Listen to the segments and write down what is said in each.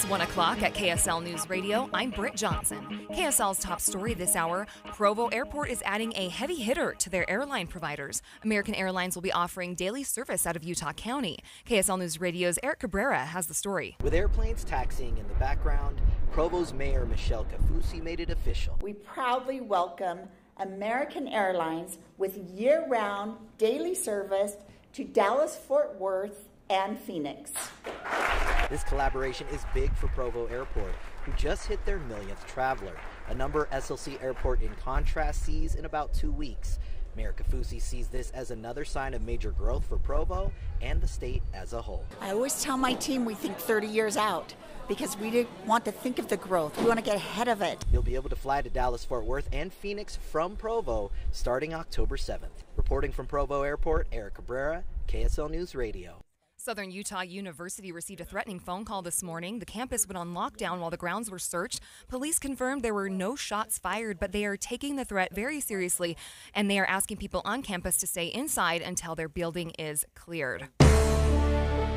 It's 1 o'clock at KSL News Radio. I'm Britt Johnson. KSL's top story this hour Provo Airport is adding a heavy hitter to their airline providers. American Airlines will be offering daily service out of Utah County. KSL News Radio's Eric Cabrera has the story. With airplanes taxiing in the background, Provo's Mayor Michelle Kaufusi made it official. We proudly welcome American Airlines with year round daily service to Dallas, Fort Worth, and Phoenix. This collaboration is big for Provo Airport, who just hit their millionth traveler, a number SLC Airport in contrast sees in about two weeks. Mayor Kaufusi sees this as another sign of major growth for Provo and the state as a whole. I always tell my team we think 30 years out because we want to think of the growth. We want to get ahead of it. You'll be able to fly to Dallas, Fort Worth, and Phoenix from Provo starting October 7th. Reporting from Provo Airport, Eric Cabrera, KSL News Radio. Southern Utah University received a threatening phone call this morning. The campus went on lockdown while the grounds were searched. Police confirmed there were no shots fired, but they are taking the threat very seriously and they are asking people on campus to stay inside until their building is cleared.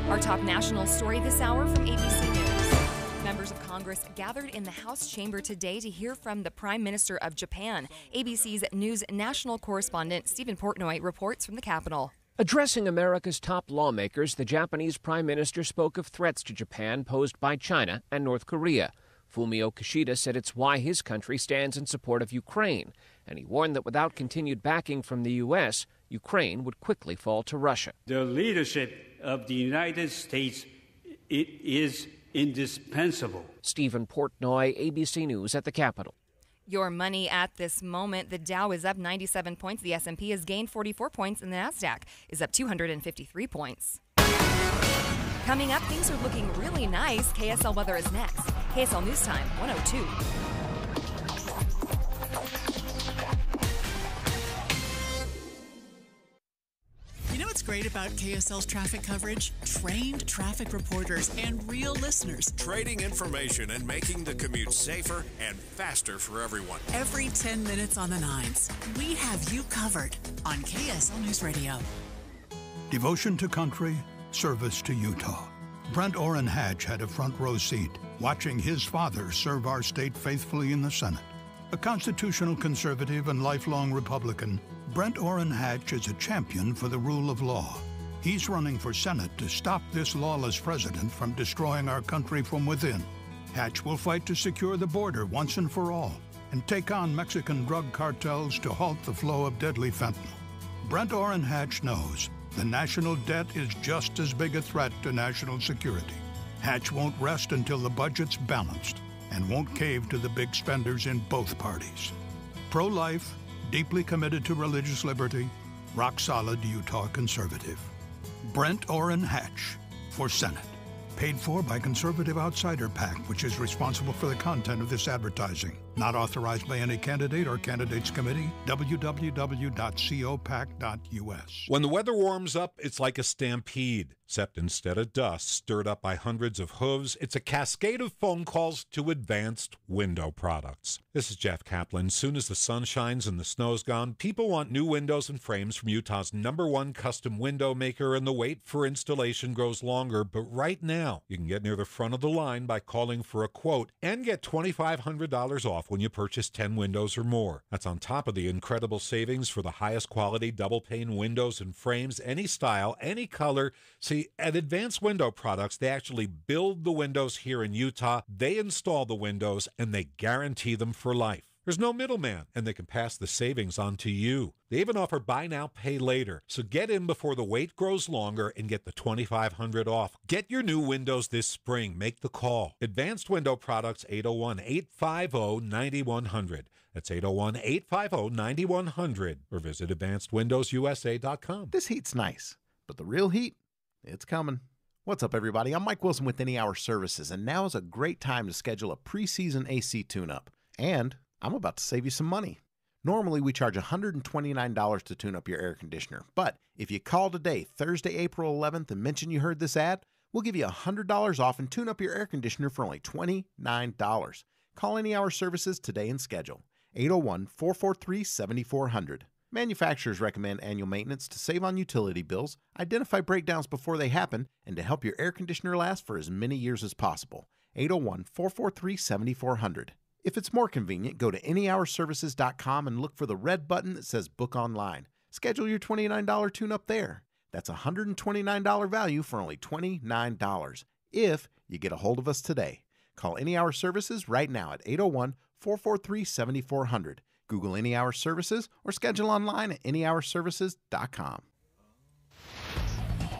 Our top national story this hour from ABC News. Members of Congress gathered in the House chamber today to hear from the Prime Minister of Japan. ABC's news national correspondent Stephen Portnoy reports from the Capitol. Addressing America's top lawmakers, the Japanese prime minister spoke of threats to Japan posed by China and North Korea. Fumio Kishida said it's why his country stands in support of Ukraine, and he warned that without continued backing from the U.S., Ukraine would quickly fall to Russia. The leadership of the United States it is indispensable. Stephen Portnoy, ABC News at the Capitol your money at this moment. The Dow is up 97 points, the S&P has gained 44 points, and the Nasdaq is up 253 points. Coming up, things are looking really nice. KSL weather is next. KSL News Time 102. What's great about KSL's traffic coverage? Trained traffic reporters and real listeners. Trading information and making the commute safer and faster for everyone. Every 10 minutes on the nines, we have you covered on KSL News Radio. Devotion to country, service to Utah. Brent Orrin Hatch had a front row seat watching his father serve our state faithfully in the Senate. A constitutional conservative and lifelong Republican, Brent Orrin Hatch is a champion for the rule of law. He's running for Senate to stop this lawless president from destroying our country from within. Hatch will fight to secure the border once and for all and take on Mexican drug cartels to halt the flow of deadly fentanyl. Brent Orrin Hatch knows the national debt is just as big a threat to national security. Hatch won't rest until the budget's balanced and won't cave to the big spenders in both parties. Pro life, deeply committed to religious liberty, rock solid Utah conservative. Brent Orrin Hatch for Senate. Paid for by Conservative Outsider PAC, which is responsible for the content of this advertising. Not authorized by any candidate or candidates committee. www.copac.us. When the weather warms up, it's like a stampede, except instead of dust stirred up by hundreds of hooves, it's a cascade of phone calls to advanced window products. This is Jeff Kaplan. Soon as the sun shines and the snow's gone, people want new windows and frames from Utah's number one custom window maker, and the wait for installation grows longer. But right now, you can get near the front of the line by calling for a quote and get $2,500 off off when you purchase 10 windows or more. That's on top of the incredible savings for the highest quality double pane windows and frames, any style, any color. See, at Advanced Window Products, they actually build the windows here in Utah, they install the windows, and they guarantee them for life. There's no middleman, and they can pass the savings on to you. They even offer buy now, pay later. So get in before the wait grows longer and get the 2500 off. Get your new windows this spring. Make the call. Advanced Window Products 801 850 9100. That's 801 850 9100 or visit advancedwindowsusa.com. This heat's nice, but the real heat, it's coming. What's up, everybody? I'm Mike Wilson with Any Hour Services, and now is a great time to schedule a preseason AC tune up. And I'm about to save you some money. Normally, we charge $129 to tune up your air conditioner, but if you call today, Thursday, April 11th, and mention you heard this ad, we'll give you $100 off and tune up your air conditioner for only $29. Call any hour services today and schedule 801 443 7400. Manufacturers recommend annual maintenance to save on utility bills, identify breakdowns before they happen, and to help your air conditioner last for as many years as possible. 801 443 7400. If it's more convenient, go to anyhourservices.com and look for the red button that says Book Online. Schedule your $29 tune up there. That's a $129 value for only $29 if you get a hold of us today. Call Any Hour Services right now at 801 443 7400. Google Any Hour Services or schedule online at anyhourservices.com.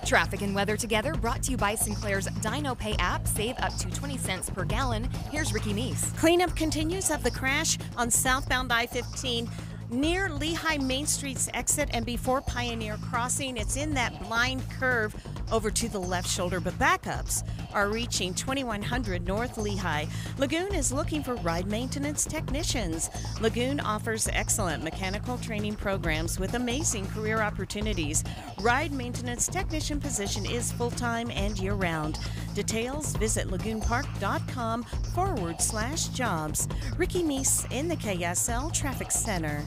Traffic and weather together brought to you by Sinclair's Dino Pay app. Save up to 20 cents per gallon. Here's Ricky Meese. Cleanup continues of the crash on southbound I 15 near Lehi Main Street's exit and before Pioneer Crossing. It's in that blind curve over to the left shoulder, but backups are reaching 2100 North Lehi. Lagoon is looking for ride maintenance technicians. Lagoon offers excellent mechanical training programs with amazing career opportunities. Ride maintenance technician position is full time and year round. Details visit lagoonpark.com forward slash jobs. Ricky Meese in the KSL Traffic Center.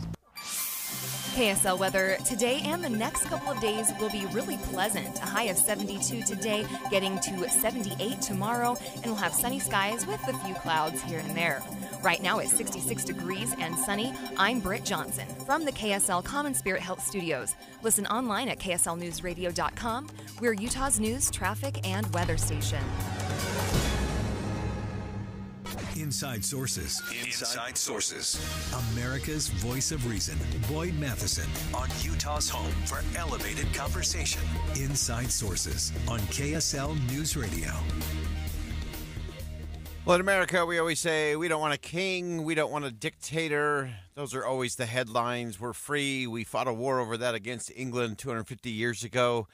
KSL weather today and the next couple of days will be really pleasant. A high of 72 today, getting to 78 tomorrow, and we'll have sunny skies with a few clouds here and there. Right now it's 66 degrees and sunny. I'm Britt Johnson from the KSL Common Spirit Health Studios. Listen online at kslnewsradio.com. We're Utah's news, traffic, and weather station. Inside Sources. Inside Sources. America's voice of reason. Boyd Matheson on Utah's home for elevated conversation. Inside Sources on KSL News Radio. Well, in America, we always say we don't want a king, we don't want a dictator. Those are always the headlines. We're free. We fought a war over that against England 250 years ago.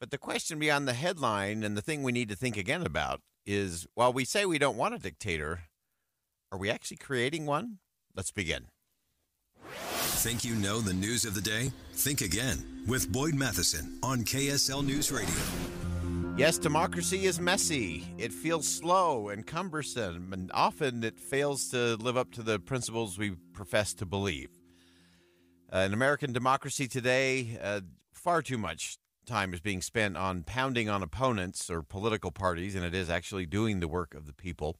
But the question beyond the headline and the thing we need to think again about is while we say we don't want a dictator, are we actually creating one? Let's begin. Think you know the news of the day? Think again with Boyd Matheson on KSL News Radio. Yes, democracy is messy. It feels slow and cumbersome, and often it fails to live up to the principles we profess to believe. Uh, in American democracy today, uh, far too much time is being spent on pounding on opponents or political parties, and it is actually doing the work of the people.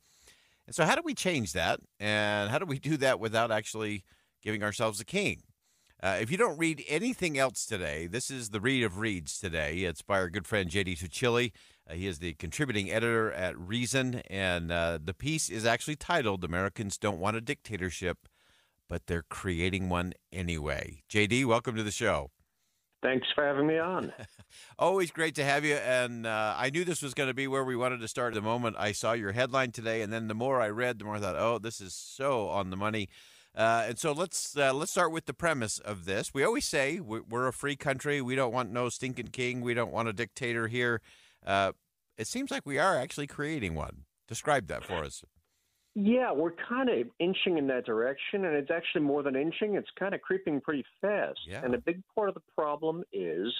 And so, how do we change that? And how do we do that without actually giving ourselves a king? Uh, if you don't read anything else today, this is the read of reads today. It's by our good friend JD Tuccille. Uh, he is the contributing editor at Reason, and uh, the piece is actually titled Americans Don't Want a Dictatorship, but They're Creating One Anyway. JD, welcome to the show. Thanks for having me on. Always great to have you. And uh, I knew this was going to be where we wanted to start the moment I saw your headline today. And then the more I read, the more I thought, oh, this is so on the money. Uh, and so let's uh, let's start with the premise of this. We always say we're a free country. We don't want no stinking king. We don't want a dictator here. Uh, it seems like we are actually creating one. Describe that for us. Yeah, we're kind of inching in that direction, and it's actually more than inching. It's kind of creeping pretty fast. Yeah. And a big part of the problem is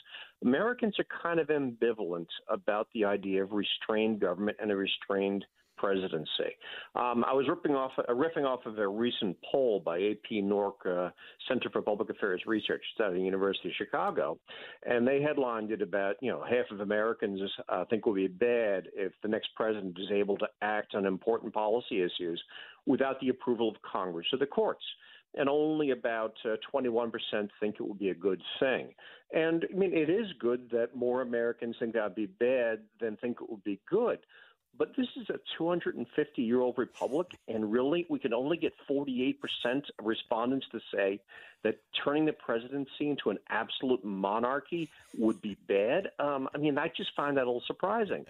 Americans are kind of ambivalent about the idea of restrained government and a restrained presidency. Um, I was ripping off, uh, riffing off of a recent poll by AP NORC uh, Center for Public Affairs Research at the University of Chicago, and they headlined it about you know half of Americans uh, think will be bad if the next president is able to act on important policy issues without the approval of Congress or the courts and only about uh, 21% think it would be a good thing. And I mean, it is good that more Americans think that would be bad than think it would be good. But this is a 250 year old republic, and really, we can only get 48% of respondents to say that turning the presidency into an absolute monarchy would be bad. Um, I mean, I just find that a little surprising.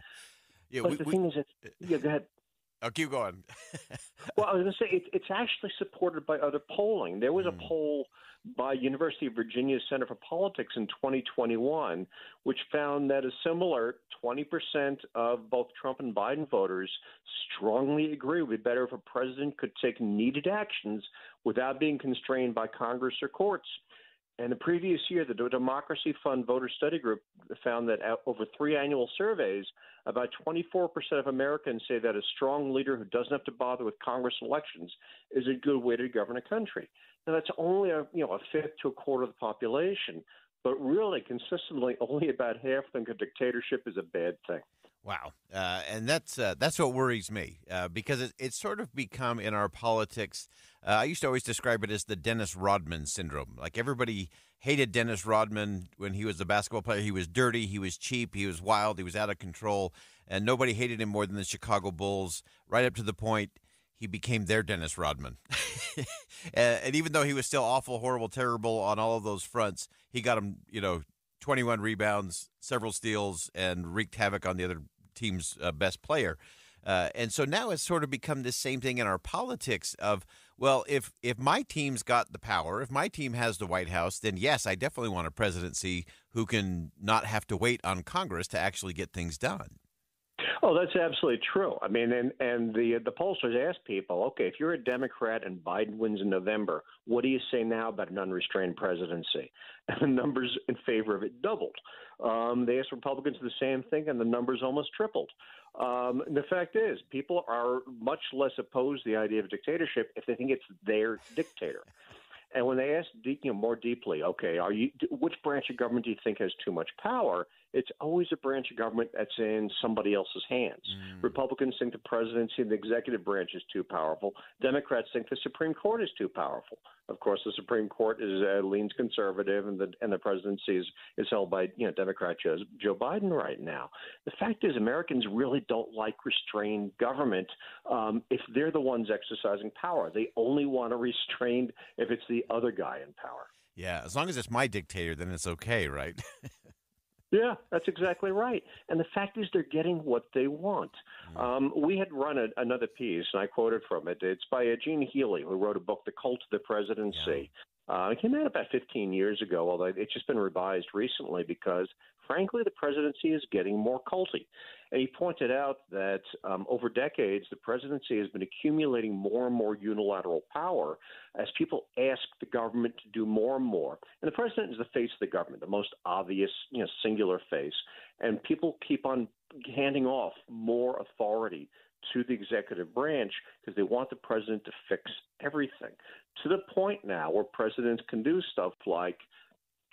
Yeah, but we- the we- thing is, that, yeah, go ahead. Oh, keep going. Well, I was going to say it, it's actually supported by other polling. There was a hmm. poll by University of Virginia Center for Politics in 2021, which found that a similar 20% of both Trump and Biden voters strongly agree it would be better if a president could take needed actions without being constrained by Congress or courts. And the previous year, the Democracy Fund Voter Study Group found that over three annual surveys, about 24% of Americans say that a strong leader who doesn't have to bother with Congress elections is a good way to govern a country. Now, that's only a you know a fifth to a quarter of the population, but really consistently, only about half think a dictatorship is a bad thing. Wow, uh, and that's uh, that's what worries me uh, because it, it's sort of become in our politics. Uh, I used to always describe it as the Dennis Rodman syndrome. Like everybody hated Dennis Rodman when he was a basketball player. He was dirty, he was cheap, he was wild, he was out of control, and nobody hated him more than the Chicago Bulls. Right up to the point he became their Dennis Rodman. and, even though he was still awful, horrible, terrible on all of those fronts, he got him, you know, 21 rebounds, several steals, and wreaked havoc on the other team's uh, best player. Uh, and so now it's sort of become this same thing in our politics of well if if my team's got the power if my team has the white house then yes i definitely want a presidency who can not have to wait on congress to actually get things done Oh, that's absolutely true. I mean, and and the the pollsters ask people, okay, if you're a Democrat and Biden wins in November, what do you say now about an unrestrained presidency? And the numbers in favor of it doubled. Um, they asked Republicans the same thing, and the numbers almost tripled. Um, the fact is, people are much less opposed to the idea of dictatorship if they think it's their dictator. And when they ask you know, more deeply, okay, are you which branch of government do you think has too much power? It's always a branch of government that's in somebody else's hands. Mm. Republicans think the presidency and the executive branch is too powerful. Democrats think the Supreme Court is too powerful. Of course, the Supreme Court is uh, leans conservative, and the and the presidency is, is held by you know Democrat Joe, Joe Biden right now. The fact is, Americans really don't like restrained government um, if they're the ones exercising power. They only want to restrained if it's the other guy in power. Yeah, as long as it's my dictator, then it's okay, right? Yeah, that's exactly right. And the fact is, they're getting what they want. Mm. Um, we had run a, another piece, and I quoted from it. It's by uh, Gene Healy, who wrote a book, The Cult of the Presidency. Yeah. Uh, it came out about 15 years ago, although it's just been revised recently because, frankly, the presidency is getting more culty. And he pointed out that um, over decades, the presidency has been accumulating more and more unilateral power as people ask the government to do more and more. And the president is the face of the government, the most obvious, you know, singular face. And people keep on handing off more authority to the executive branch because they want the president to fix everything to the point now where presidents can do stuff like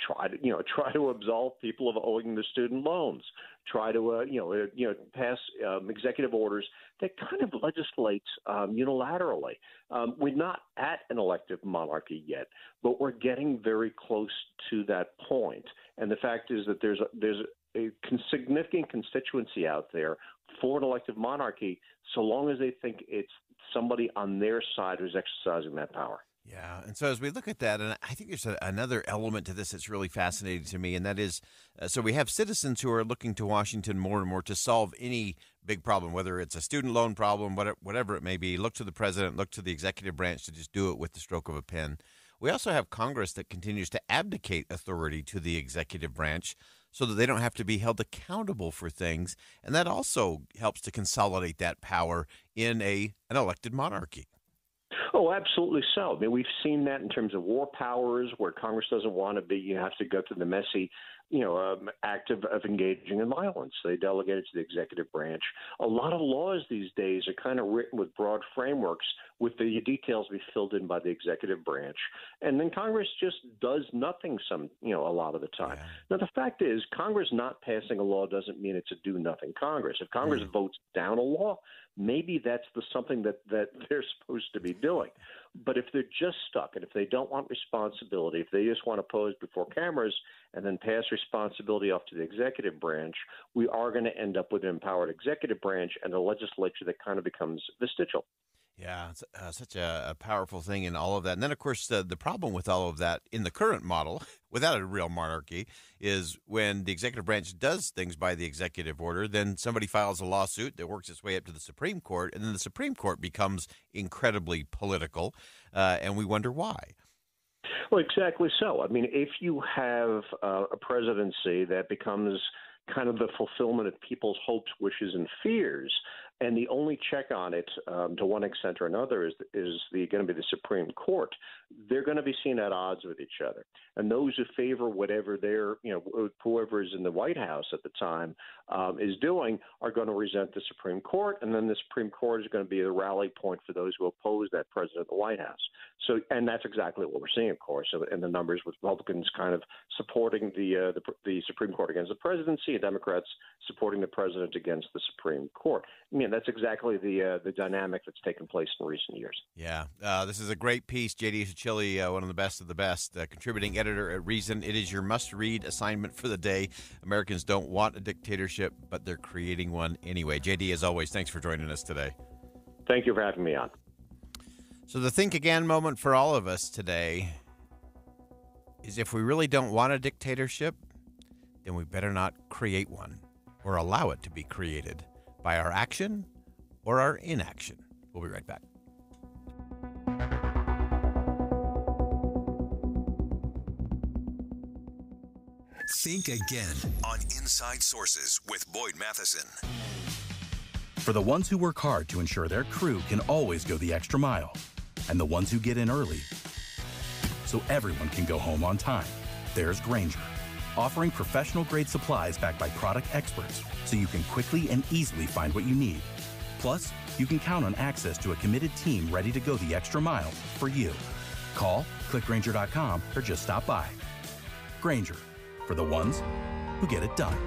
try to you know try to absolve people of owing the student loans try to uh, you know uh, you know pass um, executive orders that kind of legislates um, unilaterally. Um, we're not at an elective monarchy yet but we're getting very close to that point. And the fact is that there's a, there's a significant constituency out there for an elective monarchy so long as they think it's somebody on their side who's exercising that power yeah. And so as we look at that, and I think there's a, another element to this that's really fascinating to me, and that is uh, so we have citizens who are looking to Washington more and more to solve any big problem, whether it's a student loan problem, whatever, whatever it may be. Look to the president, look to the executive branch to just do it with the stroke of a pen. We also have Congress that continues to abdicate authority to the executive branch so that they don't have to be held accountable for things. And that also helps to consolidate that power in a an elected monarchy. Oh, absolutely so. I mean, we've seen that in terms of war powers, where Congress doesn't want to be, you have to go through the messy you know, um, act of, of engaging in violence. They delegate it to the executive branch. A lot of laws these days are kind of written with broad frameworks, with the details be filled in by the executive branch, and then Congress just does nothing. Some, you know, a lot of the time. Yeah. Now, the fact is, Congress not passing a law doesn't mean it's a do nothing Congress. If Congress mm. votes down a law, maybe that's the something that that they're supposed to be doing. But if they're just stuck and if they don't want responsibility, if they just want to pose before cameras and then pass responsibility off to the executive branch, we are going to end up with an empowered executive branch and a legislature that kind of becomes vestigial. Yeah, it's uh, such a, a, powerful thing in all of that. And then, of course, the, the problem with all of that in the current model, without a real monarchy, is when the executive branch does things by the executive order, then somebody files a lawsuit that works its way up to the Supreme Court, and then the Supreme Court becomes incredibly political, uh, and we wonder why. Well, exactly so. I mean, if you have uh, a presidency that becomes kind of the fulfillment of people's hopes, wishes, and fears, and the only check on it, um, to one extent or another, is is the going to be the Supreme Court. They're going to be seen at odds with each other, and those who favor whatever they're, you know, whoever is in the White House at the time um, is doing are going to resent the Supreme Court, and then the Supreme Court is going to be the rally point for those who oppose that president of the White House. So, and that's exactly what we're seeing, of course, in the numbers with Republicans kind of supporting the uh, the, the Supreme Court against the presidency, and Democrats supporting the president against the Supreme Court. I mean, that's exactly the uh, the dynamic that's taken place in recent years. Yeah, uh, this is a great piece. J.D. Tuccille, uh, one of the best of the best, uh, contributing editor at Reason. It is your must-read assignment for the day. Americans don't want a dictatorship, but they're creating one anyway. J.D., as always, thanks for joining us today. Thank you for having me on. So the think again moment for all of us today is if we really don't want a dictatorship, then we better not create one or allow it to be created by our action or our inaction. We'll be right back. Think again on Inside Sources with Boyd Matheson. For the ones who work hard to ensure their crew can always go the extra mile, and the ones who get in early so everyone can go home on time, there's Grainger, offering professional grade supplies backed by product experts so you can quickly and easily find what you need. Plus, you can count on access to a committed team ready to go the extra mile for you. Call, clickgrainger.com, or just stop by. Grainger, for the ones who get it done.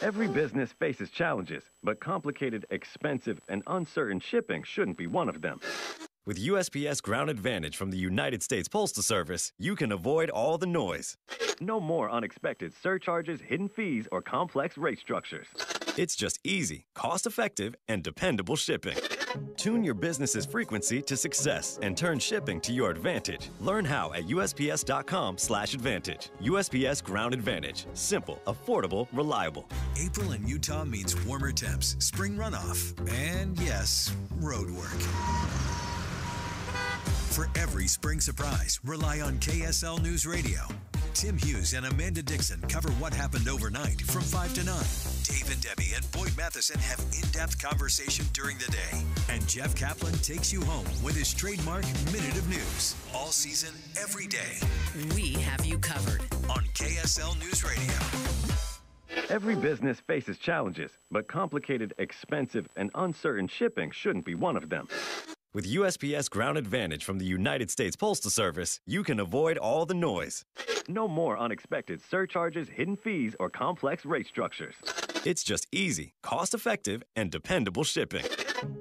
Every business faces challenges, but complicated, expensive, and uncertain shipping shouldn't be one of them. With USPS Ground Advantage from the United States Postal Service, you can avoid all the noise. No more unexpected surcharges, hidden fees, or complex rate structures. It's just easy, cost effective, and dependable shipping. Tune your business's frequency to success and turn shipping to your advantage. Learn how at usps.com/advantage. USPS Ground Advantage. Simple, affordable, reliable. April in Utah means warmer temps, spring runoff, and yes, road work. For every spring surprise, rely on KSL News Radio. Tim Hughes and Amanda Dixon cover what happened overnight from 5 to 9. Dave and Debbie and Boyd Matheson have in depth conversation during the day. And Jeff Kaplan takes you home with his trademark Minute of News. All season, every day. We have you covered on KSL News Radio. Every business faces challenges, but complicated, expensive, and uncertain shipping shouldn't be one of them. With USPS Ground Advantage from the United States Postal Service, you can avoid all the noise. No more unexpected surcharges, hidden fees, or complex rate structures. It's just easy, cost effective, and dependable shipping.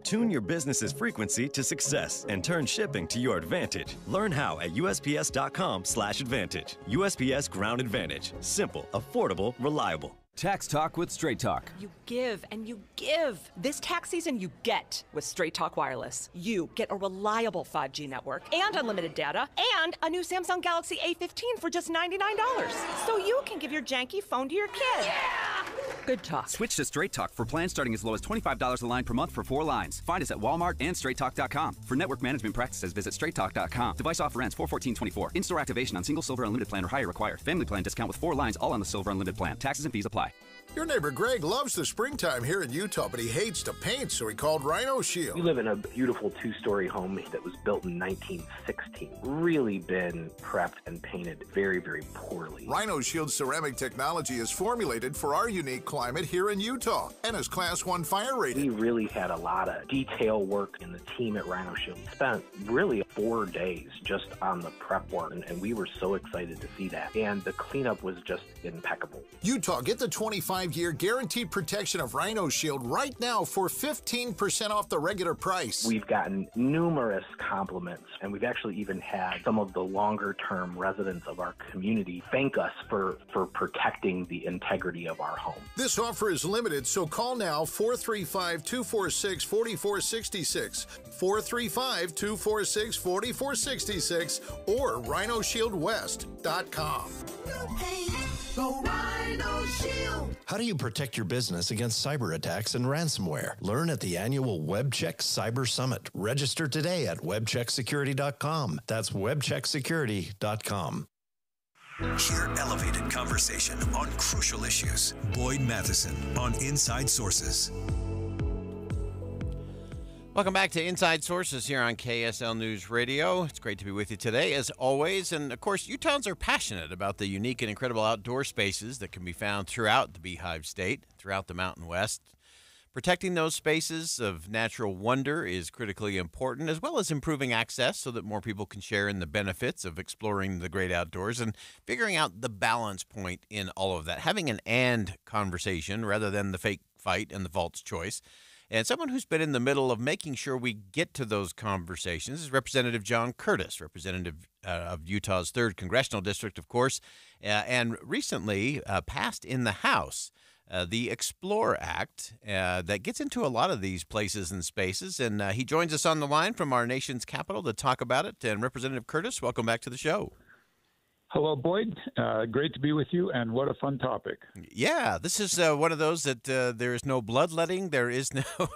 Tune your business's frequency to success and turn shipping to your advantage. Learn how at USPS.com slash advantage. USPS Ground Advantage. Simple, affordable, reliable. Tax Talk with Straight Talk. You give and you give. This tax season, you get with Straight Talk Wireless. You get a reliable 5G network and unlimited data and a new Samsung Galaxy A15 for just $99. So you can give your janky phone to your kid. Yeah! Good talk. Switch to Straight Talk for plans starting as low as $25 a line per month for four lines. Find us at Walmart and StraightTalk.com. For network management practices, visit StraightTalk.com. Device offer ends 41424. In-store activation on single Silver Unlimited plan or higher required. Family plan discount with four lines all on the Silver Unlimited plan. Taxes and fees apply. Your neighbor Greg loves the springtime here in Utah, but he hates to paint, so he called Rhino Shield. We live in a beautiful two story home that was built in 1916. Really been prepped and painted very, very poorly. Rhino Shield ceramic technology is formulated for our unique climate here in Utah and is Class 1 fire rated. We really had a lot of detail work, and the team at Rhino Shield spent really four days just on the prep work, and, and we were so excited to see that. And the cleanup was just impeccable. Utah, get the 25 year guaranteed protection of Rhino Shield right now for 15% off the regular price. We've gotten numerous compliments, and we've actually even had some of the longer term residents of our community thank us for, for protecting the integrity of our home. This offer is limited, so call now 435 246 4466, 435 246 4466, or rhinoshieldwest.com. Go Rhino Shield. How do you protect your business against cyber attacks and ransomware? Learn at the annual WebCheck Cyber Summit. Register today at webchecksecurity.com. That's webchecksecurity.com. Hear elevated conversation on crucial issues. Boyd Matheson on Inside Sources. Welcome back to Inside Sources here on KSL News Radio. It's great to be with you today, as always. And of course, Utahns are passionate about the unique and incredible outdoor spaces that can be found throughout the Beehive State, throughout the Mountain West. Protecting those spaces of natural wonder is critically important, as well as improving access so that more people can share in the benefits of exploring the great outdoors and figuring out the balance point in all of that. Having an and conversation rather than the fake fight and the false choice. And someone who's been in the middle of making sure we get to those conversations is Representative John Curtis, representative uh, of Utah's 3rd Congressional District, of course, uh, and recently uh, passed in the House. Uh, the Explore Act uh, that gets into a lot of these places and spaces. And uh, he joins us on the line from our nation's capital to talk about it. And Representative Curtis, welcome back to the show. Hello, Boyd. Uh, great to be with you, and what a fun topic. Yeah, this is uh, one of those that uh, there is no bloodletting. There is no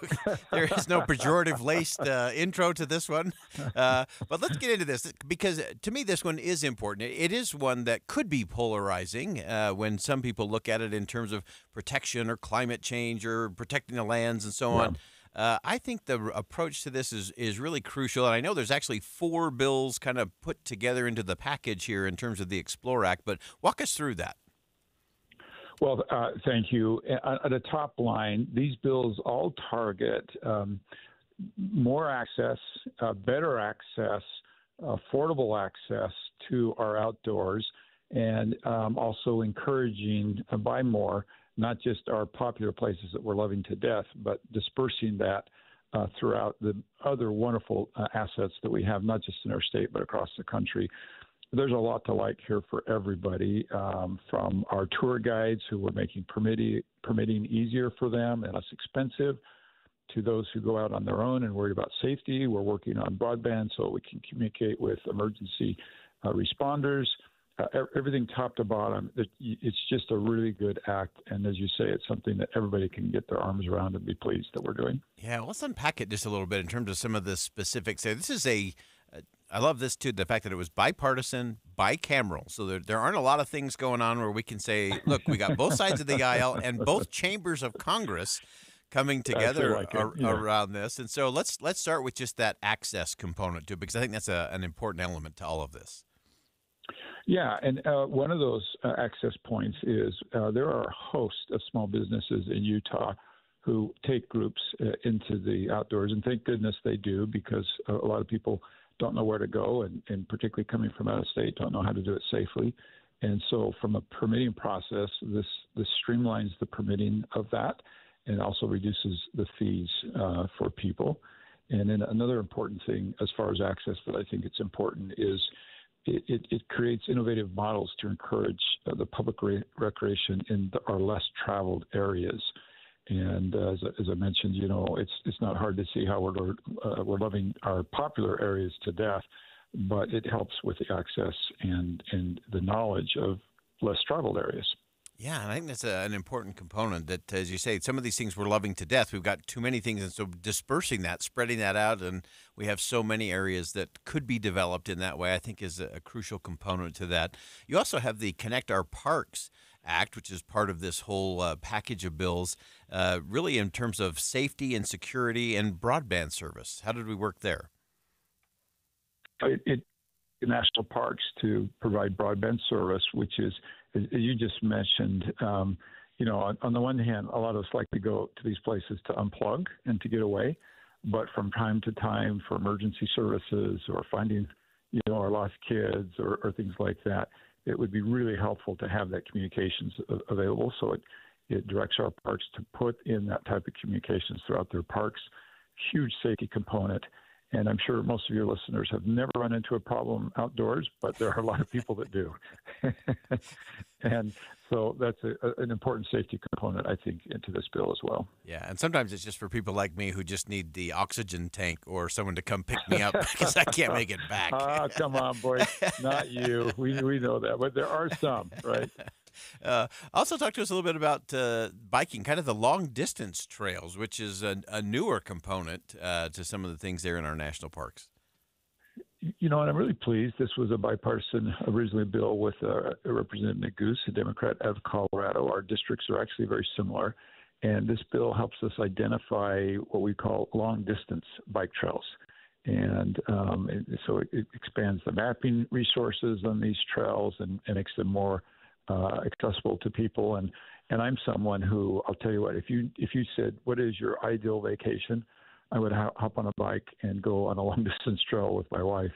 there is no pejorative laced uh, intro to this one. Uh, but let's get into this because to me, this one is important. It is one that could be polarizing uh, when some people look at it in terms of protection or climate change or protecting the lands and so on. Uh, I think the approach to this is is really crucial, and I know there's actually four bills kind of put together into the package here in terms of the Explore Act. But walk us through that. Well, uh, thank you. At, a top line, these bills all target um, more access, uh, better access, affordable access to our outdoors, and um, also encouraging uh, by more not just our popular places that we're loving to death, but dispersing that uh, throughout the other wonderful uh, assets that we have, not just in our state, but across the country. There's a lot to like here for everybody, um, from our tour guides who we're making permitting, permitting easier for them and less expensive, to those who go out on their own and worried about safety. We're working on broadband so we can communicate with emergency uh, responders uh, everything top to bottom. It, it's just a really good act, and as you say, it's something that everybody can get their arms around and be pleased that we're doing. Yeah, let's unpack it just a little bit in terms of some of the specifics. There, this is a. Uh, love this too. The fact that it was bipartisan, bicameral, so there, there aren't a lot of things going on where we can say, "Look, we got both sides of the aisle and both chambers of Congress." coming together like ar- yeah. around this. And so let's let's start with just that access component too, because I think that's a, an important element to all of this. Yeah, and uh, one of those uh, access points is uh, there are a host of small businesses in Utah who take groups uh, into the outdoors, and thank goodness they do because a lot of people don't know where to go, and, and particularly coming from out of state, don't know how to do it safely. And so, from a permitting process, this this streamlines the permitting of that, and also reduces the fees uh, for people. And then another important thing, as far as access, that I think it's important is it, it, it creates innovative models to encourage uh, the public re- recreation in the, our less traveled areas. And uh, as, as, I mentioned, you know, it's it's not hard to see how we're uh, we're loving our popular areas to death, but it helps with the access and and the knowledge of less traveled areas. Yeah, and I think that's a, an important component that, as you say, some of these things we're loving to death. We've got too many things, and so dispersing that, spreading that out, and we have so many areas that could be developed in that way, I think is a, a crucial component to that. You also have the Connect Our Parks Act, which is part of this whole uh, package of bills, uh, really in terms of safety and security and broadband service. How did we work there? It, it national parks to provide broadband service, which is as you just mentioned, um, you know, on, on, the one hand, a lot of us like to go to these places to unplug and to get away, but from time to time, for emergency services or finding, you know, our lost kids or, or things like that, it would be really helpful to have that communications available. So it it directs our parks to put in that type of communications throughout their parks. Huge safety component. And I'm sure most of your listeners have never run into a problem outdoors, but there are a lot of people that do. and so that's a, a, an important safety component, I think, into this bill as well. Yeah, and sometimes it's just for people like me who just need the oxygen tank or someone to come pick me up because I can't make it back. Ah, come on, boy, not you. We we know that, but there are some, right? Uh, also, talk to us a little bit about uh, biking, kind of the long distance trails, which is a, a newer component uh, to some of the things there in our national parks. you know, and I'm really pleased. This was a bipartisan originally bill with uh, Representative Neguse, a Democrat of Colorado. Our districts are actually very similar, and this bill helps us identify what we call long distance bike trails. And um, it, so it, it, expands the mapping resources on these trails and, and makes them more uh, accessible to people. And and I'm someone who I'll tell you what if you if you said what is your ideal vacation, I would hop on a bike and go on a long distance trail with my wife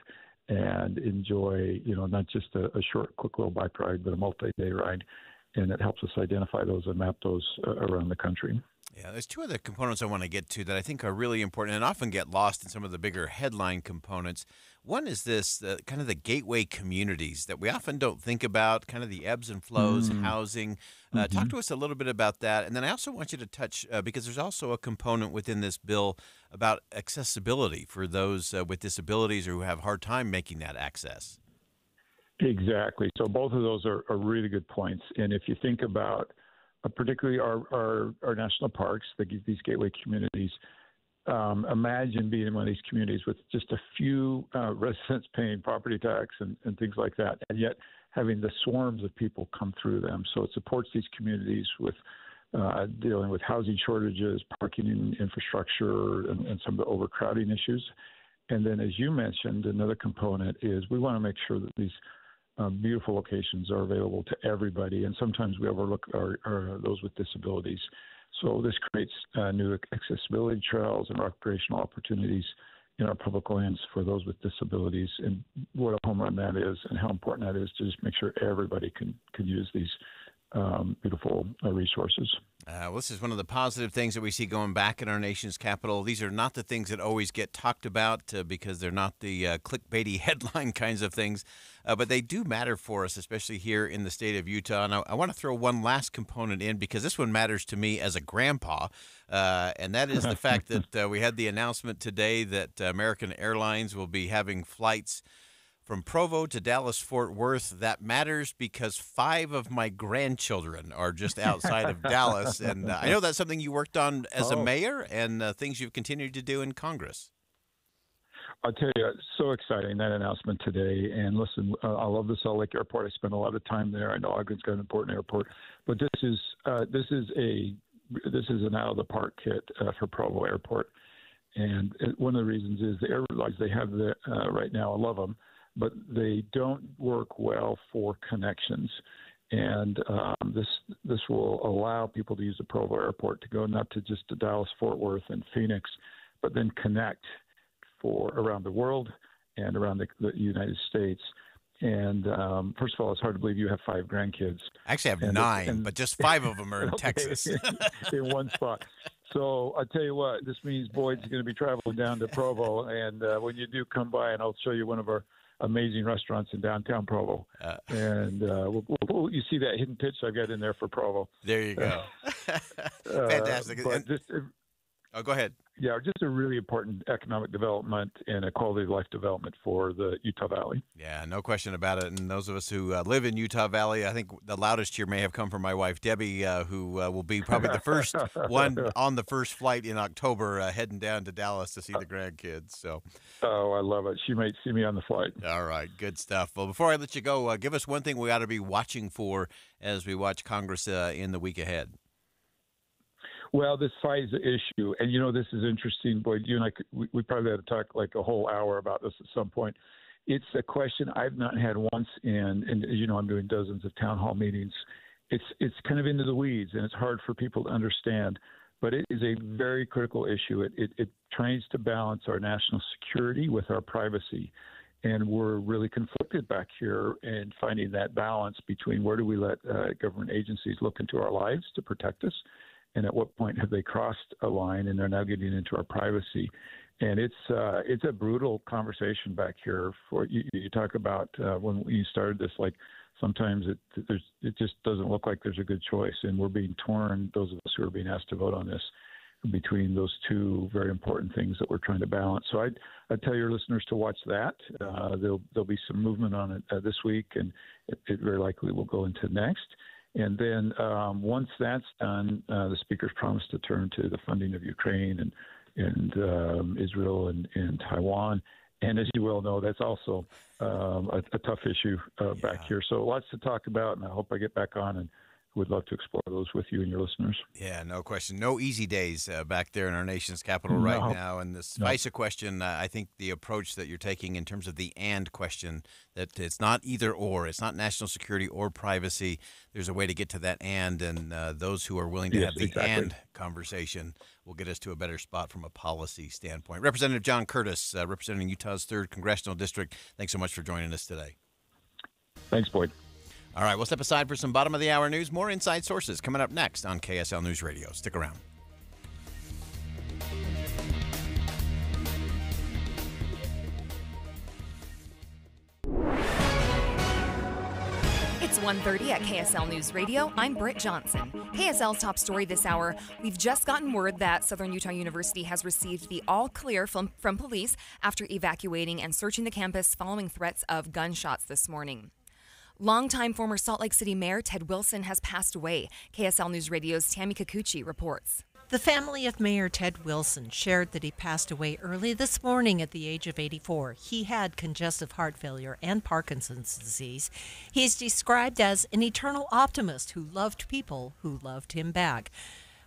and enjoy, you know, not just a, a short, quick little bike ride, but a multi day ride. And it helps us identify those and map those uh, around the country. Yeah, there's two other components I want to get to that I think are really important and often get lost in some of the bigger headline components. One is this uh, kind of the gateway communities that we often don't think about, kind of the ebbs and flows, mm. housing. Uh, mm-hmm. Talk to us a little bit about that. And then I also want you to touch, uh, because there's also a component within this bill about accessibility for those uh, with disabilities or who have a hard time making that access. Exactly. So both of those are, are really good points. And if you think about uh, particularly our, our, our national parks, the, these gateway communities, um, imagine being in one of these communities with just a few uh, residents paying property tax and, and things like that, and yet having the swarms of people come through them. So it supports these communities with uh, dealing with housing shortages, parking infrastructure, and, and, some of the overcrowding issues. And then, as you mentioned, another component is we want to make sure that these uh, beautiful locations are available to everybody. And sometimes we overlook our, our, those with disabilities. So this creates uh, new accessibility trails and recreational opportunities in our public lands for those with disabilities. And what a home run that is, and how important that is to just make sure everybody can can use these um, beautiful uh, resources. Uh, well, this is one of the positive things that we see going back in our nation's capital. These are not the things that always get talked about uh, because they're not the uh, clickbaity headline kinds of things, uh, but they do matter for us, especially here in the state of Utah. And I, I want to throw one last component in because this one matters to me as a grandpa, uh, and that is the fact that uh, we had the announcement today that American Airlines will be having flights from Provo to Dallas Fort Worth. That matters because five of my grandchildren are just outside of Dallas. And uh, I know that's something you worked on as oh. a mayor and uh, things you've continued to do in Congress. I'll tell you, so exciting that announcement today. And listen, uh, I love the Salt Lake Airport. I spent a lot of time there. I know Ogden's got an important airport, but this is uh, this is a this is an out of the park kit uh, for Provo Airport. And one of the reasons is the airlines they have the, uh, right now. I love them but they don't work well for connections. And um, this this will allow people to use the Provo Airport to go not to just to Dallas, Fort Worth, and Phoenix, but then connect for around the world and around the, the United States. And um, first of all, it's hard to believe you have five grandkids. I actually have and nine, and, but just five of them are in okay, Texas. in one spot. So I tell you what, this means Boyd's going to be traveling down to Provo, and uh, when you do come by, and I'll show you one of our amazing restaurants in downtown Provo. Uh, and uh, we'll, we'll, you see that hidden pitch I've got in there for Provo. There you go. Fantastic. Uh, just, oh, go ahead yeah, just a really important economic development and a quality of life development for the Utah Valley. Yeah, no question about it. And those of us who uh, live in Utah Valley, I think the loudest cheer may have come from my wife Debbie, uh, who uh, will be probably the first one on the first flight in October, uh, heading down to Dallas to see the grandkids. So, oh, I love it. She might see me on the flight. All right, good stuff. Well, before I let you go, uh, give us one thing we ought to be watching for as we watch Congress uh, in the week ahead. Well, this FISA issue, and you know, this is interesting, Boyd. You and I, we, we probably had to talk like a whole hour about this at some point. It's a question I've not had once in, and you know, I'm doing dozens of town hall meetings. It's it's kind of into the weeds, and it's hard for people to understand. But it is a very critical issue. It, it, it tries to balance our national security with our privacy and we're really conflicted back here in finding that balance between where do we let uh, government agencies look into our lives to protect us and at what point have they crossed a line and they're now getting into our privacy and it's uh, it's a brutal conversation back here. For you, you talk about uh, when you started this, like sometimes it there's it just doesn't look like there's a good choice, and we're being torn. Those of us who are being asked to vote on this between those two very important things that we're trying to balance. So I'd, I'd tell your listeners to watch that. Uh, there'll there'll be some movement on it uh, this week, and it, it very likely will go into next. And then um, once that's done, uh, the speakers promised to turn to the funding of Ukraine and and um, Israel and, and Taiwan. and as you well know, that's also um, a, a, tough issue uh, back here. So lots to talk about, and I hope I get back on and would love to explore those with you and your listeners. Yeah, no question. No easy days uh, back there in our nation's capital no. right now. And this no. FISA question, uh, I think the approach that you're taking in terms of the and question, that it's not either or, it's not national security or privacy. There's a way to get to that and, and uh, those who are willing to yes, have the exactly. and conversation will get us to a better spot from a policy standpoint. Representative John Curtis, uh, representing Utah's 3rd Congressional District, thanks so much for joining us today. Thanks, Boyd. All right, we'll step aside for some bottom of the hour news. More inside sources coming up next on KSL News Radio. Stick around. It's 1.30 at KSL News Radio. I'm Britt Johnson. KSL's top story this hour. We've just gotten word that Southern Utah University has received the all clear from, from police after evacuating and searching the campus following threats of gunshots this morning. Longtime former Salt Lake City Mayor Ted Wilson has passed away. KSL News Radio's Tammy Kikuchi reports. The family of Mayor Ted Wilson shared that he passed away early this morning at the age of 84. He had congestive heart failure and Parkinson's disease. He is described as an eternal optimist who loved people who loved him back.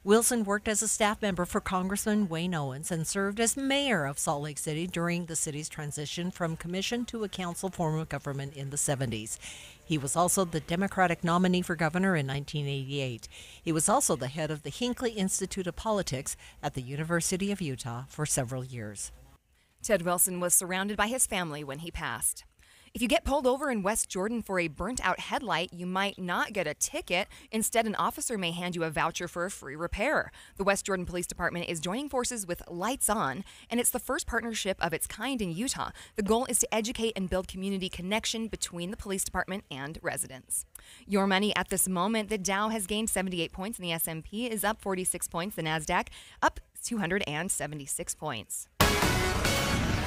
Wilson worked as a staff member for Congressman Wayne Owens and served as mayor of Salt Lake City during the city's transition from commission to a council form of government in the 70s. He was also the Democratic nominee for governor in 1988. He was also the head of the Hinckley Institute of Politics at the University of Utah for several years. Ted Wilson was surrounded by his family when he passed. If you get pulled over in West Jordan for a burnt out headlight, you might not get a ticket. Instead, an officer may hand you a voucher for a free repair. The West Jordan Police Department is joining forces with Lights On, and it's the first partnership of its kind in Utah. The goal is to educate and build community connection between the police department and residents. Your money at this moment, the Dow has gained 78 points and the S&P is up 46 points, the Nasdaq up 276 points.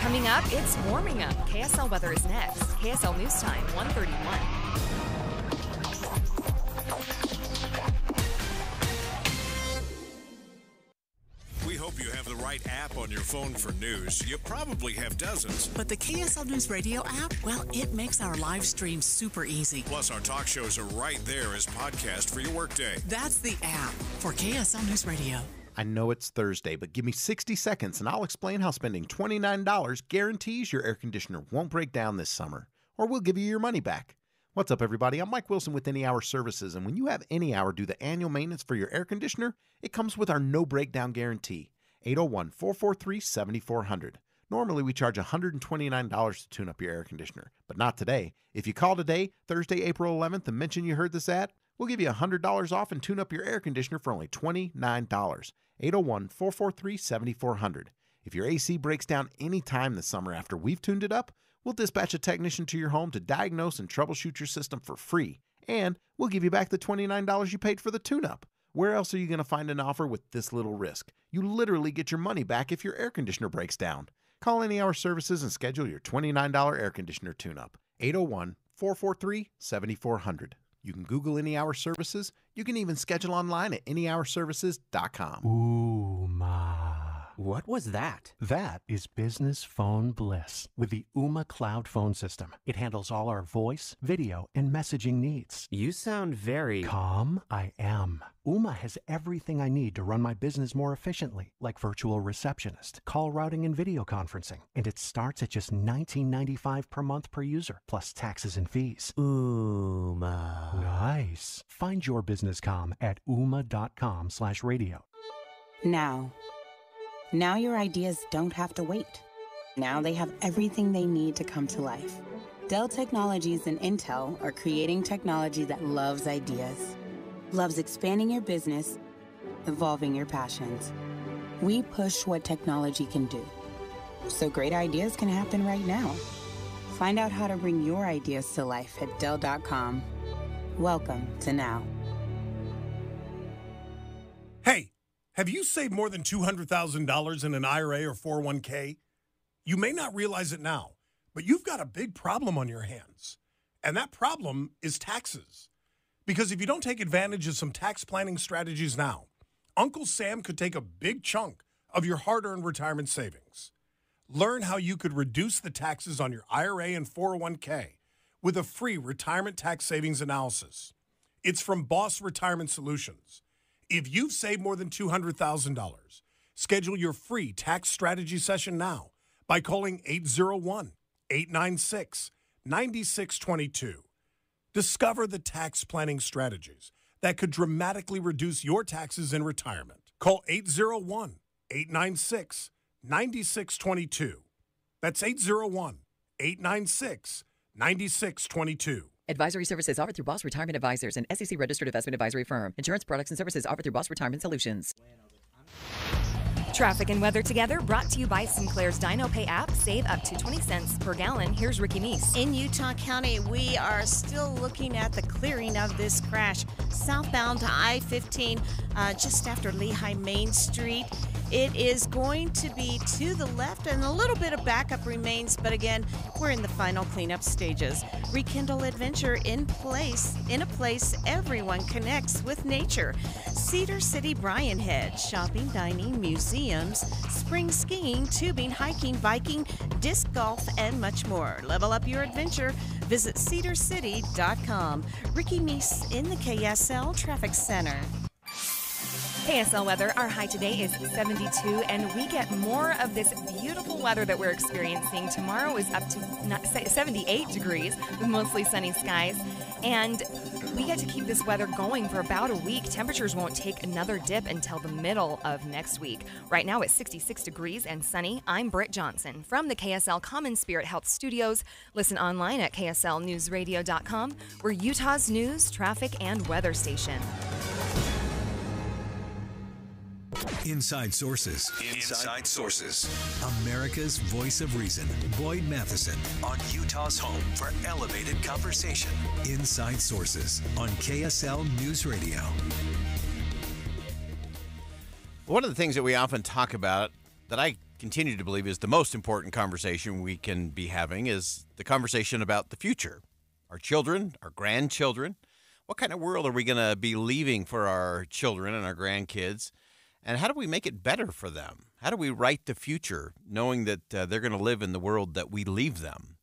Coming up, it's warming up. KSL weather is next. KSL News Time, 131. We hope you have the right app on your phone for news. You probably have dozens. But the KSL News Radio app, well, it makes our live stream super easy. Plus, our talk shows are right there as podcast for your workday. That's the app for KSL News Radio. I know it's Thursday, but give me 60 seconds and I'll explain how spending $29 guarantees your air conditioner won't break down this summer, or we'll give you your money back. What's up, everybody? I'm Mike Wilson with Any Hour Services, and when you have Any Hour do the annual maintenance for your air conditioner, it comes with our no breakdown guarantee 801 443 7400. Normally, we charge $129 to tune up your air conditioner, but not today. If you call today, Thursday, April 11th, and mention you heard this ad, we'll give you $100 off and tune up your air conditioner for only $29. 801 443 7400. If your AC breaks down anytime this summer after we've tuned it up, we'll dispatch a technician to your home to diagnose and troubleshoot your system for free. And we'll give you back the $29 you paid for the tune up. Where else are you going to find an offer with this little risk? You literally get your money back if your air conditioner breaks down. Call Any Hour Services and schedule your $29 air conditioner tune up. 801 443 7400. You can Google Any Hour Services. You can even schedule online at anyhourservices.com. Ooh, ma. What was that? That is business phone bliss with the Ooma Cloud phone system. It handles all our voice, video, and messaging needs. You sound very calm. I am. Ooma has everything I need to run my business more efficiently, like virtual receptionist, call routing, and video conferencing. And it starts at just $19.95 per month per user, plus taxes and fees. Ooma. Nice. Find your business calm at ooma.com slash radio. Now. Now your ideas don't have to wait. Now they have everything they need to come to life. Dell Technologies and Intel are creating technology that loves ideas, loves expanding your business, evolving your passions. We push what technology can do. So great ideas can happen right now. Find out how to bring your ideas to life at Dell.com. Welcome to Now. Have you saved more than $200,000 in an IRA or 401k? You may not realize it now, but you've got a big problem on your hands. And that problem is taxes. Because if you don't take advantage of some tax planning strategies now, Uncle Sam could take a big chunk of your hard earned retirement savings. Learn how you could reduce the taxes on your IRA and 401k with a free retirement tax savings analysis. It's from Boss Retirement Solutions. If you've saved more than $200,000, schedule your free tax strategy session now by calling 801 896 9622. Discover the tax planning strategies that could dramatically reduce your taxes in retirement. Call 801 896 9622. That's 801 896 9622. Advisory services offered through Boss Retirement Advisors, an SEC registered investment advisory firm. Insurance products and services offered through Boss Retirement Solutions. Traffic and weather together brought to you by Sinclair's DinoPay app. Save up to 20 cents per gallon. Here's Ricky Meese. In Utah County, we are still looking at the clearing of this crash southbound to I 15 uh, just after Lehi Main Street. It is going to be to the left, and a little bit of backup remains, but again, we're in the final cleanup stages. Rekindle adventure in place, in a place everyone connects with nature. Cedar City Brian Head, shopping, dining, museums, spring skiing, tubing, hiking, biking, disc golf, and much more. Level up your adventure. Visit cedarcity.com. Ricky Meese in the KSL Traffic Center. KSL weather, our high today is 72, and we get more of this beautiful weather that we're experiencing. Tomorrow is up to 78 degrees with mostly sunny skies, and we get to keep this weather going for about a week. Temperatures won't take another dip until the middle of next week. Right now it's 66 degrees and sunny. I'm Britt Johnson from the KSL Common Spirit Health Studios. Listen online at kslnewsradio.com. We're Utah's news, traffic, and weather station. Inside Sources. Inside Sources. America's Voice of Reason. Boyd Matheson on Utah's home for elevated conversation. Inside Sources on KSL News Radio. One of the things that we often talk about that I continue to believe is the most important conversation we can be having is the conversation about the future. Our children, our grandchildren. What kind of world are we going to be leaving for our children and our grandkids? And how do we make it better for them? How do we write the future knowing that uh, they're going to live in the world that we leave them?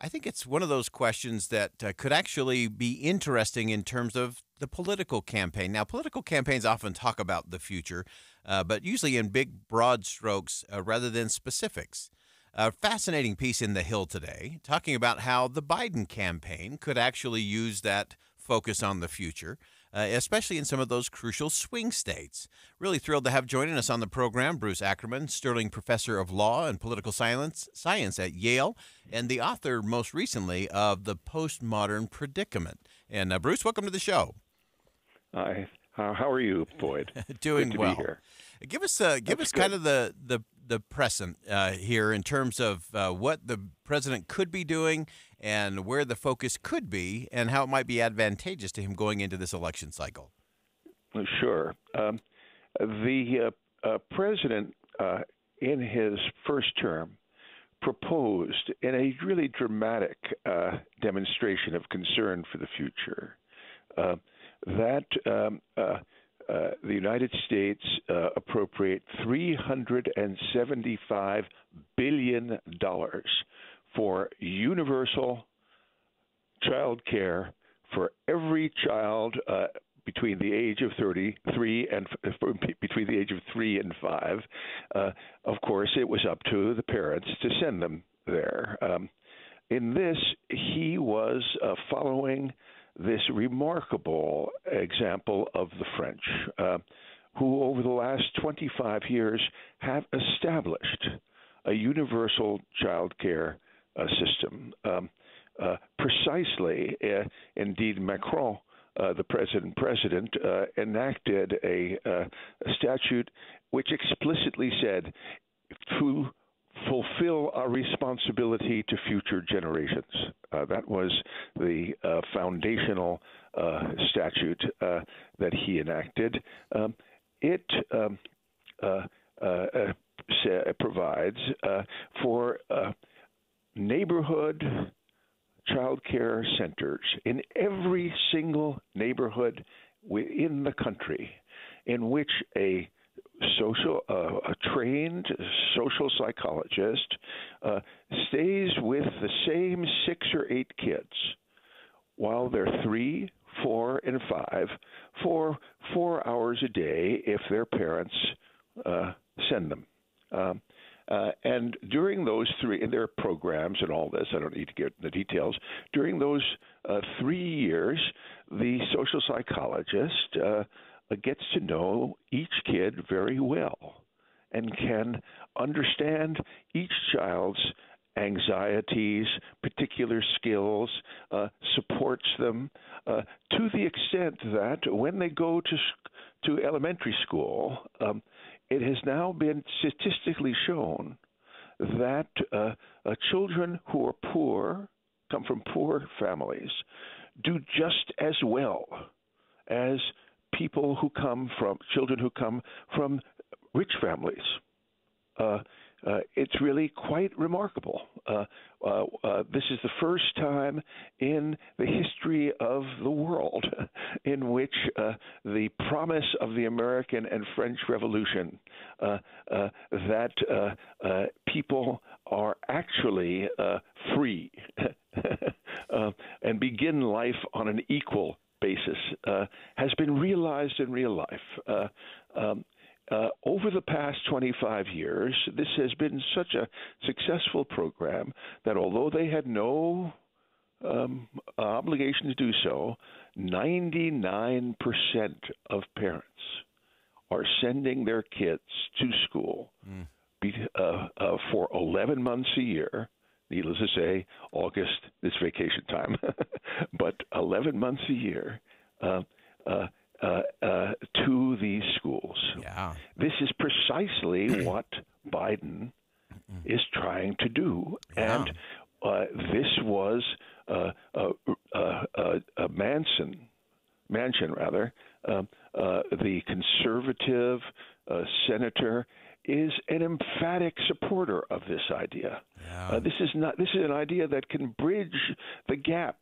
I think it's one of those questions that uh, could actually be interesting in terms of the political campaign. Now, political campaigns often talk about the future, uh, but usually in big, broad strokes uh, rather than specifics. A fascinating piece in The Hill today talking about how the Biden campaign could actually use that focus on the future uh, especially in some of those crucial swing states. Really thrilled to have joining us on the program Bruce Ackerman, Sterling Professor of Law and Political Science, Science at Yale, and the author most recently of The Postmodern Predicament. And uh, Bruce, welcome to the show. Hi. Uh, how are you, Boyd? Doing Good to well. Be here. Give us uh, give That's us kind of the the the present uh, here in terms of uh, what the president could be doing and where the focus could be, and how it might be advantageous to him going into this election cycle. Sure. Um, the uh, uh, president, uh, in his first term, proposed in a really dramatic uh, demonstration of concern for the future uh, that um, uh, uh, the United States uh, appropriate $375 billion for universal child care for every child uh, between the age of 33 and f- between the age of 3 and 5 uh, of course it was up to the parents to send them there. Um, in this he was uh, following this remarkable example of the French uh, who over the last 25 years have established a universal child care uh, system um, uh, precisely. Uh, indeed, Macron, uh, the president president, uh, enacted a, uh, a statute which explicitly said to fulfill our responsibility to future generations. Uh, that was the uh, foundational uh, statute uh, that he enacted. Um, it um, uh, uh, uh, provides uh, for uh, neighborhood child care centers in every single neighborhood within the country in which a social, uh, a trained social psychologist uh, stays with the same six or eight kids while they're three, four, and five for four hours a day if their parents uh, send them. Um, uh, and during those three, and there are programs and all this, I don't need to get the details. During those uh, three years, the social psychologist uh, gets to know each kid very well and can understand each child's anxieties, particular skills, uh, supports them uh, to the extent that when they go to to elementary school, um, it has now been statistically shown that uh, uh, children who are poor, come from poor families, do just as well as people who come from children who come from rich families. Uh, uh, it's really quite remarkable. Uh, uh, uh, this is the first time in the history of the world in which uh, the promise of the American and French Revolution uh, that people are actually free uh, and begin life on an equal basis has been realized in real life. Um, uh, over the past 25 years, this has been such a successful program that although they had no um, obligation to do so, 99% of parents are sending their kids to school be, uh, uh, for 11 months a year. Needless to say, August is vacation time, but 11 months a year. Uh, uh, uh, uh, to these schools. Yeah. This is precisely what Biden is trying to do. And uh, this was uh, uh, uh, uh, uh, Manson, Manchin rather, um, uh, the conservative uh, senator is an emphatic supporter of this idea. Uh, this is not. This is an idea that can bridge the gap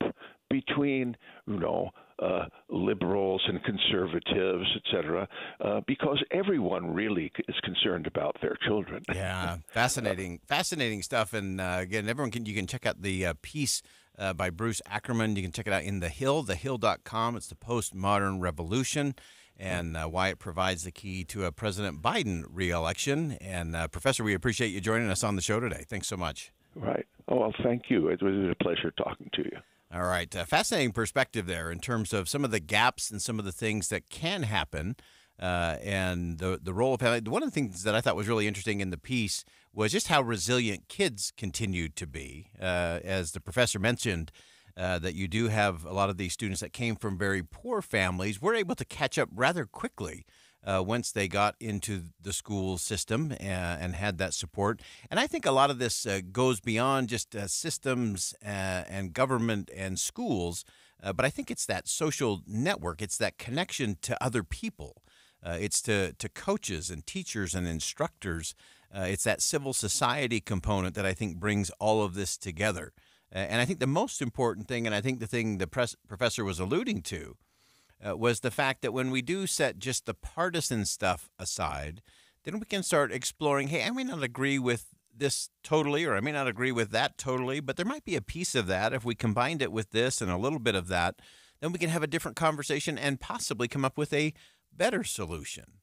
between, you know, uh, liberals and conservatives, et cetera, uh, because everyone really is concerned about their children. Yeah, fascinating, fascinating stuff. And uh, again, everyone can you can check out the uh, piece uh, by Bruce Ackerman. You can check it out in the Hill, thehill.com. It's the postmodern revolution. And uh, why it provides the key to a President Biden reelection. And uh, Professor, we appreciate you joining us on the show today. Thanks so much. Right. Oh well, thank you. It was a pleasure talking to you. All right. Uh, fascinating perspective there in terms of some of the gaps and some of the things that can happen uh, and the, the role of family. One of the things that I thought was really interesting in the piece was just how resilient kids continued to be. Uh, as the professor mentioned, uh, that you do have a lot of these students that came from very poor families were able to catch up rather quickly uh, once they got into the school system and, and, had that support. And I think a lot of this uh, goes beyond just uh, systems uh, and government and schools, uh, but I think it's that social network, it's that connection to other people. Uh, it's to, to coaches and teachers and instructors. It's that civil society component that I think brings all of this together. and I think the most important thing, and I think the thing the pres- professor was alluding to, uh, was the fact that when we do set just the partisan stuff aside, then we can start exploring hey, I may not agree with this totally, or I may not agree with that totally, but there might be a piece of that. If we combined it with this and a little bit of that, then we can have a different conversation and possibly come up with a better solution.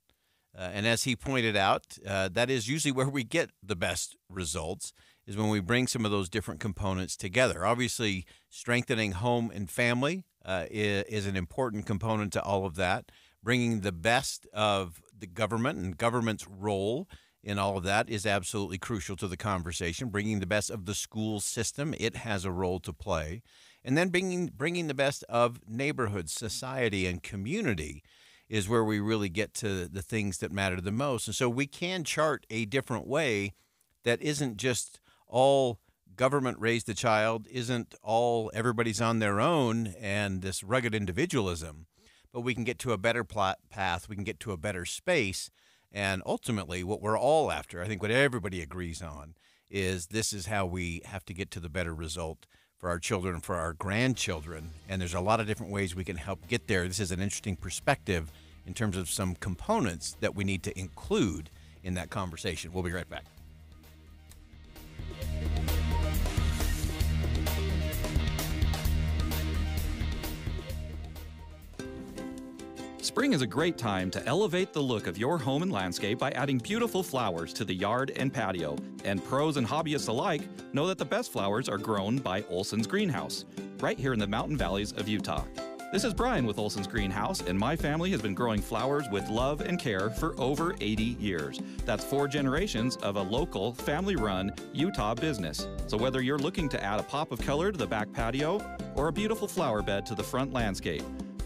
Uh, and as he pointed out, uh, that is usually where we get the best results is when we bring some of those different components together. Obviously, strengthening home and family uh, is, is, an important component to all of that. Bringing the best of the government and government's role in all of that is absolutely crucial to the conversation. Bringing the best of the school system, it has a role to play. And then bringing, bringing the best of neighborhoods, society, and community is where we really get to the things that matter the most. And so we can chart a different way that isn't just all government raised the child, isn't all everybody's on their own and this rugged individualism, but we can get to a better plot path, we can get to a better space. And ultimately, what we're all after, I think what everybody agrees on, is this is how we have to get to the better result for our children, for our grandchildren. And there's a lot of different ways we can help get there. This is an interesting perspective in terms of some components that we need to include in that conversation. We'll be right back. Spring is a great time to elevate the look of your home and landscape by adding beautiful flowers to the yard and patio. And pros and hobbyists alike know that the best flowers are grown by Olson's Greenhouse, right here in the mountain valleys of Utah. This is Brian with Olson's Greenhouse, and my family has been growing flowers with love and care for over 80 years. That's four generations of a local, family run Utah business. So, whether you're looking to add a pop of color to the back patio or a beautiful flower bed to the front landscape,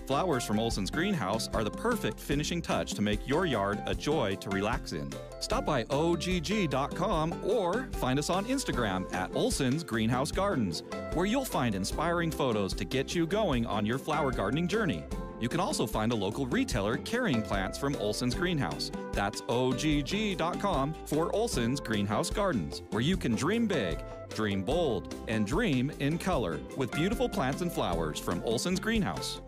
Flowers from Olson's Greenhouse are the perfect finishing touch to make your yard a joy to relax in. Stop by OGG.com or find us on Instagram at Olson's Greenhouse Gardens, where you'll find inspiring photos to get you going on your flower gardening journey. You can also find a local retailer carrying plants from Olson's Greenhouse. That's OGG.com for Olson's Greenhouse Gardens, where you can dream big, dream bold, and dream in color with beautiful plants and flowers from Olson's Greenhouse.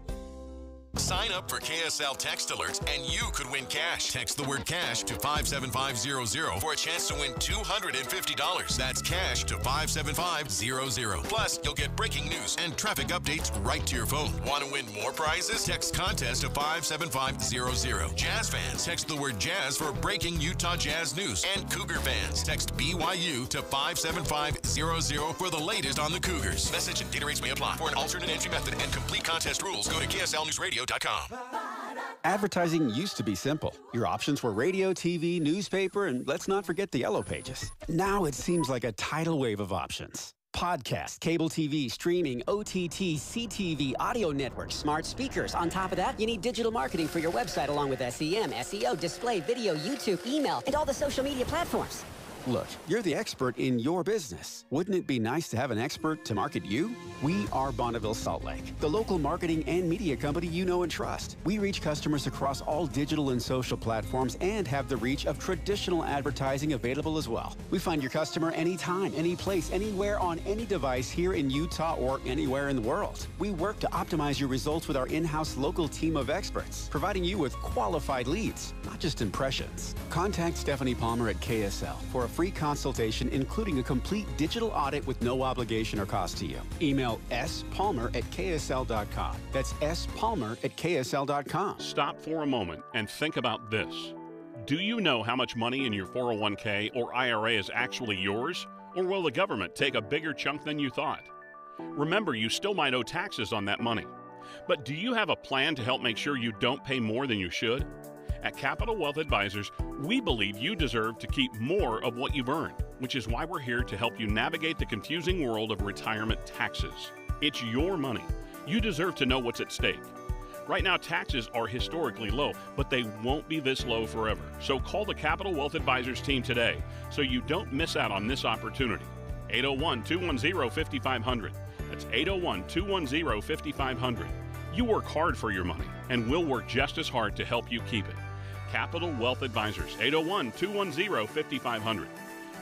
Sign up for KSL text alerts and you could win cash. Text the word cash to 57500 for a chance to win $250. That's cash to 57500. Plus, you'll get breaking news and traffic updates right to your phone. Want to win more prizes? Text contest to 57500. Jazz fans, text the word jazz for breaking Utah Jazz news. And Cougar fans, text BYU to 57500 for the latest on the Cougars. Message and data rates may apply. For an alternate entry method and complete contest rules, go to Advertising used to be simple. Your options were radio, TV, newspaper, and let's not forget the yellow pages. Now it seems like a tidal wave of options. Podcast, cable TV, streaming, OTT, CTV, audio networks, smart speakers. On top of that, you need digital marketing for your website along with SEM, SEO, display, video, YouTube, email, and all the social media platforms. Look, you're the expert in your business. Wouldn't it be nice to have an expert to market you? We are Bonneville Salt Lake, the local marketing and media company you know and trust. We reach customers across all digital and social platforms and have the reach of traditional advertising available as well. We find your customer anytime, any place, anywhere on any device here in Utah or anywhere in the world. We work to optimize your results with our in-house local team of experts, providing you with qualified leads, not just impressions. Contact Stephanie Palmer at KSL for a free consultation, including a complete digital audit with no obligation or cost to you. Email spalmer at ksl.com. That's spalmer at ksl.com. Stop for a moment and think about this. Do you know how much money in your 401k or IRA is actually yours? Or will the government take a bigger chunk than you thought? Remember, you still might owe taxes on that money. But do you have a plan to help make sure you don't pay more than you should? At Capital Wealth Advisors, we believe you deserve to keep more of what you've earned, which is why we're here to help you navigate the confusing world of retirement taxes. It's your money. You deserve to know what's at stake. Right now, taxes are historically low, but they won't be this low forever. So call the Capital Wealth Advisors team today so you don't miss out on this opportunity. 801 210 5500. That's 801 210 5500. You work hard for your money, and we'll work just as hard to help you keep it. Capital Wealth Advisors, 801 210 5500.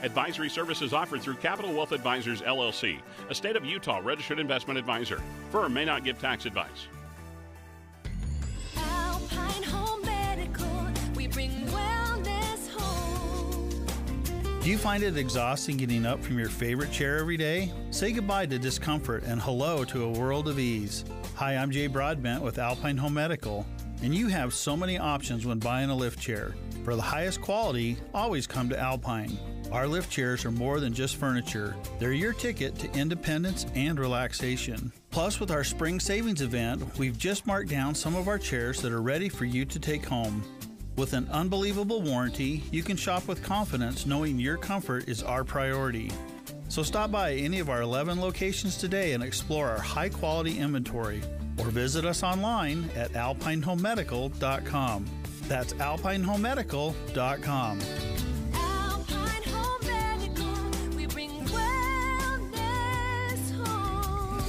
Advisory services offered through Capital Wealth Advisors LLC, a state of Utah registered investment advisor. Firm may not give tax advice. Alpine Home Medical, we bring wellness home. Do you find it exhausting getting up from your favorite chair every day? Say goodbye to discomfort and hello to a world of ease. Hi, I'm Jay Broadbent with Alpine Home Medical, and you have so many options when buying a lift chair. For the highest quality, always come to Alpine. Our lift chairs are more than just furniture, they're your ticket to independence and relaxation. Plus, with our spring savings event, we've just marked down some of our chairs that are ready for you to take home. With an unbelievable warranty, you can shop with confidence knowing your comfort is our priority. So stop by any of our 11 locations today and explore our high quality inventory or visit us online at alpinehomemedical.com. That's alpinehomemedical.com. Alpine Home Medical, we bring wellness home.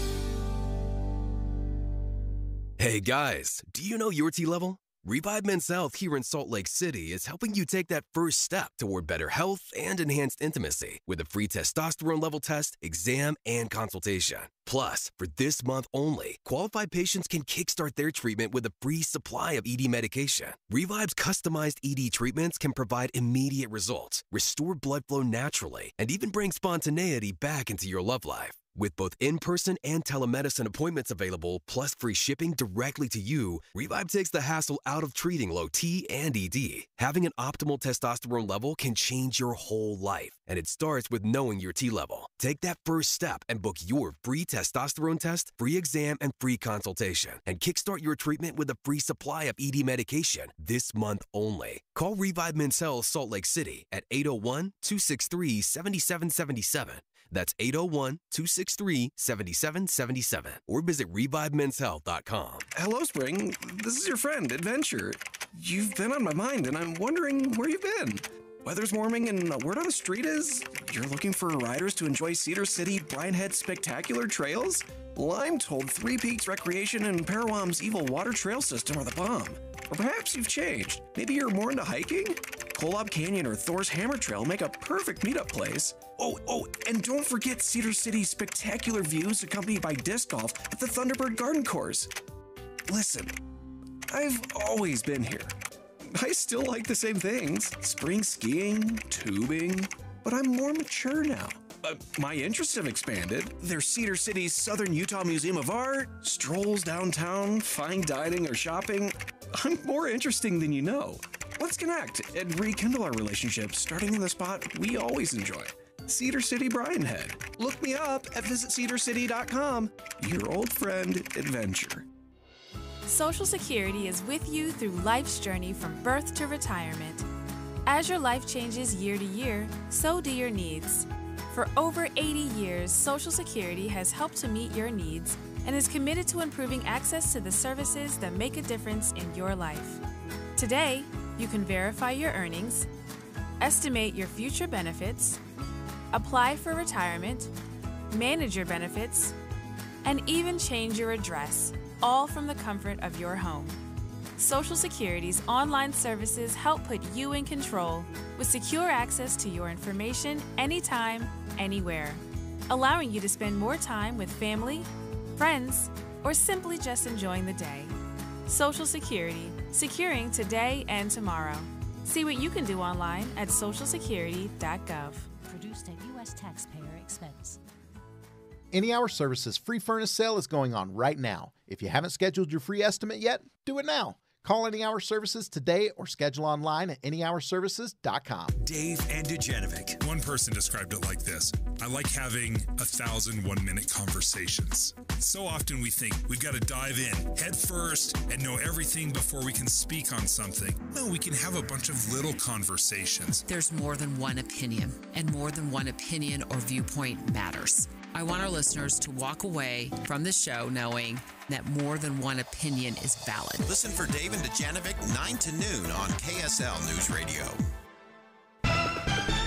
Hey guys, do you know your T level? Revive Men's Health here in Salt Lake City is helping you take that first step toward better health and enhanced intimacy with a free testosterone level test, exam, and consultation. Plus, for this month only, qualified patients can kickstart their treatment with a free supply of ED medication. Revive's customized ED treatments can provide immediate results, restore blood flow naturally, and even bring spontaneity back into your love life. With both in person and telemedicine appointments available, plus free shipping directly to you, Revive takes the hassle out of treating low T and ED. Having an optimal testosterone level can change your whole life, and it starts with knowing your T level. Take that first step and book your free testosterone test, free exam, and free consultation, and kickstart your treatment with a free supply of ED medication this month only. Call Revive Men's Health Salt Lake City at 801 263 7777. That's 801 263 7777 or visit revivemenshealth.com. Hello, Spring. This is your friend, Adventure. You've been on my mind, and I'm wondering where you've been. Weather's warming, and word on the street is you're looking for riders to enjoy Cedar City Head spectacular trails? Well, I'm told Three Peaks Recreation and Parowan's Evil Water Trail System are the bomb. Or perhaps you've changed. Maybe you're more into hiking? Kolob Canyon or Thor's Hammer Trail make a perfect meetup place. Oh, oh, and don't forget Cedar City's spectacular views accompanied by disc golf at the Thunderbird Garden Course. Listen, I've always been here. I still like the same things spring skiing, tubing, but I'm more mature now. Uh, my interests have expanded. There's Cedar City's Southern Utah Museum of Art, strolls downtown, fine dining or shopping. I'm more interesting than you know. Let's connect and rekindle our relationship starting in the spot we always enjoy. Cedar City Brian Head. Look me up at visitcedarcity.com. Your old friend, Adventure. Social Security is with you through life's journey from birth to retirement. As your life changes year to year, so do your needs. For over 80 years, Social Security has helped to meet your needs and is committed to improving access to the services that make a difference in your life. Today, you can verify your earnings, estimate your future benefits, apply for retirement, manage your benefits, and even change your address, all from the comfort of your home. Social Security's online services help put you in control with secure access to your information anytime, anywhere, allowing you to spend more time with family, friends, or simply just enjoying the day. Social Security, securing today and tomorrow. See what you can do online at socialsecurity.gov. Produced at U.S. taxpayer expense. Any Hour Services free furnace sale is going on right now. If you haven't scheduled your free estimate yet, do it now. Call Any Hour Services today or schedule online at anyhourservices.com. Dave and Dujanovic. One person described it like this I like having a thousand one minute conversations. So often we think we've got to dive in head first and know everything before we can speak on something. No, we can have a bunch of little conversations. There's more than one opinion, and more than one opinion or viewpoint matters. I want our listeners to walk away from the show knowing that more than one opinion is valid. Listen for Dave and Dujanovic 9 to noon on KSL News Radio.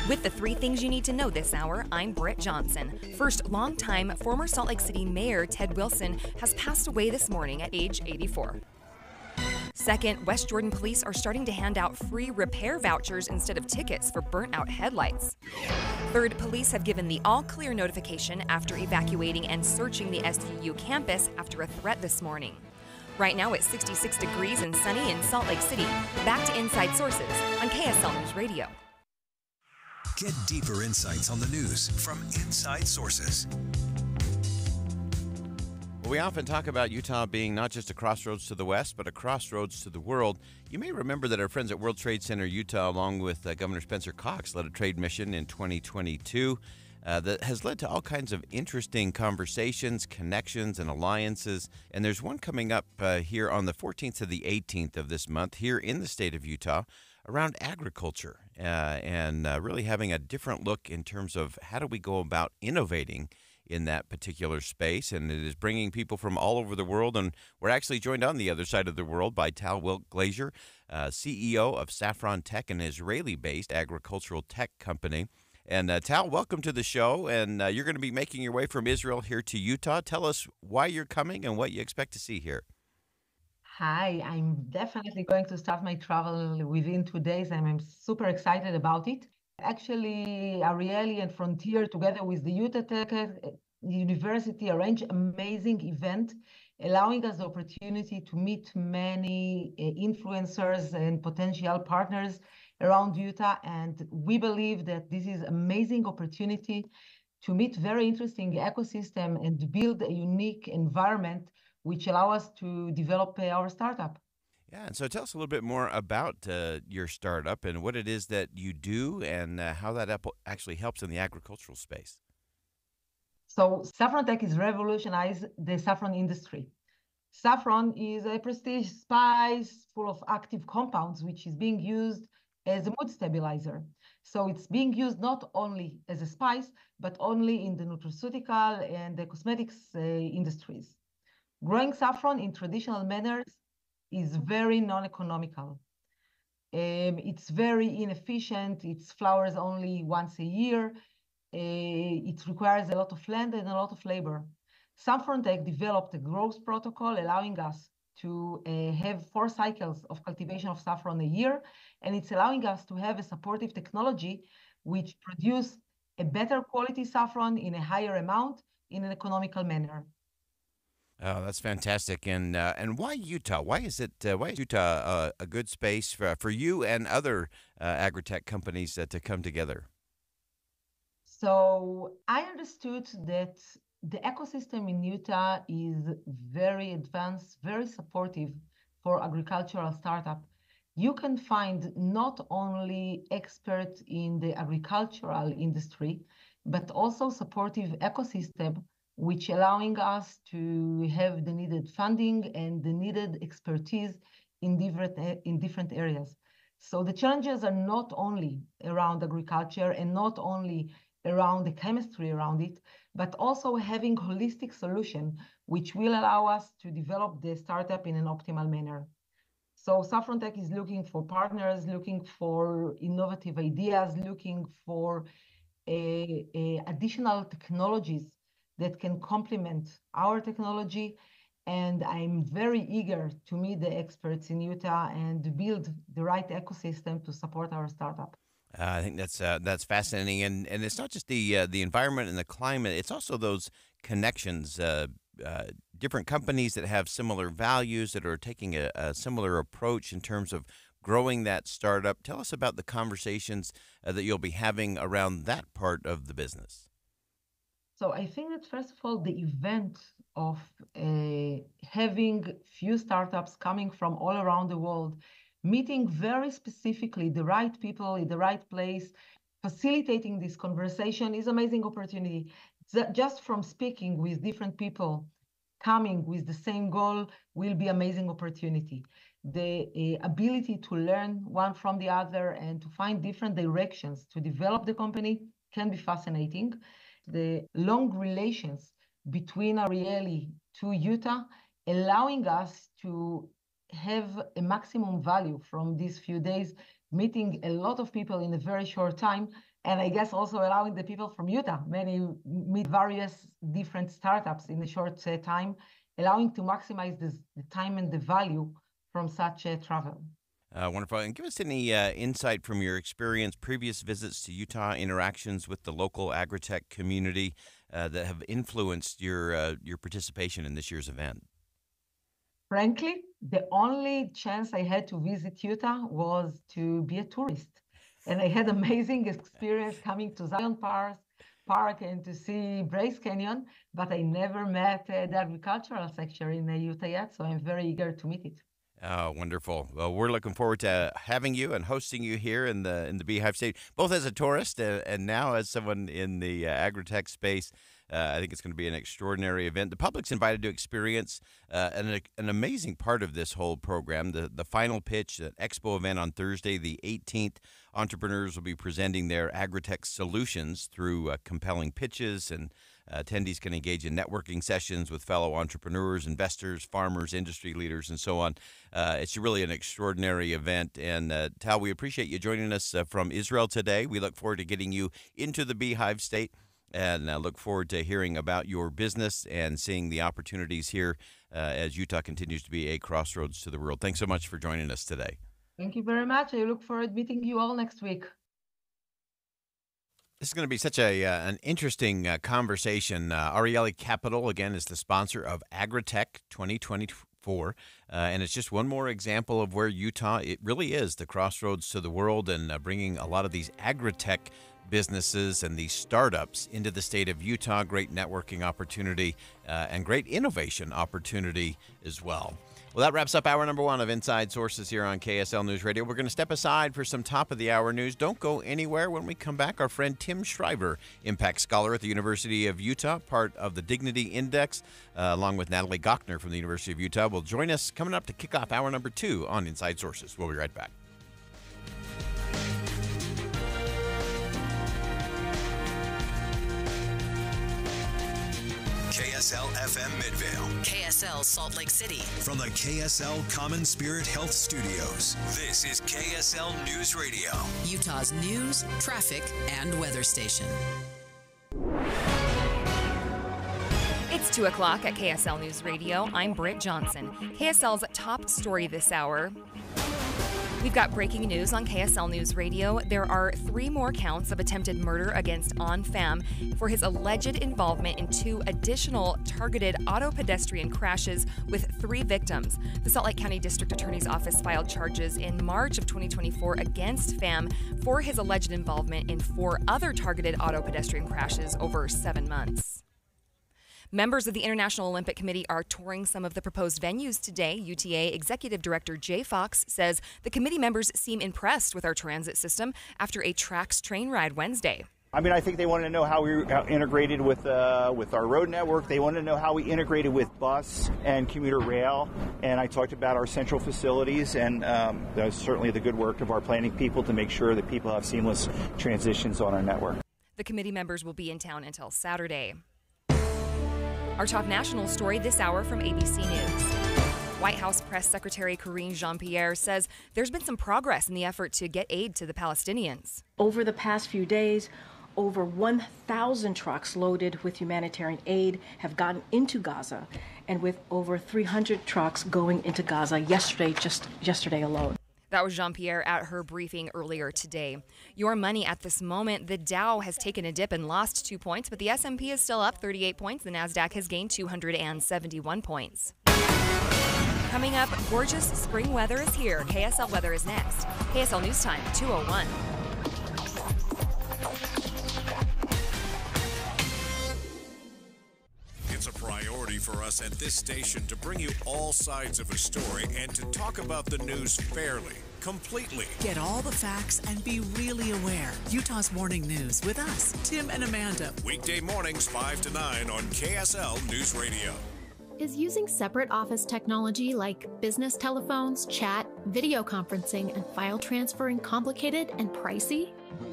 With the three things you need to know this hour, I'm Britt Johnson. First, longtime former Salt Lake City Mayor Ted Wilson has passed away this morning at age 84. Second, West Jordan police are starting to hand out free repair vouchers instead of tickets for burnt out headlights. Third, police have given the all clear notification after evacuating and searching the SUU campus after a threat this morning. Right now it's 66 degrees and sunny in Salt Lake City. Back to Inside Sources on KSL News Radio. Get deeper insights on the news from inside sources. We often talk about Utah being not just a crossroads to the west, but a crossroads to the world. You may remember that our friends at World Trade Center Utah, along with uh, Governor Spencer Cox, led a trade mission in 2022 uh, that has led to all kinds of interesting conversations, connections, and alliances. And there's one coming up uh, here on the 14th to the 18th of this month here in the state of Utah around agriculture uh, and uh, really having a different look in terms of how do we go about innovating in that particular space. And it is bringing people from all over the world. And we're actually joined on the other side of the world by Tal Wilk Glazier, uh, CEO of Saffron Tech, an Israeli based agricultural tech company. And uh, Tal, welcome to the show. And uh, you're going to be making your way from Israel here to Utah. Tell us why you're coming and what you expect to see here. Hi, I'm definitely going to start my travel within two days, and I'm super excited about it. Actually, Arieli and Frontier, together with the Utah Tech uh, University, arrange amazing event, allowing us the opportunity to meet many uh, influencers and potential partners around Utah. And we believe that this is amazing opportunity to meet very interesting ecosystem and build a unique environment which allow us to develop uh, our startup. Yeah, and so tell us a little bit more about uh, your startup and what it is that you do and uh, how that actually helps in the agricultural space. So Saffron Tech is revolutionize the saffron industry. Saffron is a prestige spice full of active compounds, which is being used as a mood stabilizer. So it's being used not only as a spice, but only in the nutraceutical and the cosmetics uh, industries. Growing saffron in traditional manners is very non-economical. Um, it's very inefficient. It flowers only once a year. Uh, it requires a lot of land and a lot of labor. Saffron Tech developed a growth protocol allowing us to uh, have four cycles of cultivation of saffron a year, and it's allowing us to have a supportive technology which produce a better quality saffron in a higher amount in an economical manner. Oh, that's fantastic! And uh, and why Utah? Why is it? Uh, why is Utah uh, a good space for for you and other uh, agri-tech companies uh, to come together? So I understood that the ecosystem in Utah is very advanced, very supportive for agricultural startup. You can find not only experts in the agricultural industry, but also supportive ecosystem, which allowing us to have the needed funding and the needed expertise in different in different areas. So the challenges are not only around agriculture and not only around the chemistry around it, but also having holistic solution, which will allow us to develop the startup in an optimal manner. So Saffron Tech is looking for partners, looking for innovative ideas, looking for a, a additional technologies that can complement our technology. And I'm very eager to meet the experts in Utah and build the right ecosystem to support our startup. Uh, I think that's uh, that's fascinating, and and it's not just the uh, the environment and the climate; it's also those connections. Uh, uh, different companies that have similar values that are taking a, a, similar approach in terms of growing that startup. Tell us about the conversations uh, that you'll be having around that part of the business. So I think that first of all, the event of having few startups coming from all around the world meeting very specifically the right people in the right place, facilitating this conversation is amazing opportunity. Just from speaking with different people, coming with the same goal will be amazing opportunity. The uh, ability to learn one from the other and to find different directions to develop the company can be fascinating. The long relations between Arieli to Utah, allowing us to have a maximum value from these few days, meeting a lot of people in a very short time. And I guess also allowing the people from Utah, many meet various different startups in a short uh, time, allowing to maximize this, the time and the value from such a travel. Uh, wonderful. And give us any uh, insight from your experience, previous visits to Utah, interactions with the local agri-tech community uh, that have influenced your uh, your participation in this year's event. Frankly, the only chance I had to visit Utah was to be a tourist. And I had amazing experience coming to Zion Park, Park and to see Bryce Canyon, but I never met uh, the agricultural sector in uh, Utah yet, so I'm very eager to meet it. Oh, wonderful! Well, we're looking forward to having you and hosting you here in the in the Beehive State, both as a tourist and, and now as someone in the uh, agri-tech space. Uh, I think it's going to be an extraordinary event. The public's invited to experience uh, an, an amazing part of this whole program. The the final pitch, the expo event on Thursday, the 18th. Entrepreneurs will be presenting their agri-tech solutions through uh, compelling pitches and. Uh, attendees can engage in networking sessions with fellow entrepreneurs, investors, farmers, industry leaders, and so on. Uh, it's really an extraordinary event. And uh, Tal, we appreciate you joining us uh, from Israel today. We look forward to getting you into the Beehive State And I look forward to hearing about your business and seeing the opportunities here uh, as Utah continues to be a crossroads to the world. Thanks so much for joining us today. Thank you very much. I look forward to meeting you all next week. This is going to be such a uh, an interesting uh, conversation. Uh, Arieli Capital again is the sponsor of Agritech 2024, uh, and it's just one more example of where Utah it really is the crossroads to the world, and uh, bringing a lot of these agritech businesses and these startups into the state of Utah. Great networking opportunity uh, and great innovation opportunity as well. Well, that wraps up hour number one of Inside Sources here on KSL News Radio. We're going to step aside for some top of the hour news. Don't go anywhere. When we come back, our friend Tim Shriver, Impact Scholar at the University of Utah, part of the Dignity Index, uh, along with Natalie Gochnour from the University of Utah, will join us coming up to kick off hour number two on Inside Sources. We'll be right back. KSL FM Midvale. KSL Salt Lake City. From the KSL Common Spirit Health Studios, this is KSL News Radio. Utah's news, traffic, and weather station. It's 2 o'clock at KSL News Radio. I'm Britt Johnson. KSL's top story this hour. We've got breaking news on KSL News Radio. There are three more counts of attempted murder against On Pham for his alleged involvement in two additional targeted auto pedestrian crashes with three victims. The Salt Lake County District Attorney's Office filed charges in March of 2024 against Pham for his alleged involvement in four other targeted auto pedestrian crashes over seven months. Members of the International Olympic Committee are touring some of the proposed venues today. UTA Executive Director Jay Fox says the committee members seem impressed with our transit system after a TRAX train ride Wednesday. I mean, I think they wanted to know how we were uh, integrated with uh, with our road network. They wanted to know how we integrated with bus and commuter rail. And I talked about our central facilities, and um, certainly the good work of our planning people to make sure that people have seamless transitions on our network. The committee members will be in town until Saturday. Our top national story this hour from ABC News. White House Press Secretary Karine Jean Pierre says there's been some progress in the effort to get aid to the Palestinians. Over the past few days, over 1,000 trucks loaded with humanitarian aid have gotten into Gaza, and with over 300 trucks going into Gaza yesterday, just yesterday alone. That was Jean Pierre at her briefing earlier today. Your money at this moment, the Dow has taken a dip and lost two points, but the S&P is still up 38 points. The Nasdaq has gained 271 points. Coming up, gorgeous spring weather is here. KSL weather is next. KSL News Time 201. It's a priority for us at this station to bring you all sides of a story and to talk about the news fairly, completely. Get all the facts and be really aware. Utah's Morning News with us, Tim and Amanda. Weekday mornings 5 to 9 on KSL News Radio. Is using separate office technology like business telephones, chat, video conferencing, and file transferring complicated and pricey?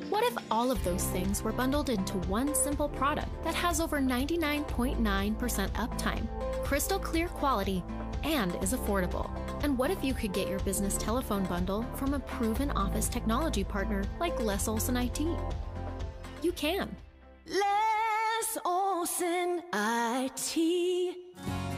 What if all of those things were bundled into one simple product that has over 99.9% uptime, crystal clear quality, and is affordable? And what if you could get your business telephone bundle from a proven office technology partner like Les Olson IT? You can. Les Olson IT.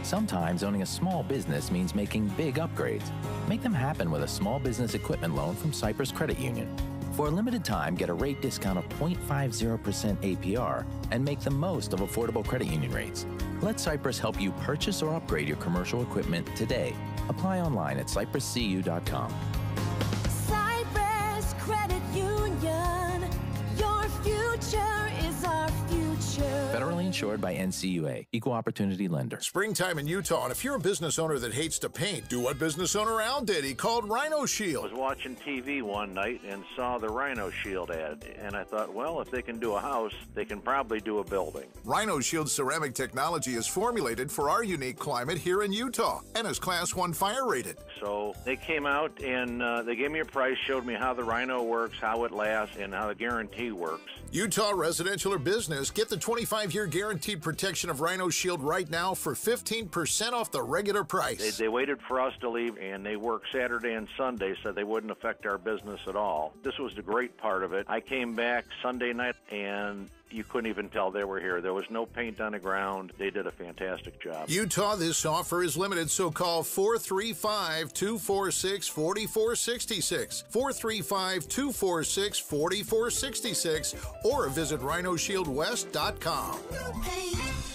Sometimes owning a small business means making big upgrades. Make them happen with a small business equipment loan from Cypress Credit Union. For a limited time, get a rate discount of 0.50% APR and make the most of affordable credit union rates. Let Cypress help you purchase or upgrade your commercial equipment today. Apply online at cypresscu.com. Cypress Credit Union. Your future is our future. Federally insured by NCUA, Equal Opportunity Lender. Springtime in Utah, and if you're a business owner that hates to paint, do what business owner Al did. He called Rhino Shield. I was watching TV one night and saw the Rhino Shield ad, and I thought, well, if they can do a house, they can probably do a building. Rhino Shield ceramic technology is formulated for our unique climate here in Utah and is Class 1 fire rated. So they came out and uh, they gave me a price, showed me how the Rhino works, how it lasts, and how the guarantee works. Utah residential or business, get the 25 year guaranteed protection of Rhino Shield right now for 15% off the regular price. They, they waited for us to leave, and they worked Saturday and Sunday so they wouldn't affect our business at all. This was the great part of it. I came back Sunday night, and you couldn't even tell they were here. There was no paint on the ground. They did a fantastic job. Utah, this offer is limited, so call 435 246 4466. 435 246 4466 or visit rhinoshieldwest.com.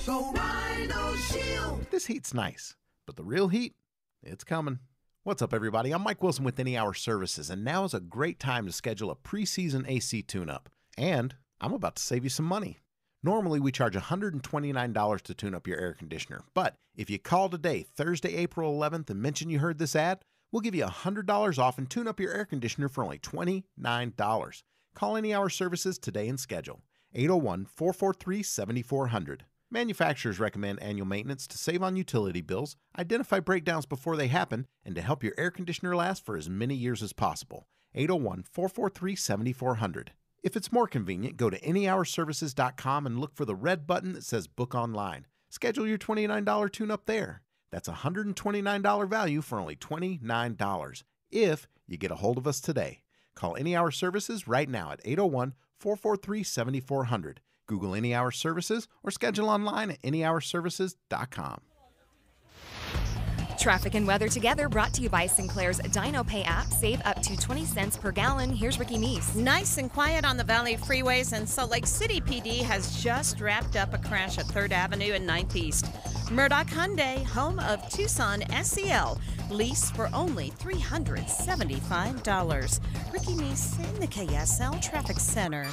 Go Rhino Shield. This heat's nice, but the real heat, it's coming. What's up, everybody? I'm Mike Wilson with Any Hour Services, and now is a great time to schedule a preseason AC tune up. And I'm about to save you some money. Normally, we charge $129 to tune up your air conditioner, but if you call today, Thursday, April 11th, and mention you heard this ad, we'll give you $100 off and tune up your air conditioner for only $29. Call Any Hour Services today and schedule 801 443 7400. Manufacturers recommend annual maintenance to save on utility bills, identify breakdowns before they happen, and to help your air conditioner last for as many years as possible. 801 443 7400. If it's more convenient, go to anyhourservices.com and look for the red button that says Book Online. Schedule your $29 tune up there. That's $129 value for only $29 if you get a hold of us today. Call Any Hour Services right now at 801 443 7400. Google Any Hour Services or schedule online at anyhourservices.com. Traffic and weather together brought to you by Sinclair's DinoPay app. Save up to 20 cents per gallon. Here's Ricky Meese. Nice and quiet on the Valley freeways, and Salt Lake City PD has just wrapped up a crash at 3rd Avenue and 9th East. Murdock Hyundai, home of Tucson SEL, lease for only $375. Ricky Meese in the KSL Traffic Center.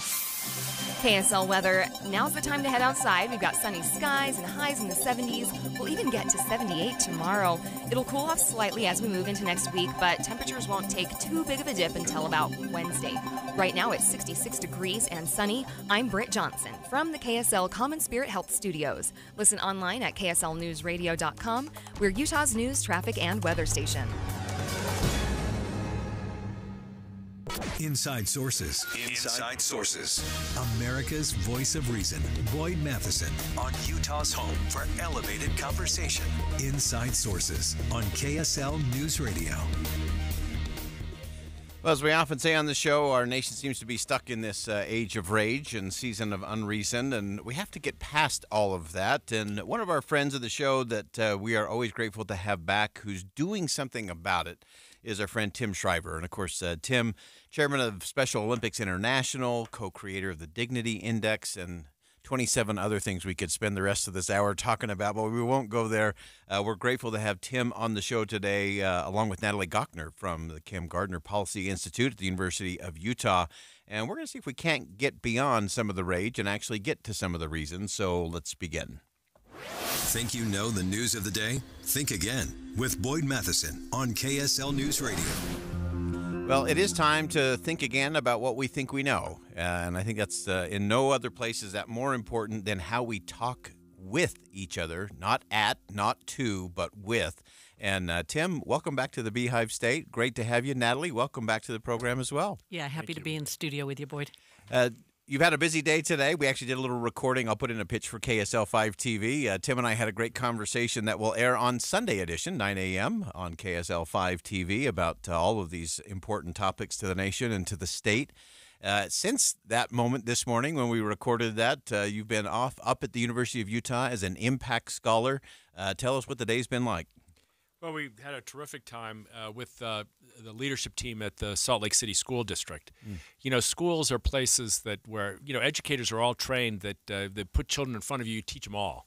KSL weather. Now's the time to head outside. We've got sunny skies and highs in the 70s. We'll even get to 78 tomorrow. It'll cool off slightly as we move into next week, but temperatures won't take too big of a dip until about Wednesday. Right now it's 66 degrees and sunny. I'm Britt Johnson from the KSL Common Spirit Health Studios. Listen online at kslnewsradio.com. We're Utah's news, traffic, and weather station. Inside Sources. Inside Sources. America's voice of reason. Boyd Matheson on Utah's home for elevated conversation. Inside Sources on KSL News Radio. Well, as we often say on the show, our nation seems to be stuck in this uh, age of rage and season of unreason, and we have to get past all of that. And one of our friends of the show that uh, we are always grateful to have back, who's doing something about it, is our friend Tim Shriver. And of course, uh, Tim, chairman of Special Olympics International, co creator of the Dignity Index, and 27 other things we could spend the rest of this hour talking about, but we won't go there. Uh, we're grateful to have Tim on the show today, uh, along with Natalie Gochnour from the Kem Gardner Policy Institute at the University of Utah. And we're going to see if we can't get beyond some of the rage and actually get to some of the reasons. So let's begin. Think you know the news of the day? Think again with Boyd Matheson on KSL News Radio. Well, it is time to think again about what we think we know. Uh, and I think that's uh, in no other place is that more important than how we talk with each other, not at, not to, but with. And uh, Tim, welcome back to the Beehive State. Great to have you. Natalie, welcome back to the program as well. Yeah, happy to be in studio with you, Boyd. Uh, You've had a busy day today. We actually did a little recording. I'll put in a pitch for KSL 5 TV. Uh, Tim and I had a great conversation that will air on Sunday edition, 9 a.m. on KSL 5 TV, about uh, all of these important topics to the nation and to the state. Uh, since that moment this morning when we recorded that, uh, you've been off up at the University of Utah as an impact scholar. Uh, tell us what the day's been like. Well, we had a terrific time uh, with uh, the leadership team at the Salt Lake City School District. Mm. You know, schools are places that where you know educators are all trained that uh, they put children in front of you, you teach them all.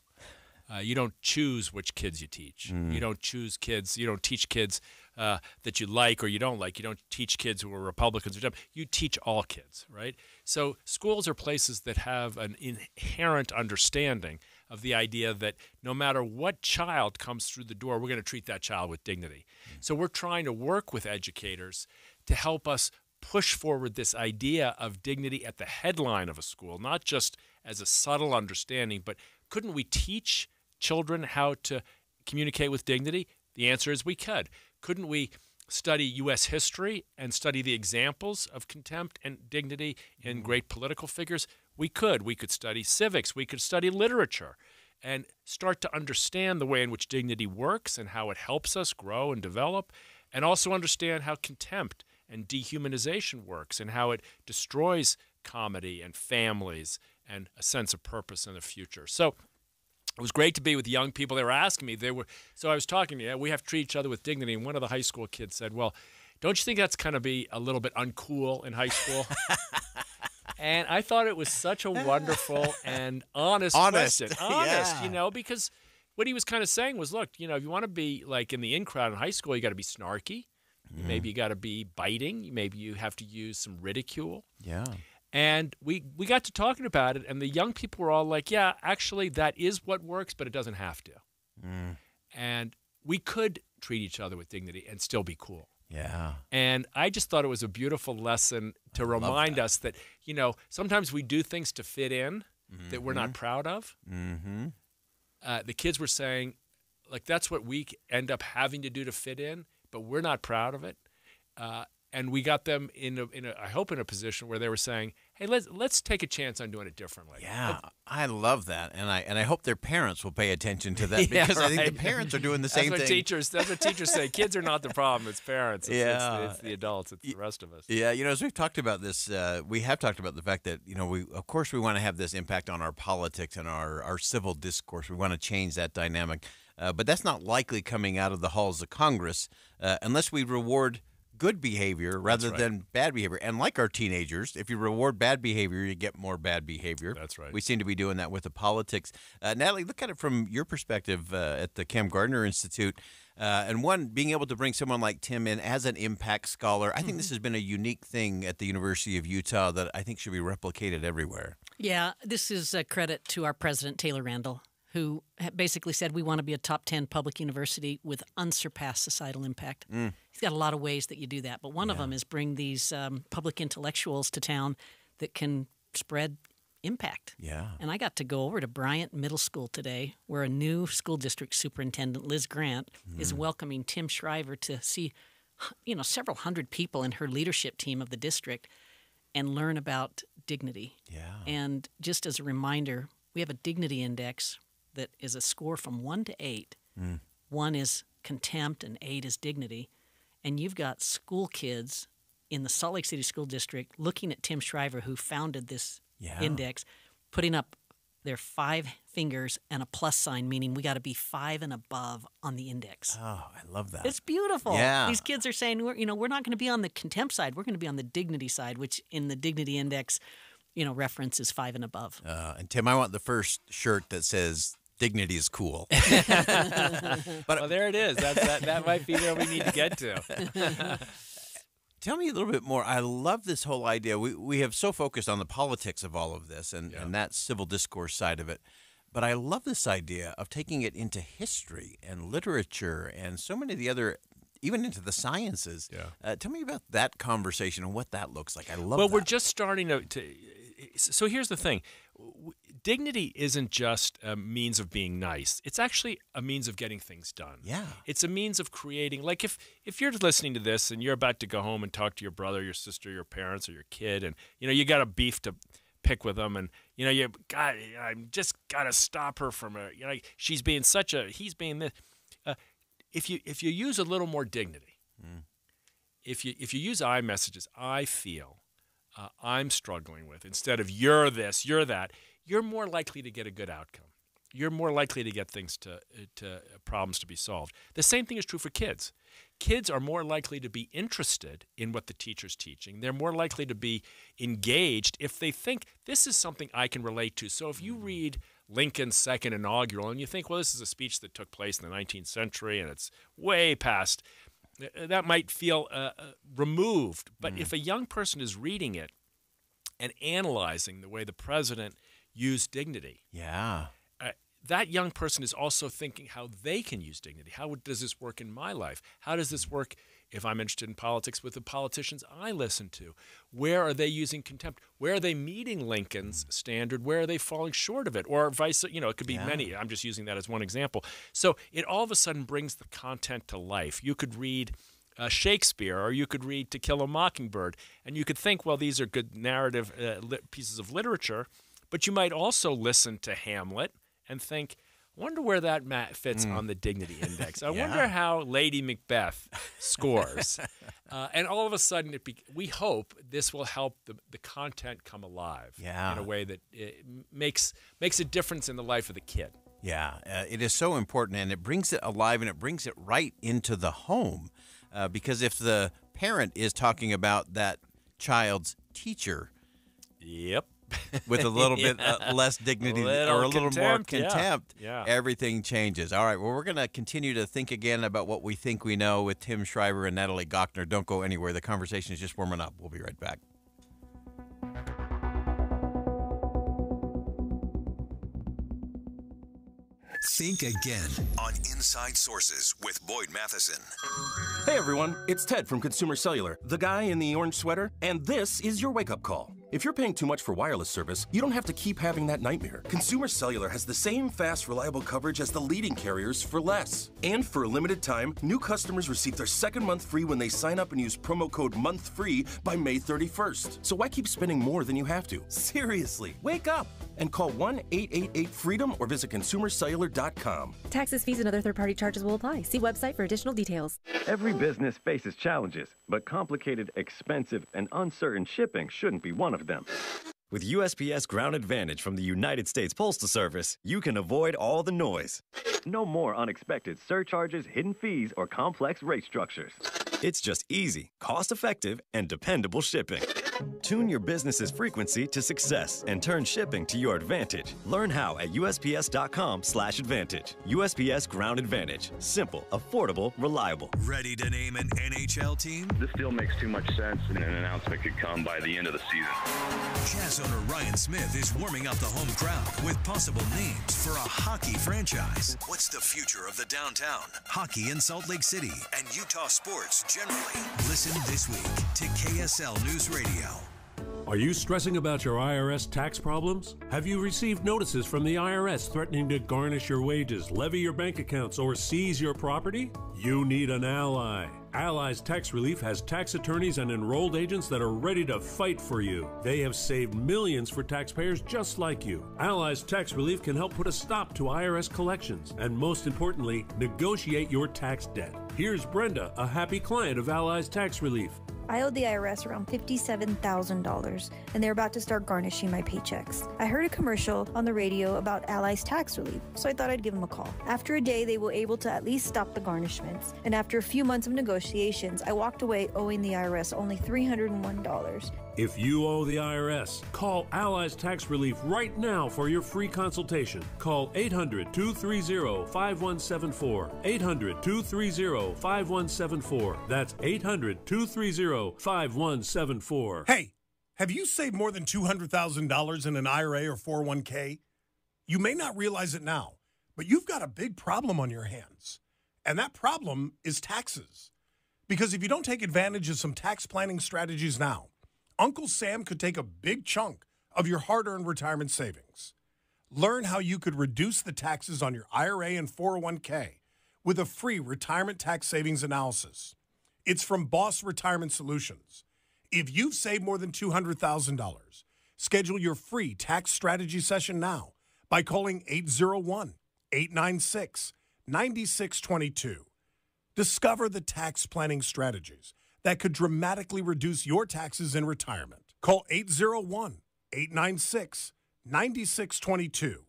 Uh, you don't choose which kids you teach. Mm. You don't choose kids. You don't teach kids uh, that you like or you don't like. You don't teach kids who are Republicans or Democrats. You teach all kids, right? So schools are places that have an inherent understanding of the idea that no matter what child comes through the door, we're going to treat that child with dignity. Mm-hmm. So we're trying to work with educators to help us push forward this idea of dignity at the headline of a school, not just as a subtle understanding, but couldn't we teach children how to communicate with dignity? The answer is we could. Couldn't we study U.S. history and study the examples of contempt and dignity in mm-hmm. great political figures? We could. We could study civics. We could study literature and start to understand the way in which dignity works and how it helps us grow and develop, and also understand how contempt and dehumanization works and how it destroys comedy and families and a sense of purpose in the future. So it was great to be with young people. They were asking me, they were so I was talking to you, we have to treat each other with dignity. And one of the high school kids said, Well, don't you think that's kind of be a little bit uncool in high school? and I thought it was such a wonderful and honest, Honest, question. Honest, yeah. you know, because what he was kind of saying was, look, you know, if you want to be like in the in crowd in high school, you got to be snarky. Maybe you got to be biting. Maybe you have to use some ridicule. Yeah. And we we got to talking about it, and the young people were all like, "Yeah, actually, that is what works, but it doesn't have to." Mm. And we could treat each other with dignity and still be cool. Yeah. And I just thought it was a beautiful lesson to remind us that you know sometimes we do things to fit in that we're not Mhm. proud of. Mm-hmm. Uh, the kids were saying, like that's what we end up having to do to fit in, but we're not proud of it. Uh, and we got them in a, in a, I hope in a position where they were saying, "Hey, let's let's take a chance on doing it differently." Yeah, I love that, and I and I hope their parents will pay attention to that Yeah, because I think the parents are doing the That's same what thing. Teachers, that's what teachers say. Kids are not the problem; it's parents. It's, it's the- Yeah. it's, the adults. It's the rest of us. Yeah, you know, as we've talked about this, uh, we have talked about the fact that you know we, of course, we want to have this impact on our politics and our our civil discourse. We want to change that dynamic, uh, but that's not likely coming out of the halls of Congress uh, unless we reward good behavior rather right. than bad behavior. And like our teenagers, if you reward bad behavior, you get more bad behavior. That's right. We seem to be doing that with the politics. Uh, Natalie, look at it from your perspective uh, at the Kem Gardner Institute. Uh, and one, being able to bring someone like Tim in as an impact scholar, I think this has been a unique thing at the University of Utah that I think should be replicated everywhere. Yeah, this is a credit to our president, Taylor Randall, who basically said we want to be a top 10 public university with unsurpassed societal impact. Mm. He's got a lot of ways that you do that, but one of them is bring these um, public intellectuals to town that can spread impact. Yeah. And I got to go over to Bryant Middle School today, where a new school district superintendent, Liz Grant, is Mm. welcoming Tim Shriver to see, you know, several hundred people in her leadership team of the district and learn about dignity. Yeah. And just as a reminder, we have a dignity index that is a score from one to eight. Mm. One is contempt and eight is dignity. And you've got school kids in the Salt Lake City School District looking at Tim Shriver, who founded this Yeah. index, putting up their five fingers and a plus sign, meaning we got to be five and above on the index. Oh, I love that. It's beautiful. Yeah. These kids are saying, we're, you know, we're not going to be on the contempt side. We're going to be on the dignity side, which in the dignity index, you know, reference is five and above. Uh, and Tim, I want the first shirt that says "Dignity is cool." but well, there it is. That, that that might be where we need to get to. Tell me a little bit more. I love this whole idea. We we have so focused on the politics of all of this and, and that civil discourse side of it. But I love this idea of taking it into history and literature and so many of the other, even into the sciences. Yeah. Uh, tell me about that conversation and what that looks like. I love well, that. we're just starting to, to. So here's the thing: dignity isn't just a means of being nice. It's actually a means of getting things done. Yeah. It's a means of creating. Like if if you're listening to this and you're about to go home and talk to your brother, your sister, your parents, or your kid, and you know you got a beef to pick with them, and you know you got I'm just gotta stop her from a you know she's being such a he's being this. Uh, if you if you use a little more dignity, if you if you use I messages, I feel, uh, I'm struggling with instead of you're this, you're that, you're more likely to get a good outcome. You're more likely to get things to to uh, problems to be solved. The same thing is true for kids. Kids are more likely to be interested in what the teacher's teaching. They're more likely to be engaged if they think this is something I can relate to. So if you read Lincoln's second inaugural and you think, well, this is a speech that took place in the 19th century and it's way past uh, that might feel uh, uh, removed. But if a young person is reading it and analyzing the way the president used dignity, yeah. uh, that young person is also thinking how they can use dignity. How does this work in my life? How does this work if I'm interested in politics with the politicians I listen to? Where are they using contempt? Where are they meeting Lincoln's standard? Where are they falling short of it? Or vice, you know, it could be Yeah. many. I'm just using that as one example. So it all of a sudden brings the content to life. You could read uh, Shakespeare, or you could read To Kill a Mockingbird, and you could think, well, these are good narrative uh, pieces of literature, but you might also listen to Hamlet and think, I wonder where that mat fits on the dignity index. I Mm. Yeah. wonder how Lady Macbeth scores. uh, and all of a sudden, it be, we hope this will help the, the content come alive Yeah. in a way that it makes makes a difference in the life of the kid. Yeah, uh, it is so important, and it brings it alive, and it brings it right into the home. Uh, because if the parent is talking about that child's teacher, yep, with a little bit Yeah. uh, less dignity Little or a little more contempt, yeah. Yeah. everything changes. All right, well, we're going to continue to think again about what we think we know with Tim Shriver and Natalie Gochnour. Don't go anywhere. The conversation is just warming up. We'll be right back. Think again on Inside Sources with Boyd Matheson. Hey everyone, it's Ted from Consumer Cellular, the guy in the orange sweater, and this is your wake up call. If you're paying too much for wireless service, you don't have to keep having that nightmare. Consumer Cellular has the same fast, reliable coverage as the leading carriers for less. And for a limited time, new customers receive their second month free when they sign up and use promo code MONTHFREE by May 31st. So why keep spending more than you have to? Seriously, wake up and call 1 888 freedom or visit consumercellular.com. Taxes, fees, and other third party charges will apply. See website for additional details. Every business faces challenges, but complicated, expensive, and uncertain shipping shouldn't be one of them. With USPS Ground Advantage from the United States Postal Service, you can avoid all the noise. No more unexpected surcharges, hidden fees, or complex rate structures. It's just easy, cost effective, and dependable shipping. Tune your business's frequency to success and turn shipping to your advantage. Learn how at USPS.com/advantage. USPS Ground Advantage. Simple, affordable, reliable. Ready to name an NHL team? This deal makes too much sense, and an announcement could come by the end of the season. Jazz owner Ryan Smith is warming up the home crowd with possible names for a hockey franchise. What's the future of the downtown, hockey in Salt Lake City, and Utah sports generally? Listen this week to KSL News Radio. Are you stressing about your IRS tax problems? Have you received notices from the IRS threatening to garnish your wages, levy your bank accounts, or seize your property? You need an ally. Allies Tax Relief has tax attorneys and enrolled agents that are ready to fight for you. They have saved millions for taxpayers just like you. Allies Tax Relief can help put a stop to IRS collections and, most importantly, negotiate your tax debt. Here's Brenda, a happy client of Allies Tax Relief. I owed the IRS around $57,000, and they're about to start garnishing my paychecks. I heard a commercial on the radio about Allies tax relief, so I thought I'd give them a call. After a day, they were able to at least stop the garnishments, and after a few months of negotiations, I walked away owing the IRS only $301. If you owe the IRS, call Allies Tax Relief right now for your free consultation. Call 800 230 5174. 800 230 5174. That's 800 230 5174. Hey, have you saved more than $200,000 in an IRA or 401k? You may not realize it now, but you've got a big problem on your hands. And that problem is taxes. Because if you don't take advantage of some tax planning strategies now, Uncle Sam could take a big chunk of your hard earned retirement savings. Learn how you could reduce the taxes on your IRA and 401k with a free retirement tax savings analysis. It's from Boss Retirement Solutions. If you've saved more than $200,000, schedule your free tax strategy session now by calling 801 896 9622. Discover the tax planning strategies that could dramatically reduce your taxes in retirement. Call 801 896 9622.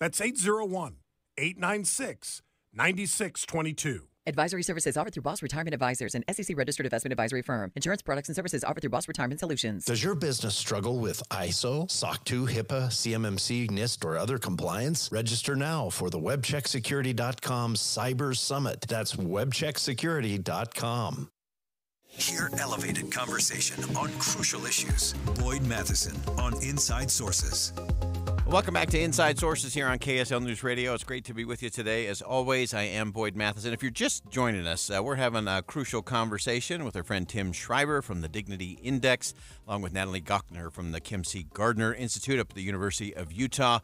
That's 801 896 9622. Advisory services offered through Boss Retirement Advisors, an SEC registered investment advisory firm. Insurance products and services offered through Boss Retirement Solutions. Does your business struggle with ISO, SOC 2, HIPAA, CMMC, NIST, or other compliance? Register now for the WebCheckSecurity.com Cyber Summit. That's WebCheckSecurity.com. Hear elevated conversation on crucial issues. Boyd Matheson on Inside Sources. Welcome back to Inside Sources here on KSL News Radio. It's great to be with you today. As always, I am Boyd Matheson. If you're just joining us, uh, we're having a crucial conversation with our friend Tim Shriver from the Dignity Index, along with Natalie Gochnour from the Kem C. Gardner Institute up at the University of Utah.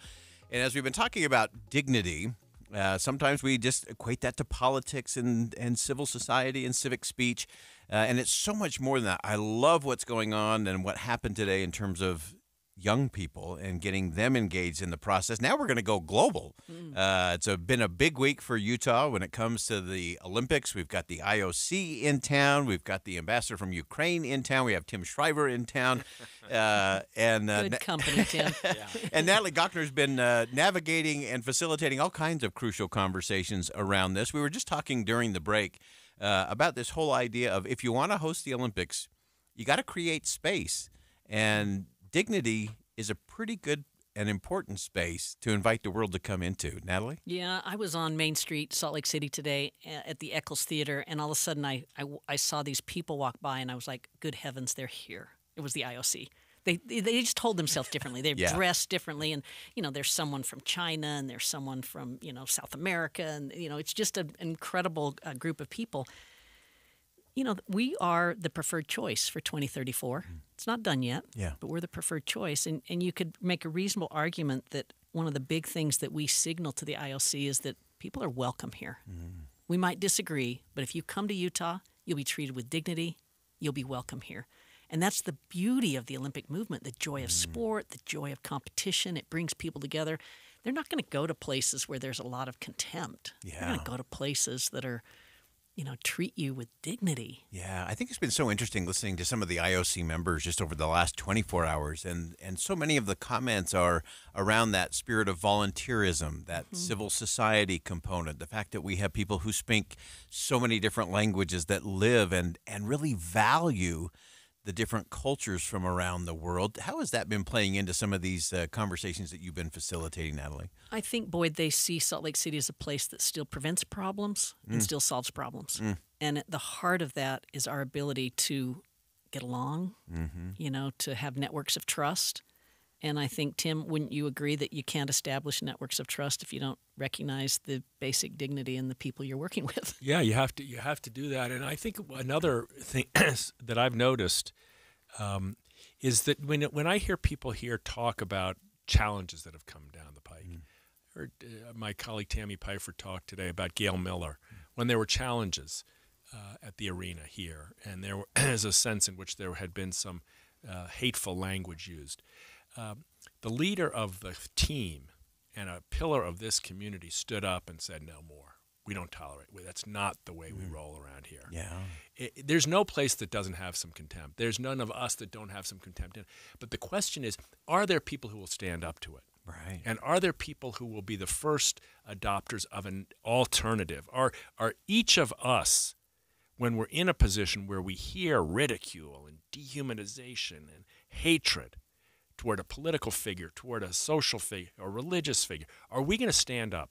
And as we've been talking about dignity, uh, sometimes we just equate that to politics and, and civil society and civic speech. Uh, and it's so much more than that. I love what's going on and what happened today in terms of young people and getting them engaged in the process. Now we're going to go global. Mm. Uh, it's a, been a big week for Utah when it comes to the Olympics. We've got the IOC in town. We've got the ambassador from Ukraine in town. We have Tim Shriver in town. Uh, and uh, Good company, Tim. and Natalie Gochnour's been uh, navigating and facilitating all kinds of crucial conversations around this. We were just talking during the break uh, about this whole idea of if you want to host the Olympics, you got to create space. And dignity is a pretty good and important space to invite the world to come into. Natalie? Yeah, I was on Main Street, Salt Lake City today at the Eccles Theater, and all of a sudden I, I, I saw these people walk by, and I was like, good heavens, they're here. It was the IOC. They, they they just told themselves differently. They're Yeah. dressed differently, and you know, there's someone from China, and there's someone from you know South America, and you know, it's just an incredible uh, group of people. You know, we are the preferred choice for 2034. It's not done yet, Yeah. but we're the preferred choice, and and you could make a reasonable argument that one of the big things that we signal to the IOC is that people are welcome here. We might disagree, but if you come to Utah, you'll be treated with dignity. You'll be welcome here. And that's the beauty of the Olympic movement the joy of mm. sport, the joy of competition. It brings people together. They're not going to go to places where there's a lot of contempt. They're going Yeah. to go to places that are, you know, treat you with dignity. Yeah, I think it's been so interesting listening to some of the IOC members just over the last 24 hours, and and so many of the comments are around that spirit of volunteerism, that mm-hmm. civil society component, the fact that we have people who speak so many different languages that live and and really value the different cultures from around the world. How has that been playing into some of these uh, conversations that you've been facilitating, Natalie? I think, Boyd, they see Salt Lake City as a place that still prevents problems and Mm. still solves problems. Mm. And at the heart of that is our ability to get along, Mhm. you know, to have networks of trust. And I think, Tim, wouldn't you agree that you can't establish networks of trust if you don't recognize the basic dignity in the people you're working with? Yeah, you have to you have to do that. And I think another thing that I've noticed um, is that when when I hear people here talk about challenges that have come down the pike, I heard uh, my colleague Tammy Pfeiffer talk today about Gail Miller when there were challenges uh, at the arena here, and there was a sense in which there had been some uh, hateful language used. Um, the leader of the team and a pillar of this community stood up and said, "No more. We don't tolerate. That's not the way we roll around here." Yeah. It, there's no place that doesn't have some contempt. There's none of us that don't have some contempt in. But the question is, are there people who will stand up to it? Right. And are there people who will be the first adopters of an alternative? Are are each of us when we're in a position where we hear ridicule and dehumanization and hatred toward a political figure, toward a social figure, or religious figure, are we going to stand up?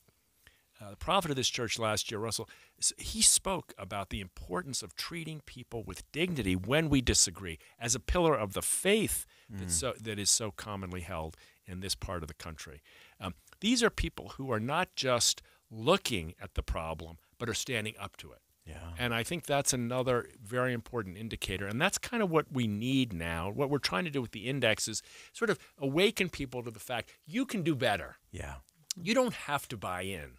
Uh, the prophet of this church last year, Russell, he spoke about the importance of treating people with dignity when we disagree, as a pillar of the faith that, so, that is so commonly held in this part of the country. Um, these are people who are not just looking at the problem, but are standing up to it. Yeah. And I think that's another very important indicator. And that's kind of what we need now. What we're trying to do with the index is sort of awaken people to the fact you can do better. Yeah. You don't have to buy in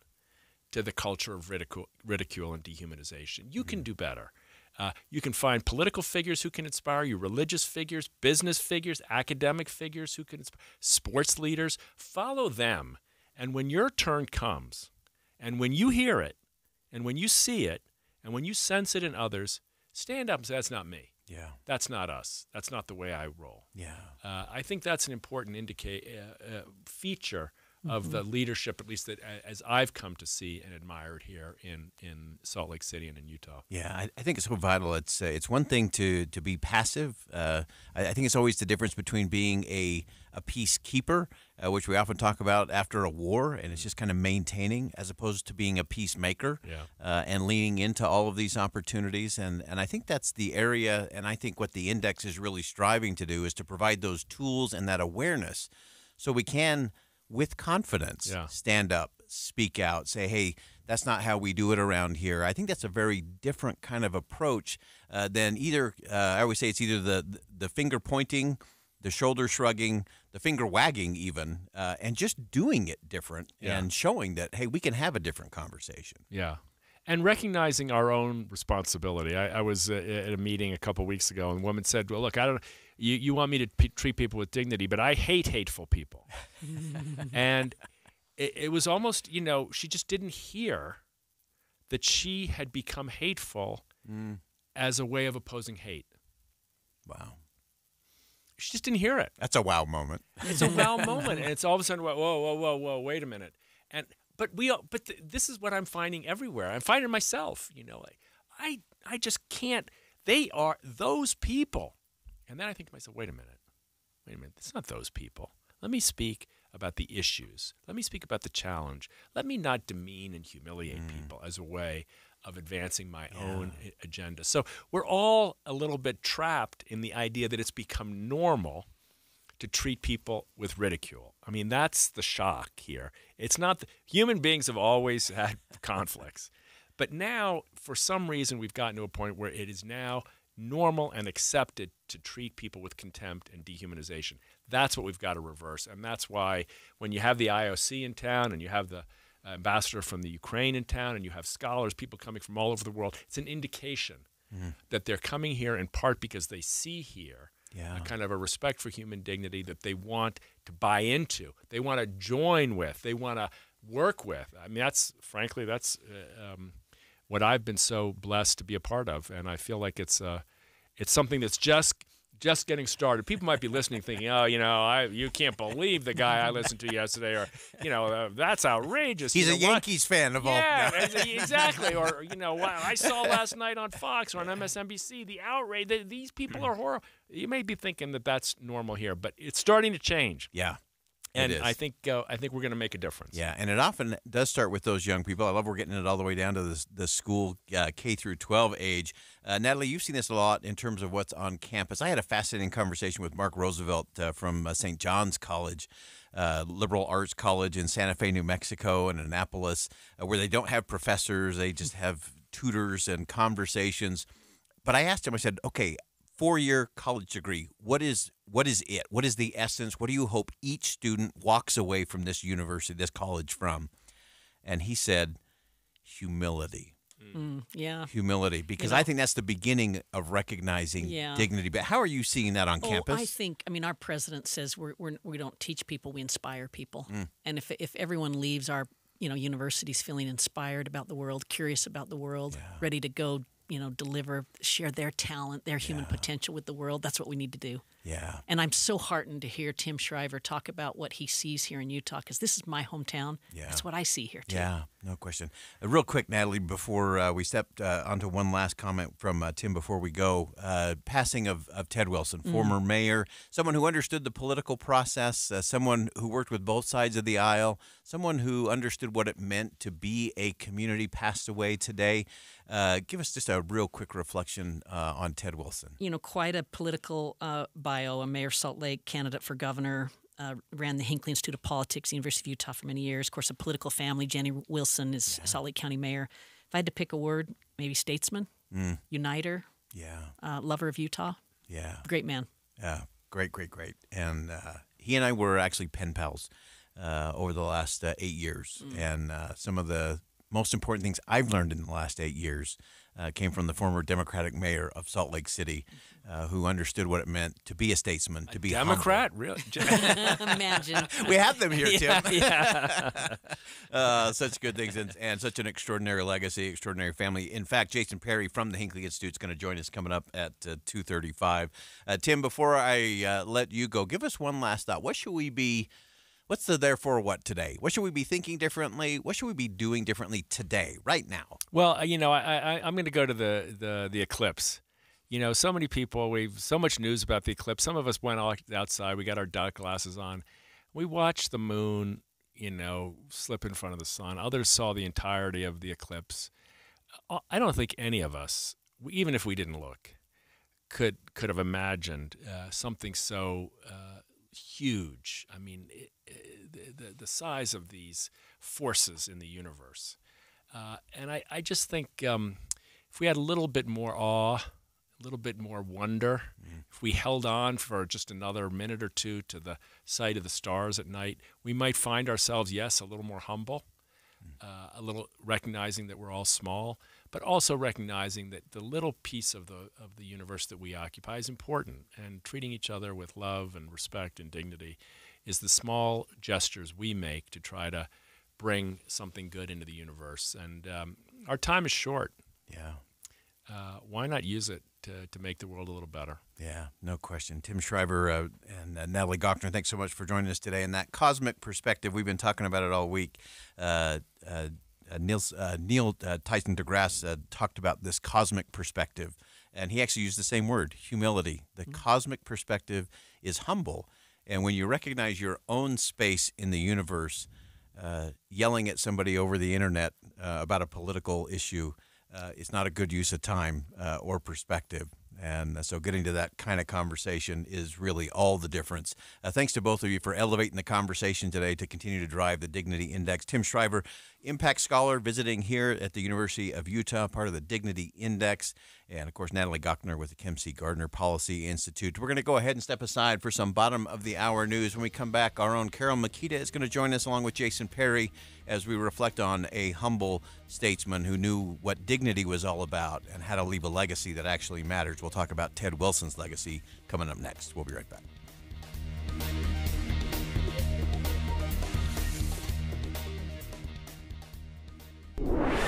to the culture of ridicule, ridicule and dehumanization. You can do better. Uh, you can find political figures who can inspire you, religious figures, business figures, academic figures who can inspire, sports leaders. Follow them. And when your turn comes, and when you hear it, and when you see it, and when you sense it in others, stand up and say, That's not me. Yeah. That's not us. That's not the way I roll. Yeah. Uh, I think that's an important indicate uh, uh, feature of the leadership, at least that as I've come to see and admired here in, in Salt Lake City and in Utah. Yeah, I, I think it's so vital. It's uh, it's one thing to to be passive. Uh, I, I think it's always the difference between being a a peacekeeper, uh, which we often talk about after a war, and it's just kind of maintaining, as opposed to being a peacemaker Yeah. uh, and leaning into all of these opportunities. And and I think that's the area. And I think what the index is really striving to do is to provide those tools and that awareness, so we can, with confidence, Yeah. stand up, speak out, say, hey, that's not how we do it around here. I think that's a very different kind of approach uh, than either, uh, I always say it's either the, the finger pointing, the shoulder shrugging, the finger wagging, even, uh, and just doing it different Yeah. and showing that, hey, we can have a different conversation. Yeah. And recognizing our own responsibility. I, I was uh, at a meeting a couple weeks ago, and a woman said, "Well, look, I don't. You, you want me to p- treat people with dignity, but I hate hateful people." and it, it was almost, you know, she just didn't hear that she had become hateful Mm. as a way of opposing hate. Wow. She just didn't hear it. That's a wow moment. It's a wow moment, and it's all of a sudden, whoa, whoa, whoa, whoa, wait a minute. And but we, all- but th- this is what I'm finding everywhere. I'm finding myself. You know, like, I, I just can't. They are those people, and then I think to myself, wait a minute, wait a minute. It's not those people. Let me speak about the issues. Let me speak about the challenge. Let me not demean and humiliate mm. people as a way of advancing my own agenda. So we're all a little bit trapped in the idea that it's become normal to treat people with ridicule. I mean, that's the shock here. It's not the, human beings have always had conflicts. But now, for some reason, we've gotten to a point where it is now normal and accepted to treat people with contempt and dehumanization. That's what we've got to reverse. And that's why when you have the IOC in town and you have the ambassador from the Ukraine in town and you have scholars, people coming from all over the world, it's an indication Mhm. that they're coming here in part because they see here Yeah. a kind of a respect for human dignity that they want to buy into, they want to join with, they want to work with. I mean, that's frankly, that's uh, um, what I've been so blessed to be a part of, and I feel like it's uh, it's something that's just just getting started. People might be listening, thinking, "Oh, you know, I you can't believe the guy I listened to yesterday," or you know, uh, "That's outrageous." He's You a know, what- Yankees fan of all. yeah, exactly. Or you know, wow, I saw last night on Fox or on MSNBC the outrage. That these people are horrible. You may be thinking that that's normal here, but it's starting to change. Yeah, and. I think uh, I think we're going to make a difference. Yeah, and it often does start with those young people. I love we're getting it all the way down to the, the school uh, K through 12 age. Uh, Natalie, you've seen this a lot in terms of what's on campus. I had a fascinating conversation with Mark Roosevelt uh, from uh, St. John's College, uh, liberal arts college in Santa Fe, New Mexico, and Annapolis, uh, where they don't have professors, they just have tutors and conversations. But I asked him, I said, okay, four year college degree, what is what is it? What is the essence? What do you hope each student walks away from this university, this college from? And he said, humility. Mm, yeah. Humility, because know- I think that's the beginning of recognizing Yeah. dignity. But how are you seeing that on Oh, campus? I think. I mean, our president says we're, we're we don't teach people; we inspire people. Mm. And if if everyone leaves our you know universities feeling inspired about the world, curious about the world, ready to go, you know, deliver, share their talent, their human potential with the world, that's what we need to do. Yeah. And I'm so heartened to hear Tim Shriver talk about what he sees here in Utah because this is my hometown. Yeah. That's what I see here too. Yeah, no question. Uh, real quick, Natalie, before uh, we step uh, onto one last comment from uh, Tim before we go, uh, passing of, of Ted Wilson, Mm. former mayor, someone who understood the political process, uh, someone who worked with both sides of the aisle, someone who understood what it meant to be a community, passed away today. Uh, give us just a real quick reflection uh, on Ted Wilson. you know, quite a political uh, bio. A mayor, Salt Lake, candidate for governor. Uh, ran the Hinckley Institute of Politics, University of Utah, for many years. Of course, a political family. Jenny Wilson is Salt Lake County mayor. If I had to pick a word, maybe statesman, Mm. uniter, Yeah. uh, lover of Utah. Yeah. Great man. Yeah, great, great, great. And uh, he and I were actually pen pals uh, over the last uh, eight years. And uh, some of the most important things I've learned in the last eight years uh, came from the former Democratic mayor of Salt Lake City, uh, who understood what it meant to be a statesman, to be a Democrat, humble. really? Imagine. we have them here, Tim. Yeah, yeah. uh, such good things and, and such an extraordinary legacy, extraordinary family. In fact, Jason Perry from the Hinckley Institute is going to join us coming up at uh, two thirty-five. Uh, Tim, before I uh, let you go, give us one last thought. What should we be? What's the therefore what today? What should we be thinking differently? What should we be doing differently today, right now? Well, uh, you know, I, I I'm going to go to the, the the eclipse. You know, so many people. We've so much news about the eclipse. Some of us went out- outside. We got our dark glasses on. We watched the moon. You know, slip in front of the sun. Others saw the entirety of the eclipse. Uh, I don't think any of us, even if we didn't look, could could have imagined uh, something so uh, huge. I mean, it, it, the, the the size of these forces in the universe. Uh, and I, I just think um, if we had a little bit more awe, a little bit more wonder, if we held on for just another minute or two to the sight of the stars at night, we might find ourselves, yes, a little more humble, uh, a little recognizing that we're all small, but also recognizing that the little piece of the of the universe that we occupy is important, and treating each other with love and respect and dignity is the small gestures we make to try to bring something good into the universe. And um, our time is short. Yeah. Uh, why not use it to, to make the world a little better? Yeah, no question. Tim Shriver uh, and uh, Natalie Gochnour, thanks so much for joining us today. And that cosmic perspective, we've been talking about it all week. Uh, uh, uh Neil, uh, Neil Tyson DeGrasse talked about this cosmic perspective, and he actually used the same word, humility. The mm-hmm. cosmic perspective is humble. And when you recognize your own space in the universe, yelling at somebody over the internet about a political issue uh, it's not a good use of time uh, or perspective. And so, getting to that kind of conversation is really all the difference. Uh, thanks to both of you for elevating the conversation today to continue to drive the Dignity Index. Tim Shriver, Impact Scholar, visiting here at the University of Utah, part of the Dignity Index. And of course, Natalie Gochnour with the Kem C. Gardner Policy Institute. We're going to go ahead and step aside for some bottom of the hour news. When we come back, our own Carole Mikita is going to join us along with Jason Perry as we reflect on a humble statesman who knew what dignity was all about and how to leave a legacy that actually matters. We'll talk about Ted Wilson's legacy coming up next. We'll be right back. you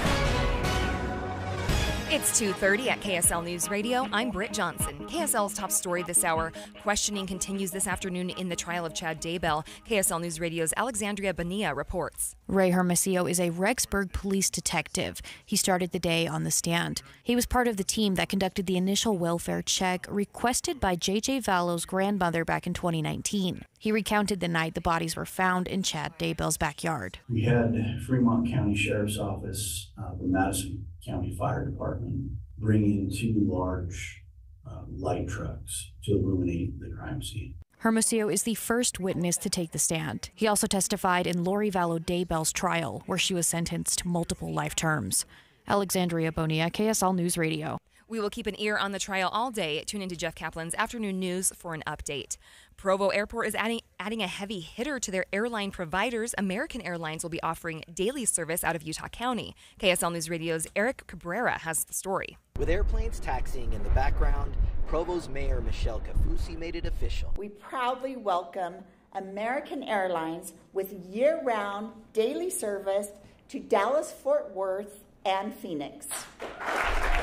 it's 2:30 at KSL News Radio. I'm Britt Johnson. KSL's top story this hour: questioning continues this afternoon in the trial of Chad Daybell. KSL News Radio's Alexandria Bonilla reports. Ray Hermosillo is a Rexburg police detective. He started the day on the stand. He was part of the team that conducted the initial welfare check requested by JJ Vallow's grandmother back in 2019. He recounted the night the bodies were found in Chad Daybell's backyard. We had Fremont County Sheriff's Office, uh, the Madison County Fire Department bring in two large uh, light trucks to illuminate the crime scene. Hermosillo is the first witness to take the stand. He also testified in Lori Vallow Daybell's trial, where she was sentenced to multiple life terms. Alexandria Bonilla, KSL News Radio. We will keep an ear on the trial all day. Tune into Jeff Caplan's afternoon news for an update. Provo Airport is adding, adding a heavy hitter to their airline providers. American Airlines will be offering daily service out of Utah County. KSL News Radio's Eric Cabrera has the story. With airplanes taxiing in the background, Provo's Mayor Michelle Kaufusi made it official. We proudly welcome American Airlines with year round daily service to Dallas Fort Worth and Phoenix.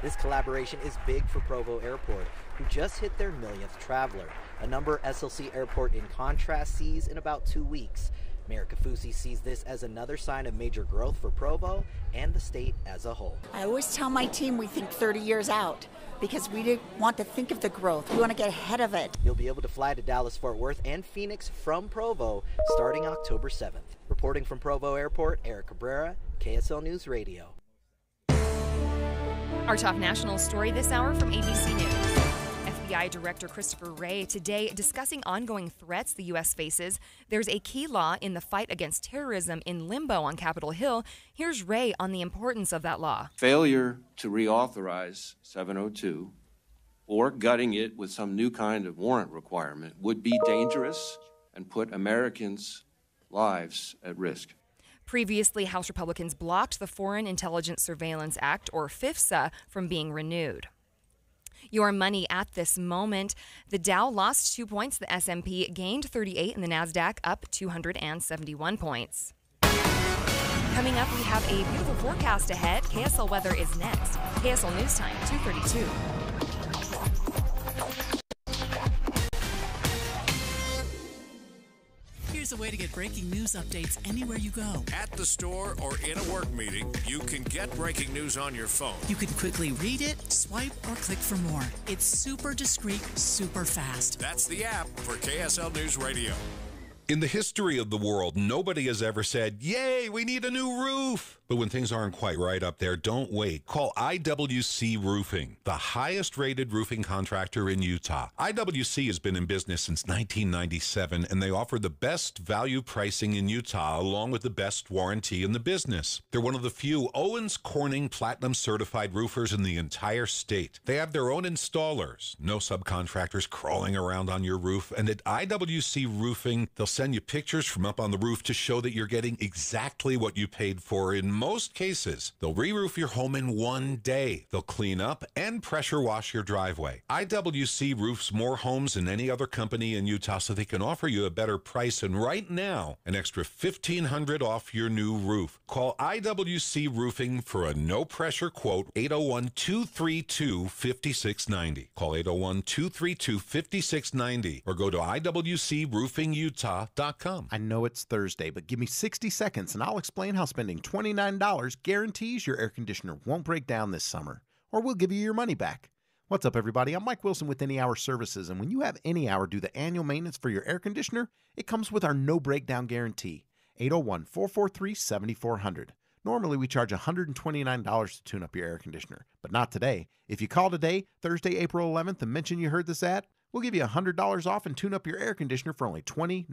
This collaboration is big for Provo Airport, who just hit their millionth traveler a number SLC Airport in contrast sees in about two weeks. Mayor Kaufusi sees this as another sign of major growth for Provo and the state as a whole. I always tell my team we think 30 years out because we want to think of the growth. We want to get ahead of it. You'll be able to fly to Dallas Fort Worth and Phoenix from Provo starting October 7th. Reporting from Provo Airport, Eric Cabrera, KSL News Radio. Our top national story this hour from ABC News. FBI Director Christopher Wray today discussing ongoing threats the U.S. faces. There's a key law in the fight against terrorism in limbo on Capitol Hill. Here's Wray on the importance of that law. Failure to reauthorize 702 or gutting it with some new kind of warrant requirement would be dangerous and put Americans' lives at risk. Previously, House Republicans blocked the Foreign Intelligence Surveillance Act, or FISA, from being renewed your money at this moment. The Dow lost two points, the S&P gained 38, and the Nasdaq up 271 points. Coming up, we have a beautiful forecast ahead. KSL weather is next. KSL News Time, 232. Here's a way to get breaking news updates anywhere you go. At the store or in a work meeting, you can get breaking news on your phone. You can quickly read it, swipe, or click for more. It's super discreet, super fast. That's the app for KSL News Radio. In the history of the world, nobody has ever said, Yay, we need a new roof. But when things aren't quite right up there, don't wait. Call IWC Roofing, the highest rated roofing contractor in Utah. IWC has been in business since 1997 and they offer the best value pricing in Utah along with the best warranty in the business. They're one of the few Owens Corning Platinum certified roofers in the entire state. They have their own installers, no subcontractors crawling around on your roof, and at IWC Roofing, they'll send you pictures from up on the roof to show that you're getting exactly what you paid for in most cases. They'll re roof your home in one day. They'll clean up and pressure wash your driveway. IWC roofs more homes than any other company in Utah, so they can offer you a better price. And right now, an extra 1500 off your new roof. Call IWC Roofing for a no pressure quote 801 232 5690. Call 801 232 5690 or go to IWCRoofingUtah.com. I know it's Thursday, but give me 60 seconds and I'll explain how spending $29 guarantees your air conditioner won't break down this summer, or we'll give you your money back. What's up, everybody? I'm Mike Wilson with Any Hour Services, and when you have Any Hour do the annual maintenance for your air conditioner, it comes with our no breakdown guarantee 801 443 7400. Normally, we charge $129 to tune up your air conditioner, but not today. If you call today, Thursday, April 11th, and mention you heard this ad, we'll give you $100 off and tune up your air conditioner for only $29.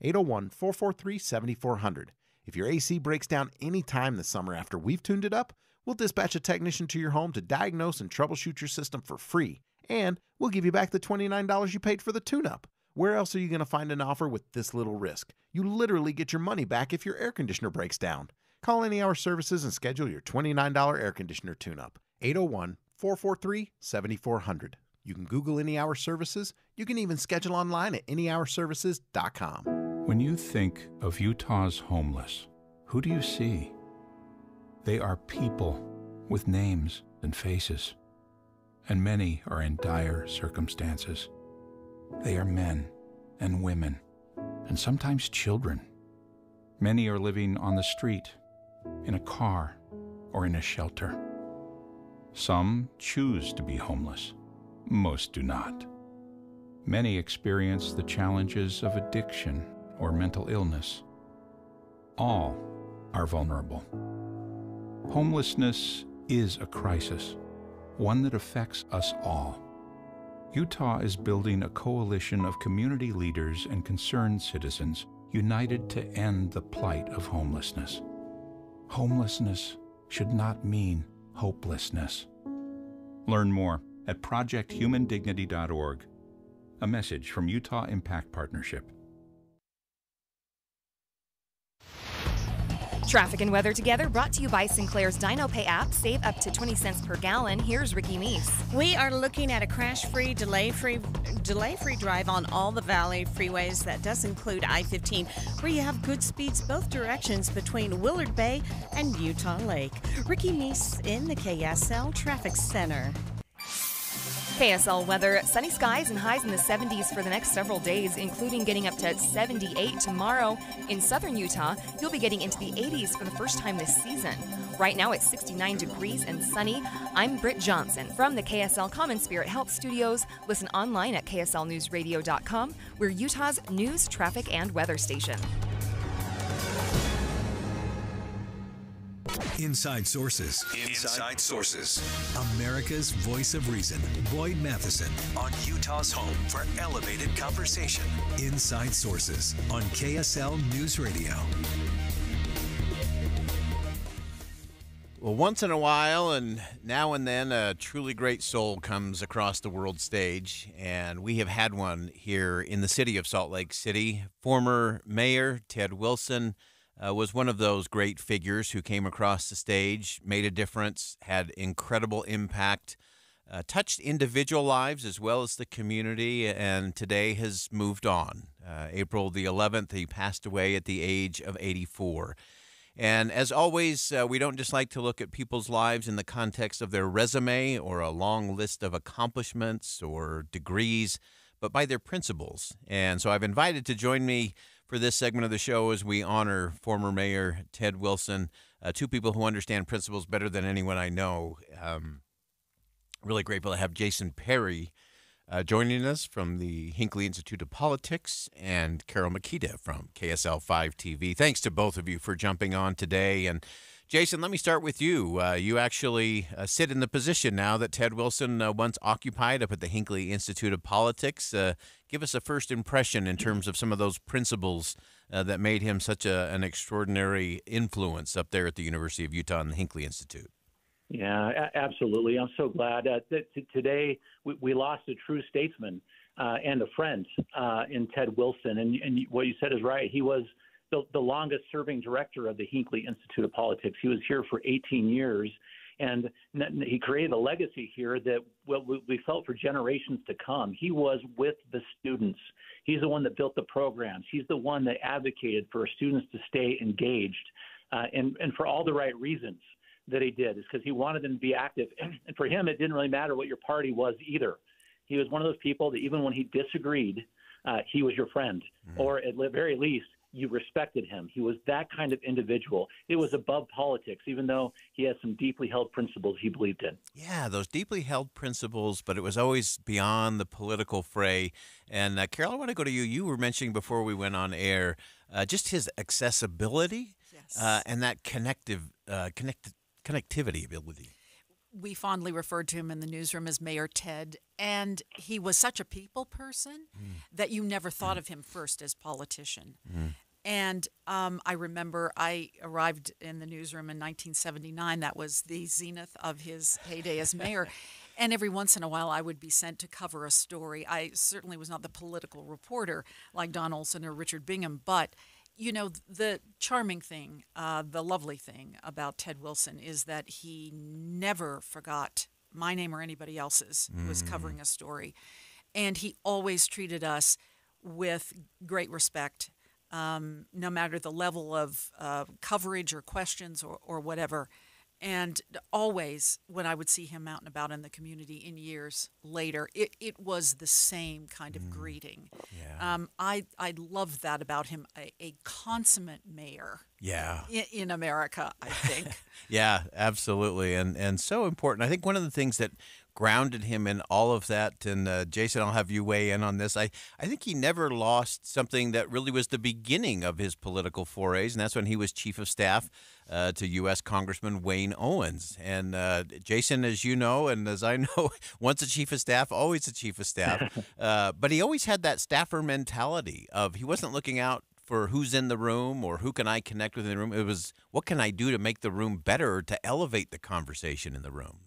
801 443 7400. If your AC breaks down anytime this summer after we've tuned it up, we'll dispatch a technician to your home to diagnose and troubleshoot your system for free, and we'll give you back the $29 you paid for the tune up. Where else are you going to find an offer with this little risk? You literally get your money back if your air conditioner breaks down. Call Any Hour Services and schedule your $29 air conditioner tune up. 801 443 7400. You can Google Any Hour Services. You can even schedule online at anyhourservices.com. When you think of Utah's homeless, who do you see? They are people with names and faces, and many are in dire circumstances. They are men and women, and sometimes children. Many are living on the street, in a car, or in a shelter. Some choose to be homeless, most do not. Many experience the challenges of addiction or mental illness. All are vulnerable. Homelessness is a crisis, one that affects us all. Utah is building a coalition of community leaders and concerned citizens united to end the plight of homelessness. Homelessness should not mean hopelessness. Learn more at projecthumandignity.org. A message from Utah Impact Partnership. Traffic and weather together brought to you by Sinclair's DinoPay app. Save up to 20 cents per gallon. Here's Ricky Meese. We are looking at a crash-free, delay-free, delay-free drive on all the Valley freeways. That does include I-15, where you have good speeds both directions between Willard Bay and Utah Lake. Ricky Meese in the KSL Traffic Center. KSL weather sunny skies and highs in the 70s for the next several days, including getting up to 78 tomorrow. In southern Utah, you'll be getting into the 80s for the first time this season. Right now it's 69 degrees and sunny. I'm Britt Johnson from the KSL Common Spirit Health Studios. Listen online at kslnewsradio.com. We're Utah's news, traffic, and weather station. Inside Sources. Inside Sources. America's voice of reason. Boyd Matheson on Utah's home for elevated conversation. Inside Sources on KSL News Radio. Well, once in a while and now and then, a truly great soul comes across the world stage, and we have had one here in the city of Salt Lake City. Former Mayor Ted Wilson uh, was one of those great figures who came across the stage, made a difference, had incredible impact, uh, touched individual lives as well as the community, and today has moved on. Uh, April the 11th, he passed away at the age of 84. And as always, uh, we don't just like to look at people's lives in the context of their resume or a long list of accomplishments or degrees, but by their principles. And so I've invited to join me for this segment of the show as we honor former Mayor Ted Wilson, uh, two people who understand principles better than anyone I know. Um, really grateful to have Jason Perry uh, joining us from the Hinckley Institute of Politics and Carole Mikita from KSL 5 TV. Thanks to both of you for jumping on today. And Jason, let me start with you. Uh, you actually uh, sit in the position now that Ted Wilson uh, once occupied up at the Hinckley Institute of Politics. Uh, give us a first impression in terms of some of those principles uh, that made him such a, an extraordinary influence up there at the University of Utah and the Hinckley Institute. Yeah, a- absolutely. I'm so glad uh, that t- today we, we lost a true statesman. and a friend in Ted Wilson. And, and what you said is right. He was the, the longest serving director of the Hinckley Institute of Politics. He was here for 18 years. And he created a legacy here that we felt for generations to come. He was with the students. He's the one that built the programs. He's the one that advocated for students to stay engaged, uh, and and for all the right reasons that he did. Is because he wanted them to be active. And for him, it didn't really matter what your party was either. He was one of those people that even when he disagreed, uh, he was your friend, mm-hmm. or at the very least, you respected him. He was that kind of individual. It was above politics, even though he had some deeply held principles he believed in. Yeah, those deeply held principles, but it was always beyond the political fray. And uh, Carole, I want to go to you. You were mentioning before we went on air uh, just his accessibility yes. uh, and that connective uh, connect- connectivity ability we fondly referred to him in the newsroom as Mayor Ted, and he was such a people person mm. that you never thought mm. of him first as politician. Mm. And um, I remember I arrived in the newsroom in 1979. That was the zenith of his heyday as mayor. and every once in a while, I would be sent to cover a story. I certainly was not the political reporter like Don Olson or Richard Bingham, but you know, the charming thing, uh, the lovely thing about Ted Wilson is that he never forgot my name or anybody else's who was mm. covering a story. And he always treated us with great respect, um, no matter the level of uh, coverage or questions or, or whatever. And always, when I would see him out and about in the community in years later, it, it was the same kind of mm. greeting. Yeah. Um, I, I love that about him, a, a consummate mayor. Yeah. In, in America, I think. yeah, absolutely. And, and so important. I think one of the things that grounded him in all of that. And uh, Jason, I'll have you weigh in on this. I, I think he never lost something that really was the beginning of his political forays, and that's when he was chief of staff uh, to U.S. Congressman Wayne Owens. And uh, Jason, as you know, and as I know, once a chief of staff, always a chief of staff. Uh, but he always had that staffer mentality of he wasn't looking out for who's in the room or who can I connect with in the room. It was what can I do to make the room better to elevate the conversation in the room.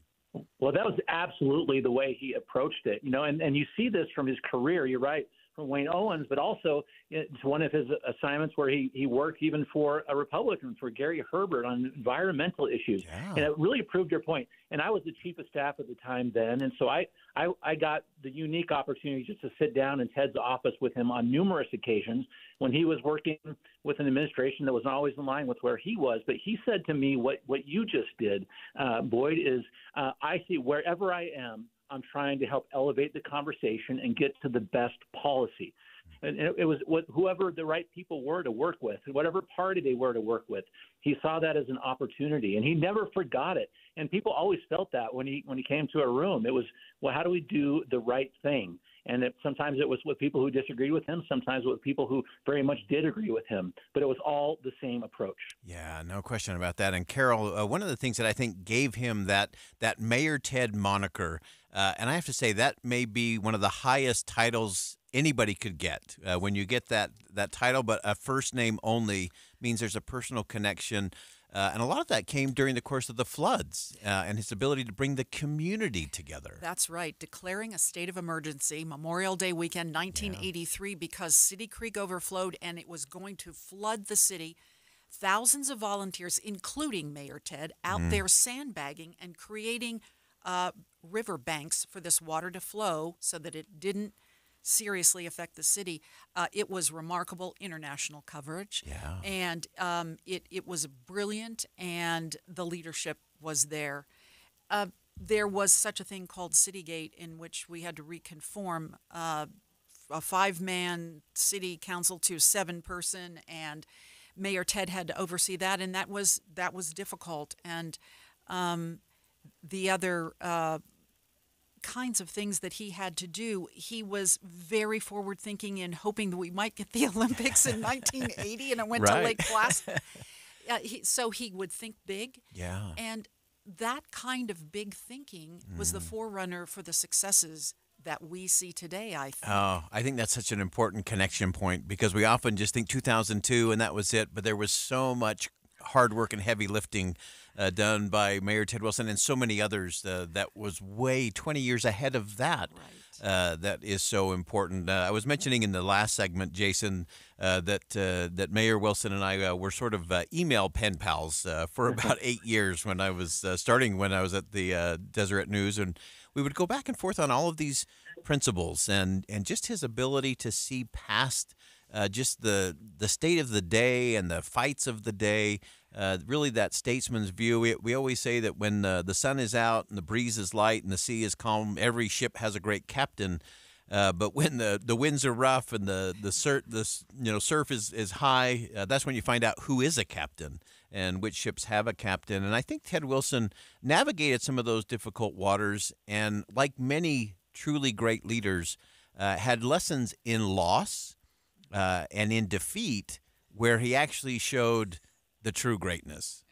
Well, that was absolutely the way he approached it, you know, and, and you see this from his career. You're right Wayne Owens, but also it's one of his assignments where he, he worked even for a Republican, for Gary Herbert on environmental issues. Yeah. And it really proved your point. And I was the chief of staff at the time then. And so I, I, I got the unique opportunity just to sit down in Ted's office with him on numerous occasions when he was working with an administration that was not always in line with where he was. But he said to me, what, what you just did, uh, Boyd, is uh, I see wherever I am, I'm trying to help elevate the conversation and get to the best policy. And it was what, whoever the right people were to work with, whatever party they were to work with. He saw that as an opportunity, and he never forgot it. And people always felt that when he when he came to a room, it was, well, how do we do the right thing? And it, sometimes it was with people who disagreed with him, sometimes with people who very much did agree with him. But it was all the same approach. Yeah, no question about that. And Carole, uh, one of the things that I think gave him that that Mayor Ted moniker, uh, and I have to say that may be one of the highest titles anybody could get uh, when you get that that title, but a first name only means there's a personal connection. Uh, and a lot of that came during the course of the floods uh, and his ability to bring the community together. That's right. Declaring a state of emergency Memorial Day weekend 1983 yeah. because City Creek overflowed and it was going to flood the city. Thousands of volunteers, including Mayor Ted, out mm. there sandbagging and creating uh, river banks for this water to flow so that it didn't seriously affect the city. Uh, it was remarkable international coverage. Yeah. And um, it, it was brilliant, and the leadership was there. Uh, there was such a thing called Citygate, in which we had to reconform uh, a five man city council to seven person, and Mayor Ted had to oversee that, and that was that was difficult. And um, the other uh, kinds of things that he had to do. He was very forward thinking in hoping that we might get the Olympics in 1980 and it went right. to Lake Placid. Uh, he, so he would think big. Yeah. And that kind of big thinking mm. was the mm. forerunner for the successes that we see today, I think. Oh, I think that's such an important connection point because we often just think 2002 and that was it, but there was so much hard work and heavy lifting uh, done by Mayor Ted Wilson and so many others uh, that was way 20 years ahead of that. Uh, that is so important. Uh, I was mentioning in the last segment, Jason, uh, that uh, that Mayor Wilson and I uh, were sort of uh, email pen pals uh, for about eight years when I was uh, starting when I was at the uh, Deseret News, and we would go back and forth on all of these principles and and just his ability to see past uh, just the the state of the day and the fights of the day. Uh, really, that statesman's view. We, we always say that when the, the sun is out and the breeze is light and the sea is calm, every ship has a great captain. Uh, but when the, the winds are rough and the the, sur- the you know surf is is high, uh, that's when you find out who is a captain and which ships have a captain. And I think Ted Wilson navigated some of those difficult waters, and like many truly great leaders, uh, had lessons in loss uh, and in defeat where he actually showed the true greatness.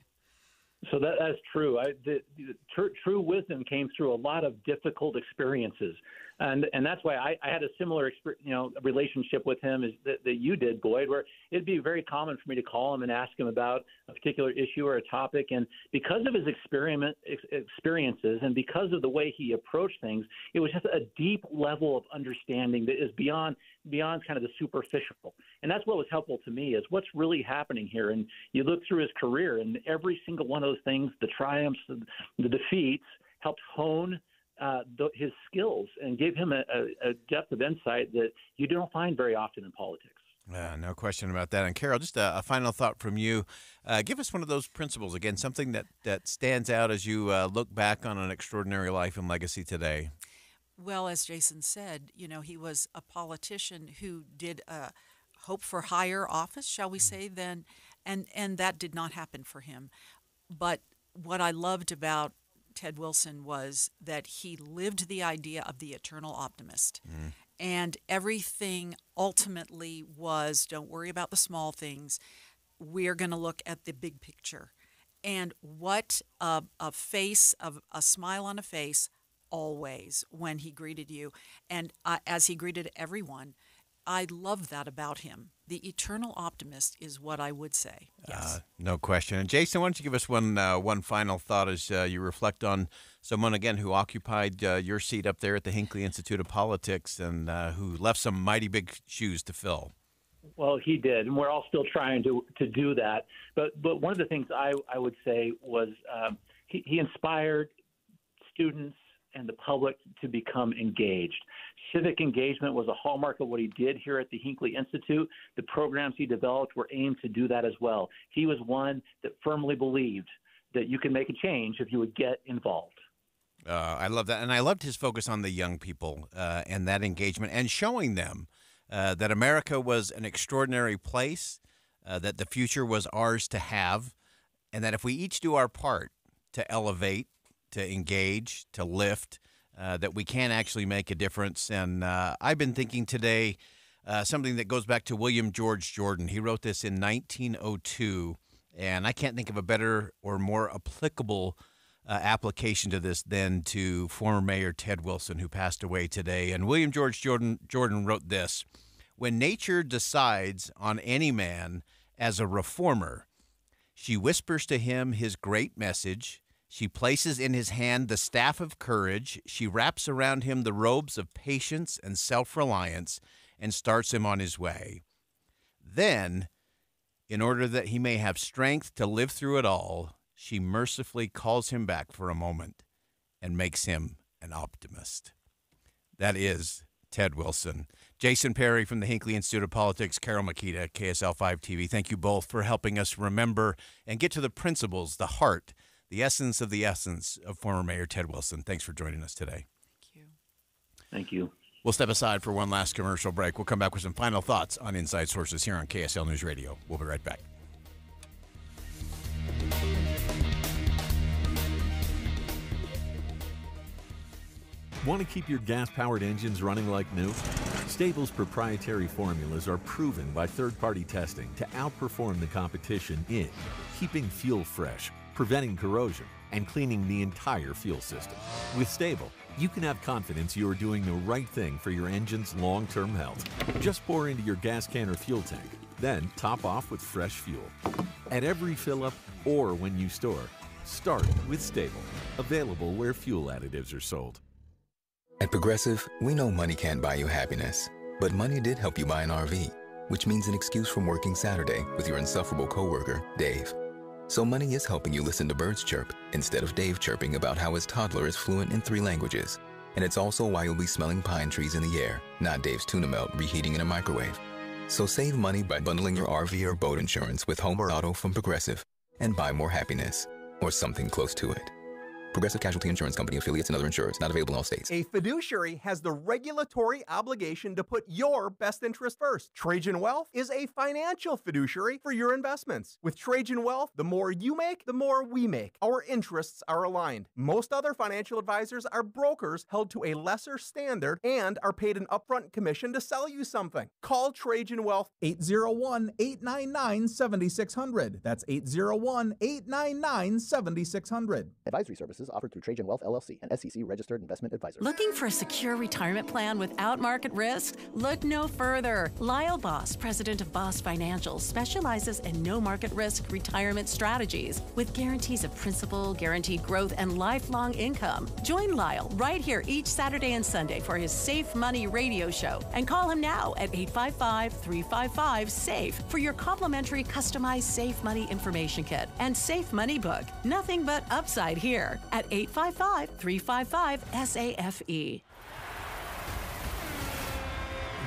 So that, that's true. I, the, the tr- true wisdom came through a lot of difficult experiences, and and that's why I, I had a similar you know relationship with him as that, that you did, Boyd. Where it'd be very common for me to call him and ask him about a particular issue or a topic, and because of his experiment ex- experiences and because of the way he approached things, it was just a deep level of understanding that is beyond beyond kind of the superficial. And that's what was helpful to me is what's really happening here. And you look through his career, and every single one of those things, the triumphs, the, the defeats, helped hone uh, the, his skills and gave him a, a, a depth of insight that you don't find very often in politics. Uh, no question about that. And Carole, just a, a final thought from you. Uh, give us one of those principles again, something that that stands out as you uh, look back on an extraordinary life and legacy today. Well, as Jason said, you know, he was a politician who did uh, hope for higher office, shall we say, than, and and that did not happen for him. But what I loved about Ted Wilson was that he lived the idea of the eternal optimist. And everything ultimately was don't worry about the small things. We're going to look at the big picture. And what a, a face of a smile on a face always when he greeted you and uh, as he greeted everyone. I love that about him. The eternal optimist is what I would say. Uh, no question. And Jason, why don't you give us one uh, one final thought as uh, you reflect on someone again who occupied uh, your seat up there at the Hinckley Institute of Politics and uh, who left some mighty big shoes to fill. Well, he did, and we're all still trying to to do that. But but one of the things I I would say was um, he, he inspired students and the public to become engaged. Civic engagement was a hallmark of what he did here at the Hinckley Institute. The programs he developed were aimed to do that as well. He was one that firmly believed that you can make a change if you would get involved. Uh, I love that, and I loved his focus on the young people uh, and that engagement, and showing them uh, that America was an extraordinary place, uh, that the future was ours to have, and that if we each do our part to elevate, to engage, to lift, uh, that we can actually make a difference. And uh, I've been thinking today uh, something that goes back to William George Jordan. He wrote this in 1902, and I can't think of a better or more applicable uh, application to this than to former Mayor Ted Wilson, who passed away today. And William George Jordan, Jordan wrote this When nature decides on any man as a reformer, she whispers to him his great message. She places in his hand the staff of courage. She wraps around him the robes of patience and self reliance and starts him on his way. Then, in order that he may have strength to live through it all, she mercifully calls him back for a moment and makes him an optimist. That is Ted Wilson. Jason Perry from the Hinckley Institute of Politics, Carole Mikita, KSL 5 TV. Thank you both for helping us remember and get to the principles, the heart, the essence of the essence of former Mayor Ted Wilson. Thanks for joining us today. Thank you. Thank you. We'll step aside for one last commercial break. We'll come back with some final thoughts on Inside Sources here on KSL News Radio. We'll be right back. Want to keep your gas powered engines running like new? STA-BIL's proprietary formulas are proven by third party testing to outperform the competition in keeping fuel fresh, preventing corrosion, and cleaning the entire fuel system. With STA-BIL, you can have confidence you are doing the right thing for your engine's long term health. Just pour into your gas can or fuel tank, Then top off with fresh fuel. At every fill up or when you store, start with STA-BIL. Available where fuel additives are sold. At Progressive, we know money can't buy you happiness, but money did help you buy an RV, which means an excuse from working Saturday with your insufferable coworker, Dave. So money is helping you listen to birds chirp instead of Dave chirping about how his toddler is fluent in three languages. And it's also why you'll be smelling pine trees in the air, not Dave's tuna melt reheating in a microwave. So save money by bundling your RV or boat insurance with home or auto from Progressive and buy more happiness or something close to it. Progressive Casualty Insurance Company affiliates and other insurers not available in all states. A fiduciary has the regulatory obligation to put your best interest first. Trajan Wealth is a financial fiduciary for your investments. With Trajan Wealth, the more you make, the more we make. Our interests are aligned. Most other financial advisors are brokers held to a lesser standard and are paid an upfront commission to sell you something. Call Trajan Wealth 801 899 7600. That's 801 899 7600. Advisory services offered through Trajan Wealth LLC, an SEC registered investment advisor. Looking for a secure retirement plan without market risk? Look no further. Lyle Boss, president of Boss Financial, specializes in no market risk retirement strategies with guarantees of principal, guaranteed growth, and lifelong income. Join Lyle right here each Saturday and Sunday for his Safe Money radio show and call him now at 855 355 SAFE for your complimentary customized Safe Money information kit and Safe Money book. Nothing but upside here at 855 355 SAFE.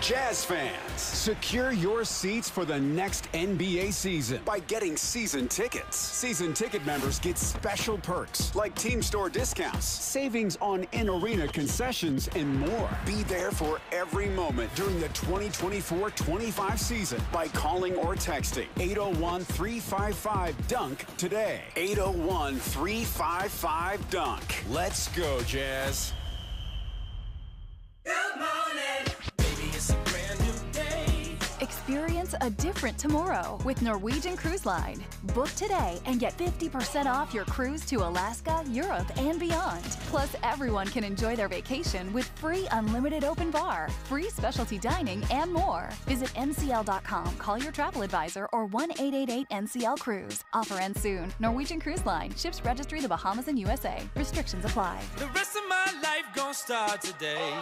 Jazz fans, secure your seats for the next NBA season by getting season tickets. Season ticket members get special perks like team store discounts, savings on in arena concessions, and more. Be there for every moment during the 2024 25 season by calling or texting 801 355 Dunk today. 801 355 Dunk. Let's go, Jazz. Experience a different tomorrow with Norwegian Cruise Line. Book today and get 50% off your cruise to Alaska, Europe, and beyond. Plus, everyone can enjoy their vacation with free unlimited open bar, free specialty dining, and more. Visit ncl.com, call your travel advisor, or 1 888 NCL Cruise. Offer ends soon. Norwegian Cruise Line. Ships registry the Bahamas and USA. Restrictions apply. The rest of my life gonna start today.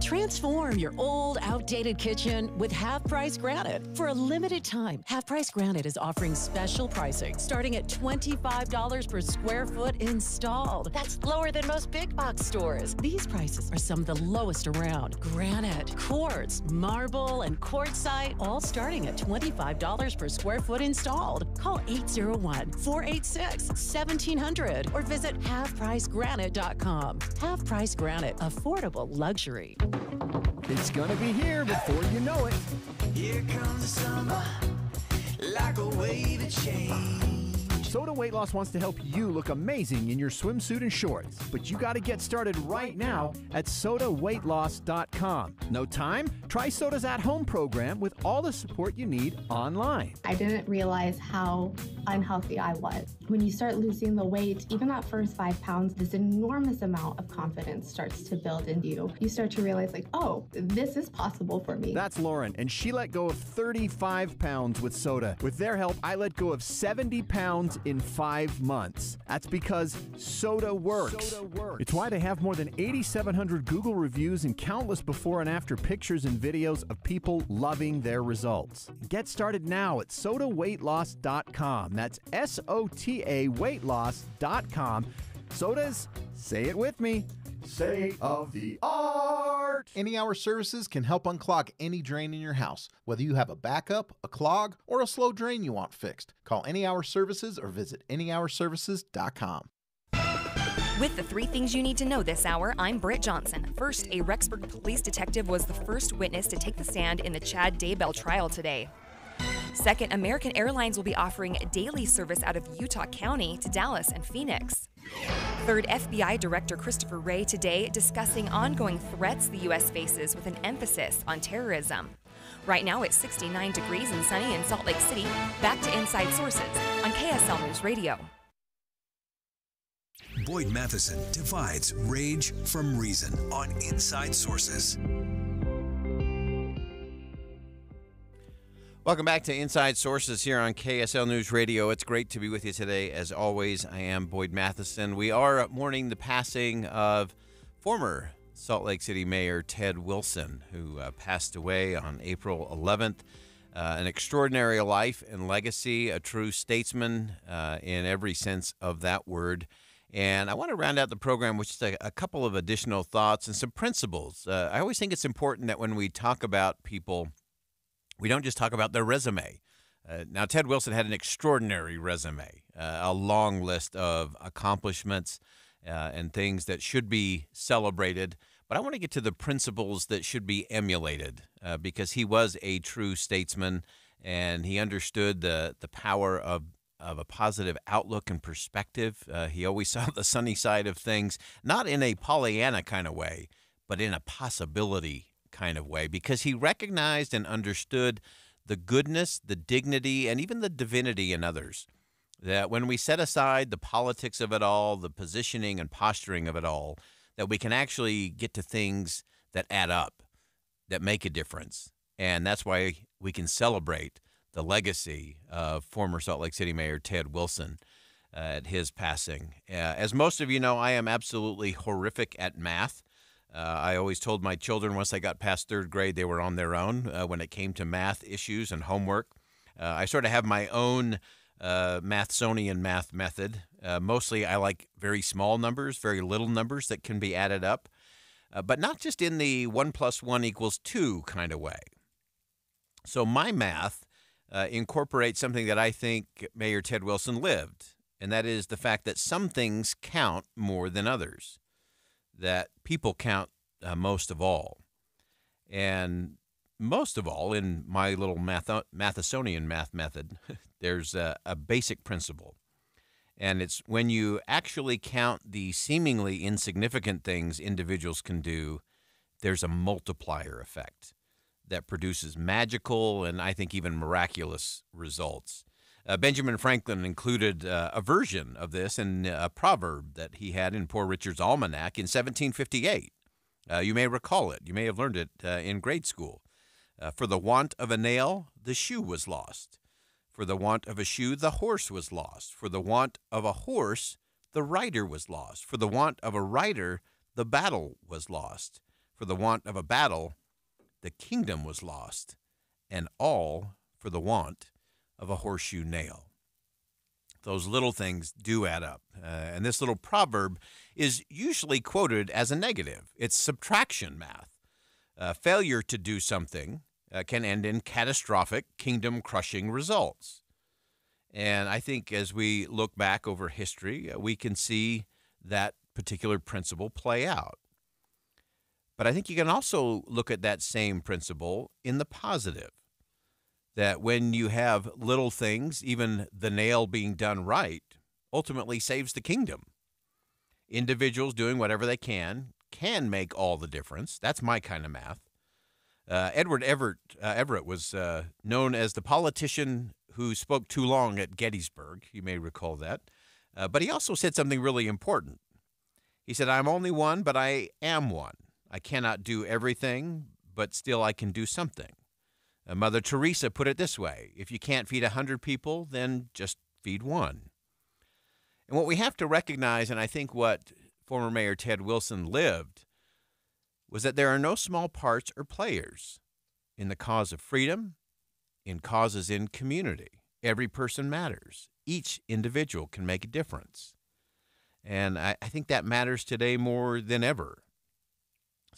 Transform your old, outdated kitchen with half price granite. For a limited time, half price granite is offering special pricing starting at $25 per square foot installed. That's lower than most big box stores. These prices are some of the lowest around. Granite, quartz, marble, and quartzite, all starting at $25 per square foot installed. Call 801 486 1700 or visit halfpricegranite.com. Half Price Granite, affordable luxury. It's gonna be here before you know it. Here comes the summer, like a wave of change. SOTA Weight Loss wants to help you look amazing in your swimsuit and shorts, but you got to get started right now at sotaweightloss.com. No time? Try SOTA's at home program with all the support you need online. I didn't realize how unhealthy I was. When you start losing the weight, even that first five pounds, this enormous amount of confidence starts to build in you. You start to realize, like, oh, this is possible for me. That's Lauren, and she let go of 35 pounds with SOTA. With their help, I let go of 70 pounds in five months. That's because SOTA works. SOTA works. It's why they have more than 8,700 Google reviews and countless before and after pictures and videos of people loving their results. Get started now at sotaweightloss.com. That's S O T A weightloss.com. SOTA's, say it with me. State of the art. Any Hour Services can help unclog any drain in your house, whether you have a backup, a clog, or a slow drain you want fixed. Call Any Hour Services or visit anyhourservices.com. With the three things you need to know this hour, I'm Britt Johnson. First, a Rexburg police detective was the first witness to take the stand in the Chad Daybell trial today. Second, American Airlines will be offering daily service out of Utah County to Dallas and Phoenix. Third, FBI Director Christopher Wray today discussing ongoing threats the U.S. faces with an emphasis on terrorism. Right now it's 69 degrees and sunny in Salt Lake City. Back to Inside Sources on KSL News Radio. Boyd Matheson divides rage from reason on Inside Sources. Welcome back to Inside Sources here on KSL News Radio. It's great to be with you today. As always, I am Boyd Matheson. We are mourning the passing of former Salt Lake City Mayor Ted Wilson, who uh, passed away on April 11th. Uh, an extraordinary life and legacy, a true statesman uh, in every sense of that word. And I want to round out the program with just a, a couple of additional thoughts and some principles. Uh, I always think it's important that when we talk about people, we don't just talk about their resume. Uh, now, Ted Wilson had an extraordinary resume, uh, a long list of accomplishments uh, and things that should be celebrated. But I want to get to the principles that should be emulated uh, because he was a true statesman and he understood the, the power of, of a positive outlook and perspective. Uh, he always saw the sunny side of things, not in a Pollyanna kind of way, but in a possibility kind of way because he recognized and understood the goodness, the dignity, and even the divinity in others. That when we set aside the politics of it all, the positioning and posturing of it all, that we can actually get to things that add up, that make a difference. And that's why we can celebrate the legacy of former Salt Lake City Mayor Ted Wilson uh, at his passing. Uh, as most of you know, I am absolutely horrific at math. Uh, I always told my children once they got past third grade, they were on their own uh, when it came to math issues and homework. Uh, I sort of have my own uh, Mathsonian math method. Uh, mostly, I like very small numbers, very little numbers that can be added up, uh, but not just in the one plus one equals two kind of way. So, my math incorporates something that I think Mayor Ted Wilson lived, and that is the fact that some things count more than others that people count uh, most of all. And most of all, in my little math- Mathesonian math method, there's a, a basic principle. And it's when you actually count the seemingly insignificant things individuals can do, there's a multiplier effect that produces magical and I think even miraculous results. Uh, Benjamin Franklin included uh, a version of this in a proverb that he had in Poor Richard's Almanac in 1758. Uh, you may recall it. You may have learned it uh, in grade school. Uh, For the want of a nail, the shoe was lost. For the want of a shoe, the horse was lost. For the want of a horse, the rider was lost. For the want of a rider, the battle was lost. For the want of a battle, the kingdom was lost. And all for the want of a horseshoe nail. Those little things do add up. Uh, and this little proverb is usually quoted as a negative. It's subtraction math. Uh, failure to do something uh, can end in catastrophic, kingdom crushing results. And I think as we look back over history, uh, we can see that particular principle play out. But I think you can also look at that same principle in the positive that when you have little things, even the nail being done right, ultimately saves the kingdom. Individuals doing whatever they can can make all the difference. That's my kind of math. Uh, Edward Everett, uh, Everett was uh, known as the politician who spoke too long at Gettysburg. You may recall that. Uh, but he also said something really important. He said, I'm only one, but I am one. I cannot do everything, but still I can do something. Uh, Mother Teresa put it this way if you can't feed a 100 people, then just feed one. And what we have to recognize, and I think what former Mayor Ted Wilson lived, was that there are no small parts or players in the cause of freedom, in causes in community. Every person matters. Each individual can make a difference. And I, I think that matters today more than ever.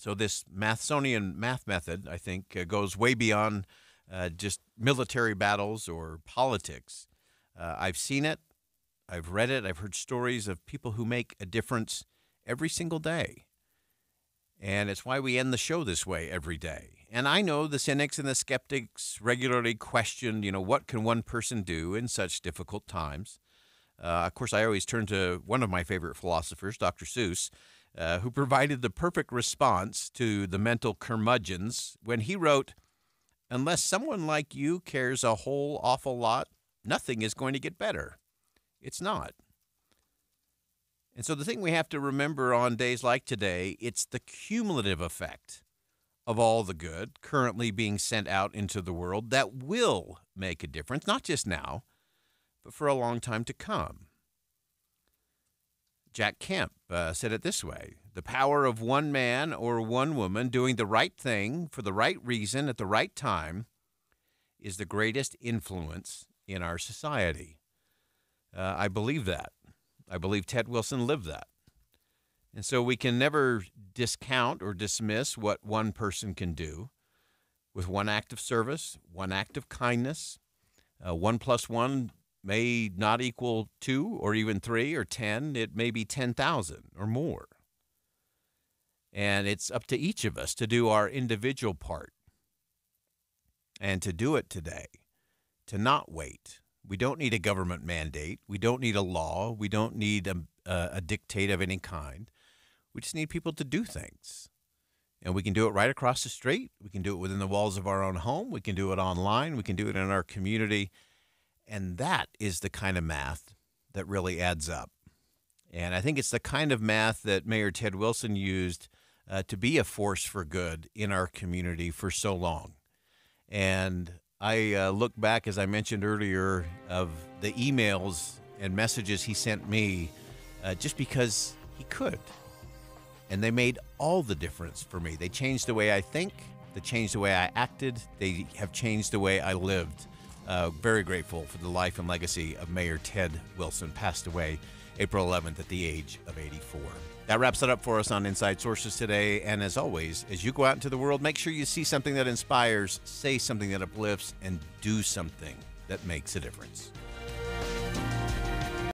So this Mathsonian math method, I think, uh, goes way beyond uh, just military battles or politics. Uh, I've seen it, I've read it, I've heard stories of people who make a difference every single day. And it's why we end the show this way every day. And I know the cynics and the skeptics regularly question, you know, what can one person do in such difficult times? Uh, of course, I always turn to one of my favorite philosophers, Dr. Seuss, uh, who provided the perfect response to the mental curmudgeons when he wrote, Unless someone like you cares a whole awful lot, nothing is going to get better. It's not. And so the thing we have to remember on days like today, it's the cumulative effect of all the good currently being sent out into the world that will make a difference, not just now, but for a long time to come. Jack Kemp uh, said it this way The power of one man or one woman doing the right thing for the right reason at the right time is the greatest influence in our society. Uh, I believe that. I believe Ted Wilson lived that. And so we can never discount or dismiss what one person can do with one act of service, one act of kindness. Uh, one plus one may not equal two or even three or 10. It may be 10,000 or more. And it's up to each of us to do our individual part and to do it today, to not wait. We don't need a government mandate. We don't need a law. We don't need a, a, a dictate of any kind. We just need people to do things. And we can do it right across the street. We can do it within the walls of our own home. We can do it online. We can do it in our community. And that is the kind of math that really adds up. And I think it's the kind of math that Mayor Ted Wilson used uh, to be a force for good in our community for so long. And I uh, look back, as I mentioned earlier, of the emails and messages he sent me uh, just because he could. And they made all the difference for me. They changed the way I think, they changed the way I acted, they have changed the way I lived. Uh, very grateful for the life and legacy of Mayor Ted Wilson, passed away April 11th at the age of 84. That wraps it up for us on Inside Sources today. And as always, as you go out into the world, make sure you see something that inspires, say something that uplifts, and do something that makes a difference.